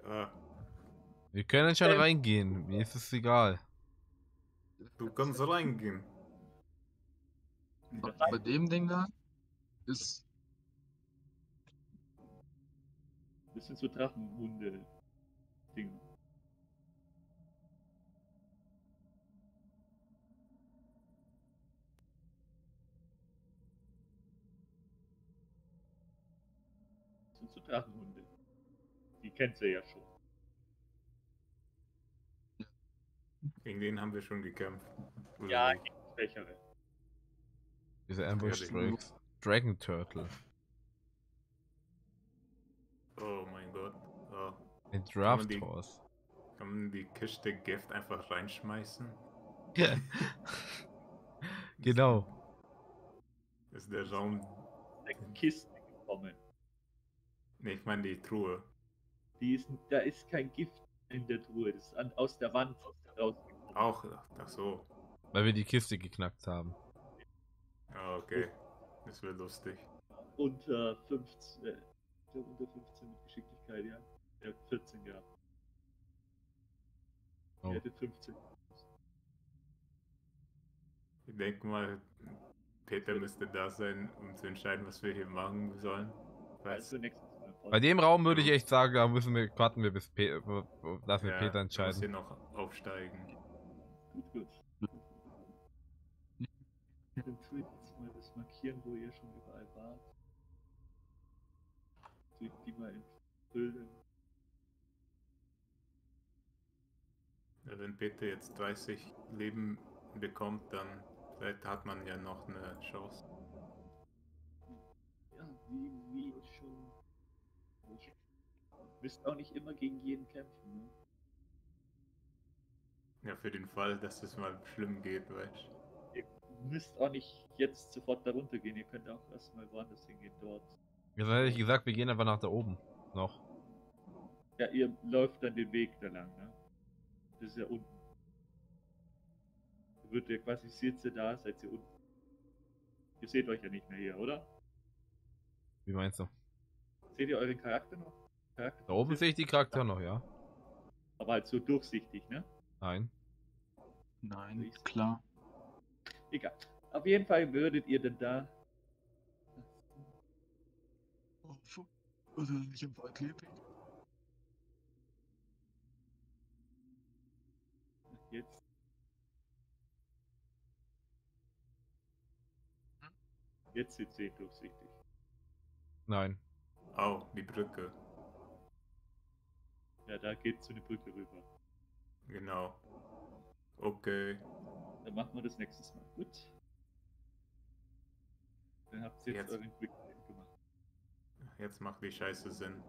Ah, Wir können schon Ähm. reingehen. Mir ist es egal. du kannst reingehen. Bei dem Ding da ist. Das sind so Drachenhunde-Dinge. Das sind so Drachenhunde. Die kennt ihr ja schon. Gegen den haben wir schon gekämpft. Oder Ja, gegen schwächere. Diese Ambush Ja, Drakes. Dragon Turtle. Oh mein Gott. Oh. Ein Draft die- Horse. Kann man die Kiste Gift einfach reinschmeißen? genau. Ist der Raum. Eine Kiste gekommen. Ne, ich meine die Truhe. Die ist, da ist kein Gift in der Truhe. Das ist an, aus der Wand rausgekommen. Auch, ach so. Weil wir die Kiste geknackt haben. Ja, okay. Das wird lustig. Unter 15, äh, unter 15 mit Geschicklichkeit, ja. Er hat 14 gehabt. Oh. Er hätte 15. Ich denke mal, Peter müsste da sein, um zu entscheiden, was wir hier machen sollen. Weiß. Also. Bei dem Raum würde ich echt sagen, da müssen wir, warten wir bis Pe lassen wir Ja, Peter er muss hier entscheiden. noch aufsteigen. Gut, gut. Markieren, wo ihr schon überall wart. Ich die mal entfüllen. Ja, wenn Peter jetzt 30 Leben bekommt, dann vielleicht hat man ja noch eine Chance. Ja, wie, wie schon. Ich müsst auch nicht immer gegen jeden kämpfen, ne? Ja, für den Fall, dass es mal schlimm geht, weißt du. Ihr müsst auch nicht jetzt sofort da runter gehen, ihr könnt auch erstmal woanders hingehen dort. Jetzt hätte ich gesagt, wir gehen einfach nach da oben. Noch. Ja, ihr läuft dann den Weg da lang, ne? Das ist ja unten. Ihr Wird ihr quasi, seht ihr da, seid ihr unten. Ihr seht euch ja nicht mehr hier, oder? Wie meinst du? Seht ihr euren Charakter noch? Charakter Da oben sehe ich die Charaktere noch, ja? Aber halt so durchsichtig, ne? Nein. Nein, klar. Egal. Auf jeden Fall würdet ihr denn da. Oder nicht im Wald leben? Jetzt. Jetzt sind sie durchsichtig. Nein. Au, die Brücke. Ja, da geht so eine Brücke rüber. Genau. Okay. Dann machen wir das nächstes Mal. Gut. Dann habt ihr jetzt, Jetzt. euren Quick gemacht. Jetzt macht die Scheiße Sinn.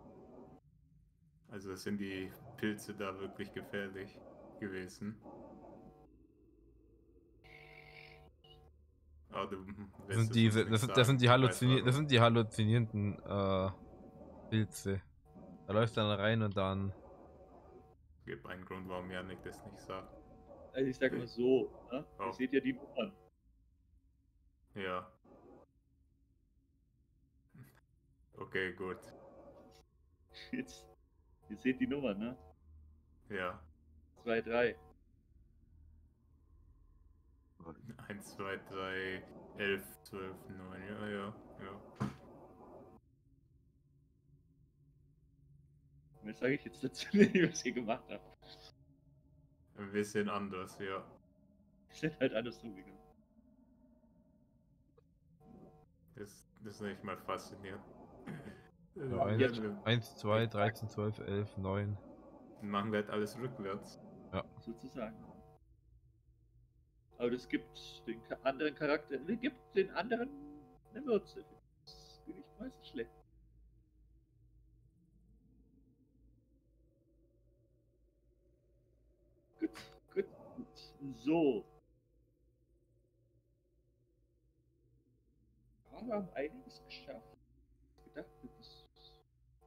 Also sind die Pilze da wirklich gefährlich gewesen? Oh, du Das sind uns das das sind die Halluzini das sind die halluzinierenden äh, Pilze. Da läufst du dann rein und dann. Gibt einen Grund, warum Janik das nicht sagt. Also ich sag mal so, ne? Oh. Ihr seht ja die Nummern. Ja. Okay, gut. Jetzt. Ihr seht die Nummern, ne? Ja. 2, 3. 1, 2, 3, 11, 12, 9, ja, ja, ja. Was sage ich jetzt dazu, was ihr gemacht habt? Ein bisschen anders, ja. sind halt alles zugegangen. Das, das ist nicht mal faszinierend. Ja, Äh, jetzt- wir- 1, 2, 13, 12, 11, 9. Dann machen wir halt alles rückwärts. sozusagen. Aber das gibt den anderen Charakter, ne, gibt den anderen eine Würze. Das bin ich meistens schlecht. Gut, gut, gut. So. Ja, wir haben einiges geschafft.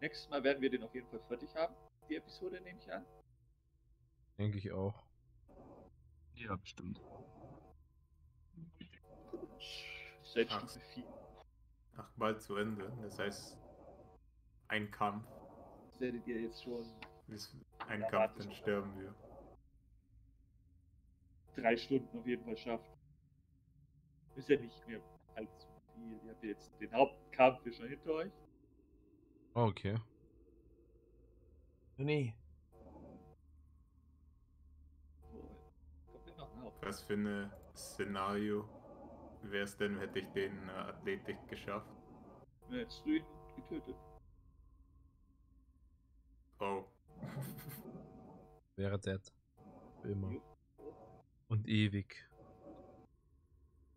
Nächstes Mal werden wir den auf jeden Fall fertig haben. Die Episode nehme ich an. Denke ich auch. Ja, bestimmt. Seit Ah. Stufe 4. Ach, bald zu Ende. Das heißt, ein Kampf. Das werdet ihr jetzt schon ein Kampf, dann sterben wir. drei Stunden auf jeden Fall schaffen. Ist ja nicht mehr allzu viel. Ihr habt jetzt den Hauptkampf hier schon hinter euch. Oh, okay. Nee. Was für ein Szenario wäre es denn, hätte ich den äh, Athletik geschafft? Hättest du ihn getötet? Oh. Wäre dead. Für immer. Und ewig.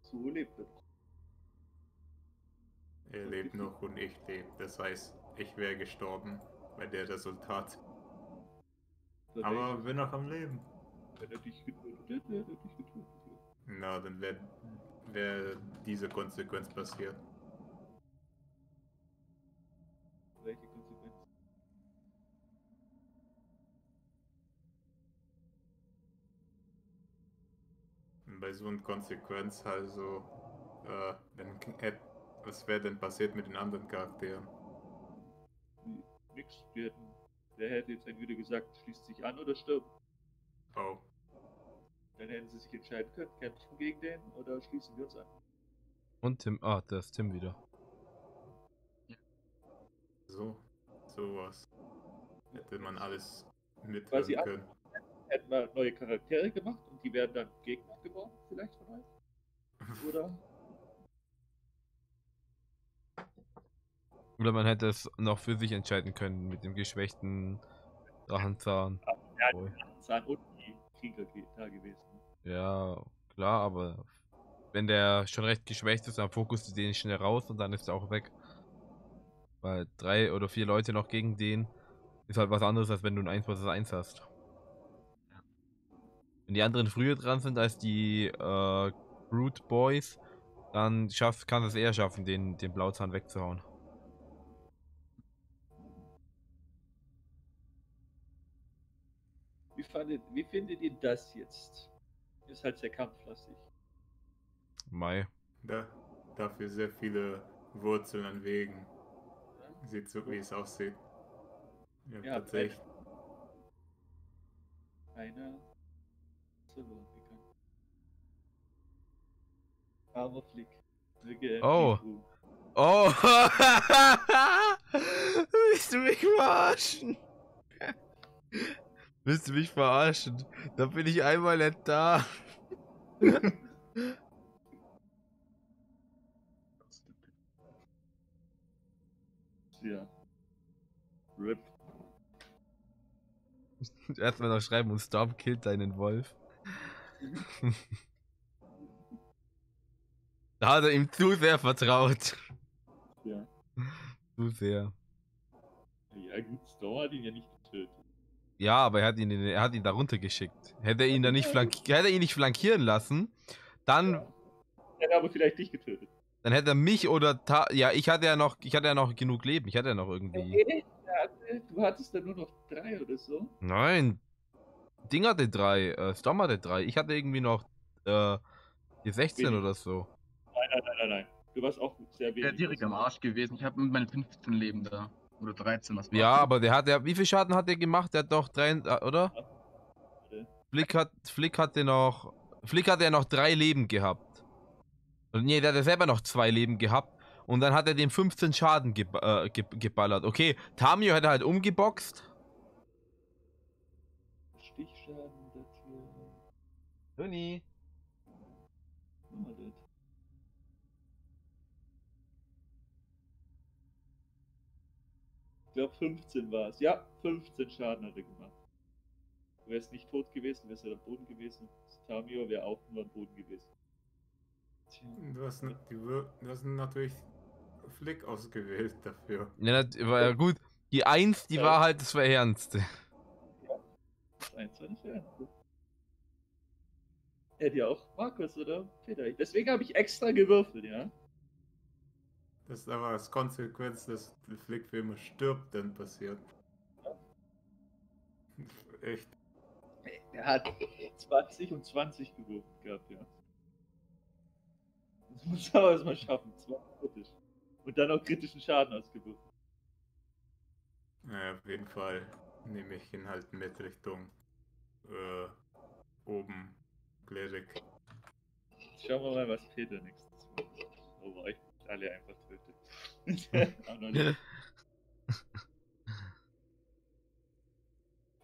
So lebt er. er lebt noch und ich lebe. Das heißt, ich wäre gestorben bei der Resultat. Dann Aber bin noch am Leben. Wenn er dich getötet hätte, hätte er dich getötet. Na, dann wäre wär diese Konsequenz passiert. Welche Konsequenz? Bei so einer Konsequenz also, äh, dann was wäre denn passiert mit den anderen Charakteren? Nix. Wir hätten, der hätte jetzt entweder gesagt, schließt sich an oder stirbt. Oh, Dann hätten sie sich entscheiden können, kämpfen gegen den oder schließen wir uns an. Und Tim. Ah, da ist Tim wieder. so, sowas. Hätte man alles Quasi mithören können. Hätten wir neue Charaktere gemacht und die werden dann Gegner geworden, vielleicht von euch? Oder? Oder man hätte es noch für sich entscheiden können mit dem geschwächten Drachenzahn. Ja, Voll. Zahn und die Krieger ge- da gewesen. Ja, klar, aber wenn der schon recht geschwächt ist, dann fokussiert du den schnell raus und dann ist er auch weg. Weil drei oder vier Leute noch gegen den ist halt was anderes, als wenn du ein 1 vs 1 hast. Wenn die anderen früher dran sind als die äh, Brute Boys, dann schaff, kann es eher schaffen, den, den Blauzahn wegzuhauen. Fandet, wie findet ihr das jetzt? Ist halt sehr kampflastig. Mai. Da, dafür sehr viele Wurzeln an Wegen. Sieht so, wie es aussieht. Ja, Ja, tatsächlich. Einer verloren gegangen. Armer Flick. Oh. Oh! Willst du mich verarschen? Willst du mich verarschen? Da bin ich einmal nicht da. Ja. RIP. Erstmal noch schreiben und Storm killt deinen Wolf. da hat er ihm zu sehr vertraut. Ja. Zu sehr. Ja, gut, Storm hat ihn ja nicht. Ja, aber er hat ihn, er hat ihn da runtergeschickt. Hätte er ihn da nicht flank hätte er ihn nicht flankieren lassen, dann, Er hat aber vielleicht dich getötet. dann hätte er mich oder Ta ja, ich hatte ja noch, ich hatte ja noch genug Leben. Ich hatte ja noch irgendwie. Okay, Du hattest da nur noch drei oder so. Nein. Ding hatte drei, äh, Storm hatte drei. Ich hatte irgendwie noch äh, die 16 Wenig. oder so. Nein, nein, nein, nein, nein. Du warst auch sehr Ich wenig. wäre direkt am Arsch gewesen. Ich habe mit meinen 15 Leben da. Oder 13, was war Ja, aber der hat ja, wie viel Schaden hat der gemacht? Der hat doch drei, äh, oder? Flick hat, Flick hatte noch, Flick hatte ja noch drei Leben gehabt. Und nee, der hat ja selber noch zwei Leben gehabt. Und dann hat er dem 15 Schaden geb äh, ge geballert. Okay, Tamio hat er halt umgeboxt. Stichschaden dafür. Toni. Glaube 15 war es. Ja, 15 Schaden hat er gemacht. Du wärst nicht tot gewesen, wärst du am Boden gewesen. Tamio wäre auch nur am Boden gewesen. Tja. Du hast, du hast natürlich Flick ausgewählt dafür. Ja, das war ja gut. Die 1, die Ja. war halt das Verheerendste. Das eins war nicht ernst. Hätte ja auch Markus oder Peter. Deswegen habe ich extra gewürfelt, ja. Das ist aber als Konsequenz, dass der Flick für immer stirbt, dann passiert. Echt. Er hat 20 und 20 gewürfelt gehabt, ja. Das muss er aber erstmal schaffen. 20 kritisch. Und dann auch kritischen Schaden ausgewürfelt. Naja, auf jeden Fall nehme ich ihn halt mit Richtung äh, oben Klerik. Schauen wir mal, was Peter nächstes macht. Wo alle einfach tötet.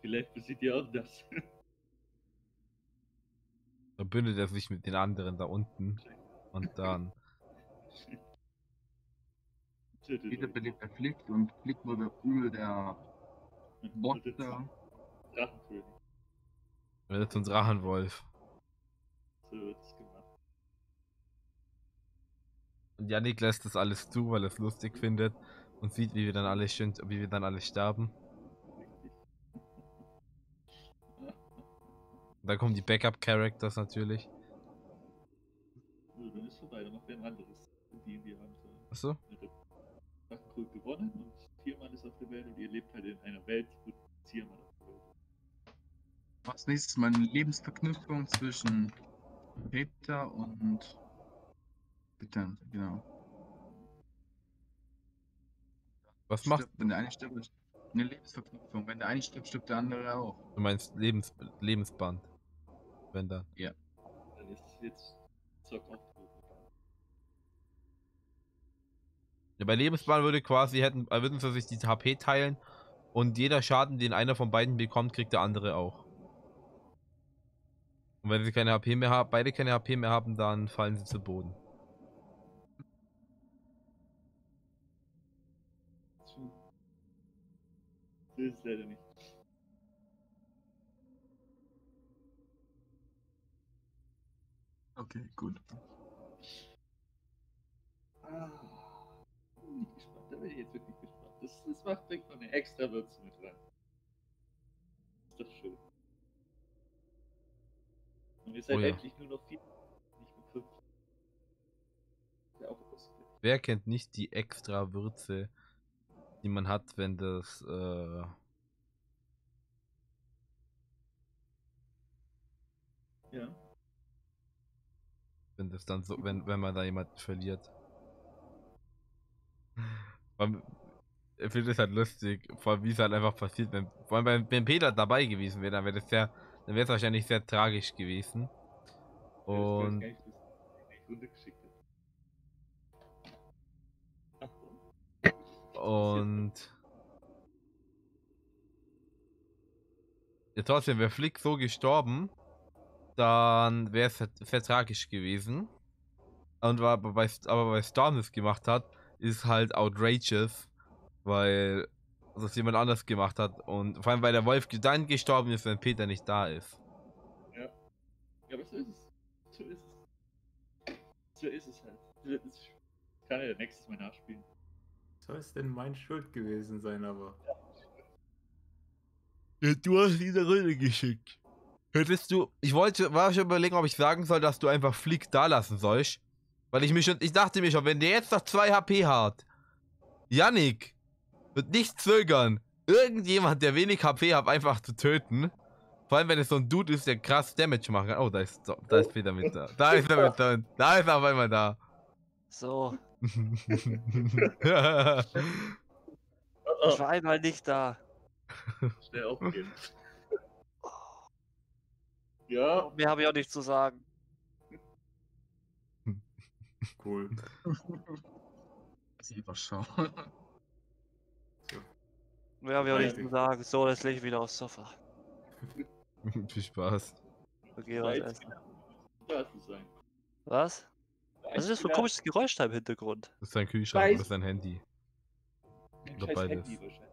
Vielleicht besiegt ihr auch das. Verbündet er sich mit den anderen da unten. Und dann. Peter belebt der Flick und Flick wurde übel der da. Drachenkönig. Wird zum Drachenwolf. So wird Und Yannick lässt das alles zu, weil er es lustig findet. Und sieht, wie wir dann alle schön, wie wir dann alle sterben. Richtig. Und dann kommen die Backup-Characters natürlich. Dann ist vorbei, dann macht wer ein anderes. Die in die Hand. Achso? Drachenkult gewonnen und Tiermann ist auf der Welt und ihr lebt halt in einer Welt, wo Tiermann auf der Welt ist. Als nächstes meine Lebensverknüpfung zwischen Peter und Peter, genau. Was macht. Stirbt, wenn der eine stirbt, eine Lebensverknüpfung. Wenn der eine stirbt, stirbt der andere auch. Du meinst Lebens, Lebensband. Wenn dann. Dann ist jetzt Zock tot. Ja, bei Lebensbahn würde quasi hätten, würden sie sich die HP teilen und jeder Schaden, den einer von beiden bekommt, kriegt der andere auch. Und wenn sie keine HP mehr haben, beide keine HP mehr haben, dann fallen sie zu Boden. Ist es leider nicht. Okay, gut. Ah, bin ich gespannt. Da bin ich jetzt wirklich gespannt. Das, das macht bringt noch eine extra Würze mit rein. Ist doch schön. Und ihr seid Oh ja. endlich nur noch vier, nicht mehr fünf. Ja, auch. Wer kennt nicht die extra Würze, die man hat, wenn das, äh, Ja. wenn das dann so, wenn, wenn man da jemanden verliert. Vor allem, Ich finde es halt lustig, vor allem wie es halt einfach passiert, wenn, vor allem wenn, wenn Peter dabei gewesen wäre, dann wäre das sehr, dann wäre es wahrscheinlich sehr tragisch gewesen. Und Ja, Und. Ja, trotzdem, wäre Flick so gestorben, dann wäre es sehr tragisch gewesen. Und war, aber bei, aber bei Storm das gemacht hat, ist halt outrageous, weil das jemand anders gemacht hat. Und vor allem, weil der Wolf dann gestorben ist, wenn Peter nicht da ist. Ja, aber so ist es. So ist es. So ist es halt. Das kann er nächstes Mal nachspielen. Soll es denn mein Schuld gewesen sein, aber. Ja, du hast der Runde geschickt. Hättest du. Ich wollte, war schon überlegen, ob ich sagen soll, dass du einfach Flick da lassen sollst. Weil ich mich schon. Ich dachte mir schon, wenn der jetzt noch 2 HP hat. Yannick wird nicht zögern, irgendjemand, der wenig HP hat, einfach zu töten. Vor allem, wenn es so ein Dude ist, der krass Damage machen kann. Oh, da ist, da ist Peter mit da. Da ist er mit da. Da ist er auf einmal da. So, ich war einmal nicht da. schnell aufgehen. ja, Mehr habe ich auch nicht zu sagen. Cool. Sie überschauen. Mehr habe ich auch nicht zu sagen. So, jetzt lege ich wieder aufs Sofa. Viel Spaß. Okay, was essen. Was? Was ist das für ein komisches Geräusch da im Hintergrund? Das ist dein Kühlschrank Weiß- oder sein Handy. Ein Oder scheiß beides. Handy wahrscheinlich.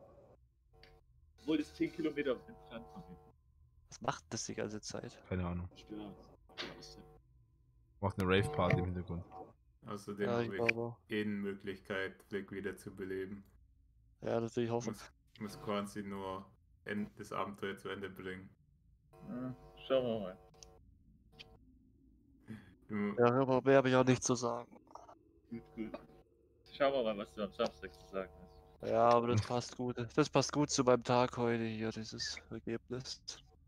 Obwohl das 10 Kilometer entfernt von mir. Was macht das die ganze Zeit? Keine Ahnung. Stört. Macht eine Rave-Party im Hintergrund. Außerdem Ja, ich habe ich glaube. eh eine Möglichkeit, Flick wieder zu beleben. Ja, das will ich hoffen. Muss, muss Quanzi nur end, das Abenteuer zu Ende bringen. Ja, schauen wir mal. Ja, aber mehr habe ich auch nicht zu sagen. Gut, gut. Schauen wir mal, was du am Samstag zu sagen hast. Ja, aber das passt gut. Das passt gut zu meinem Tag heute hier, dieses Ergebnis.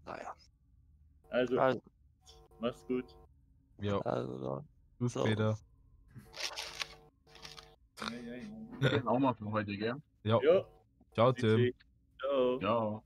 Naja, Also, also, mach's gut. Ja, also dann. tschüss so. Peter. Das auch mal für heute, gell? Ja, Jo, ciao Tim. Ciao. Ja.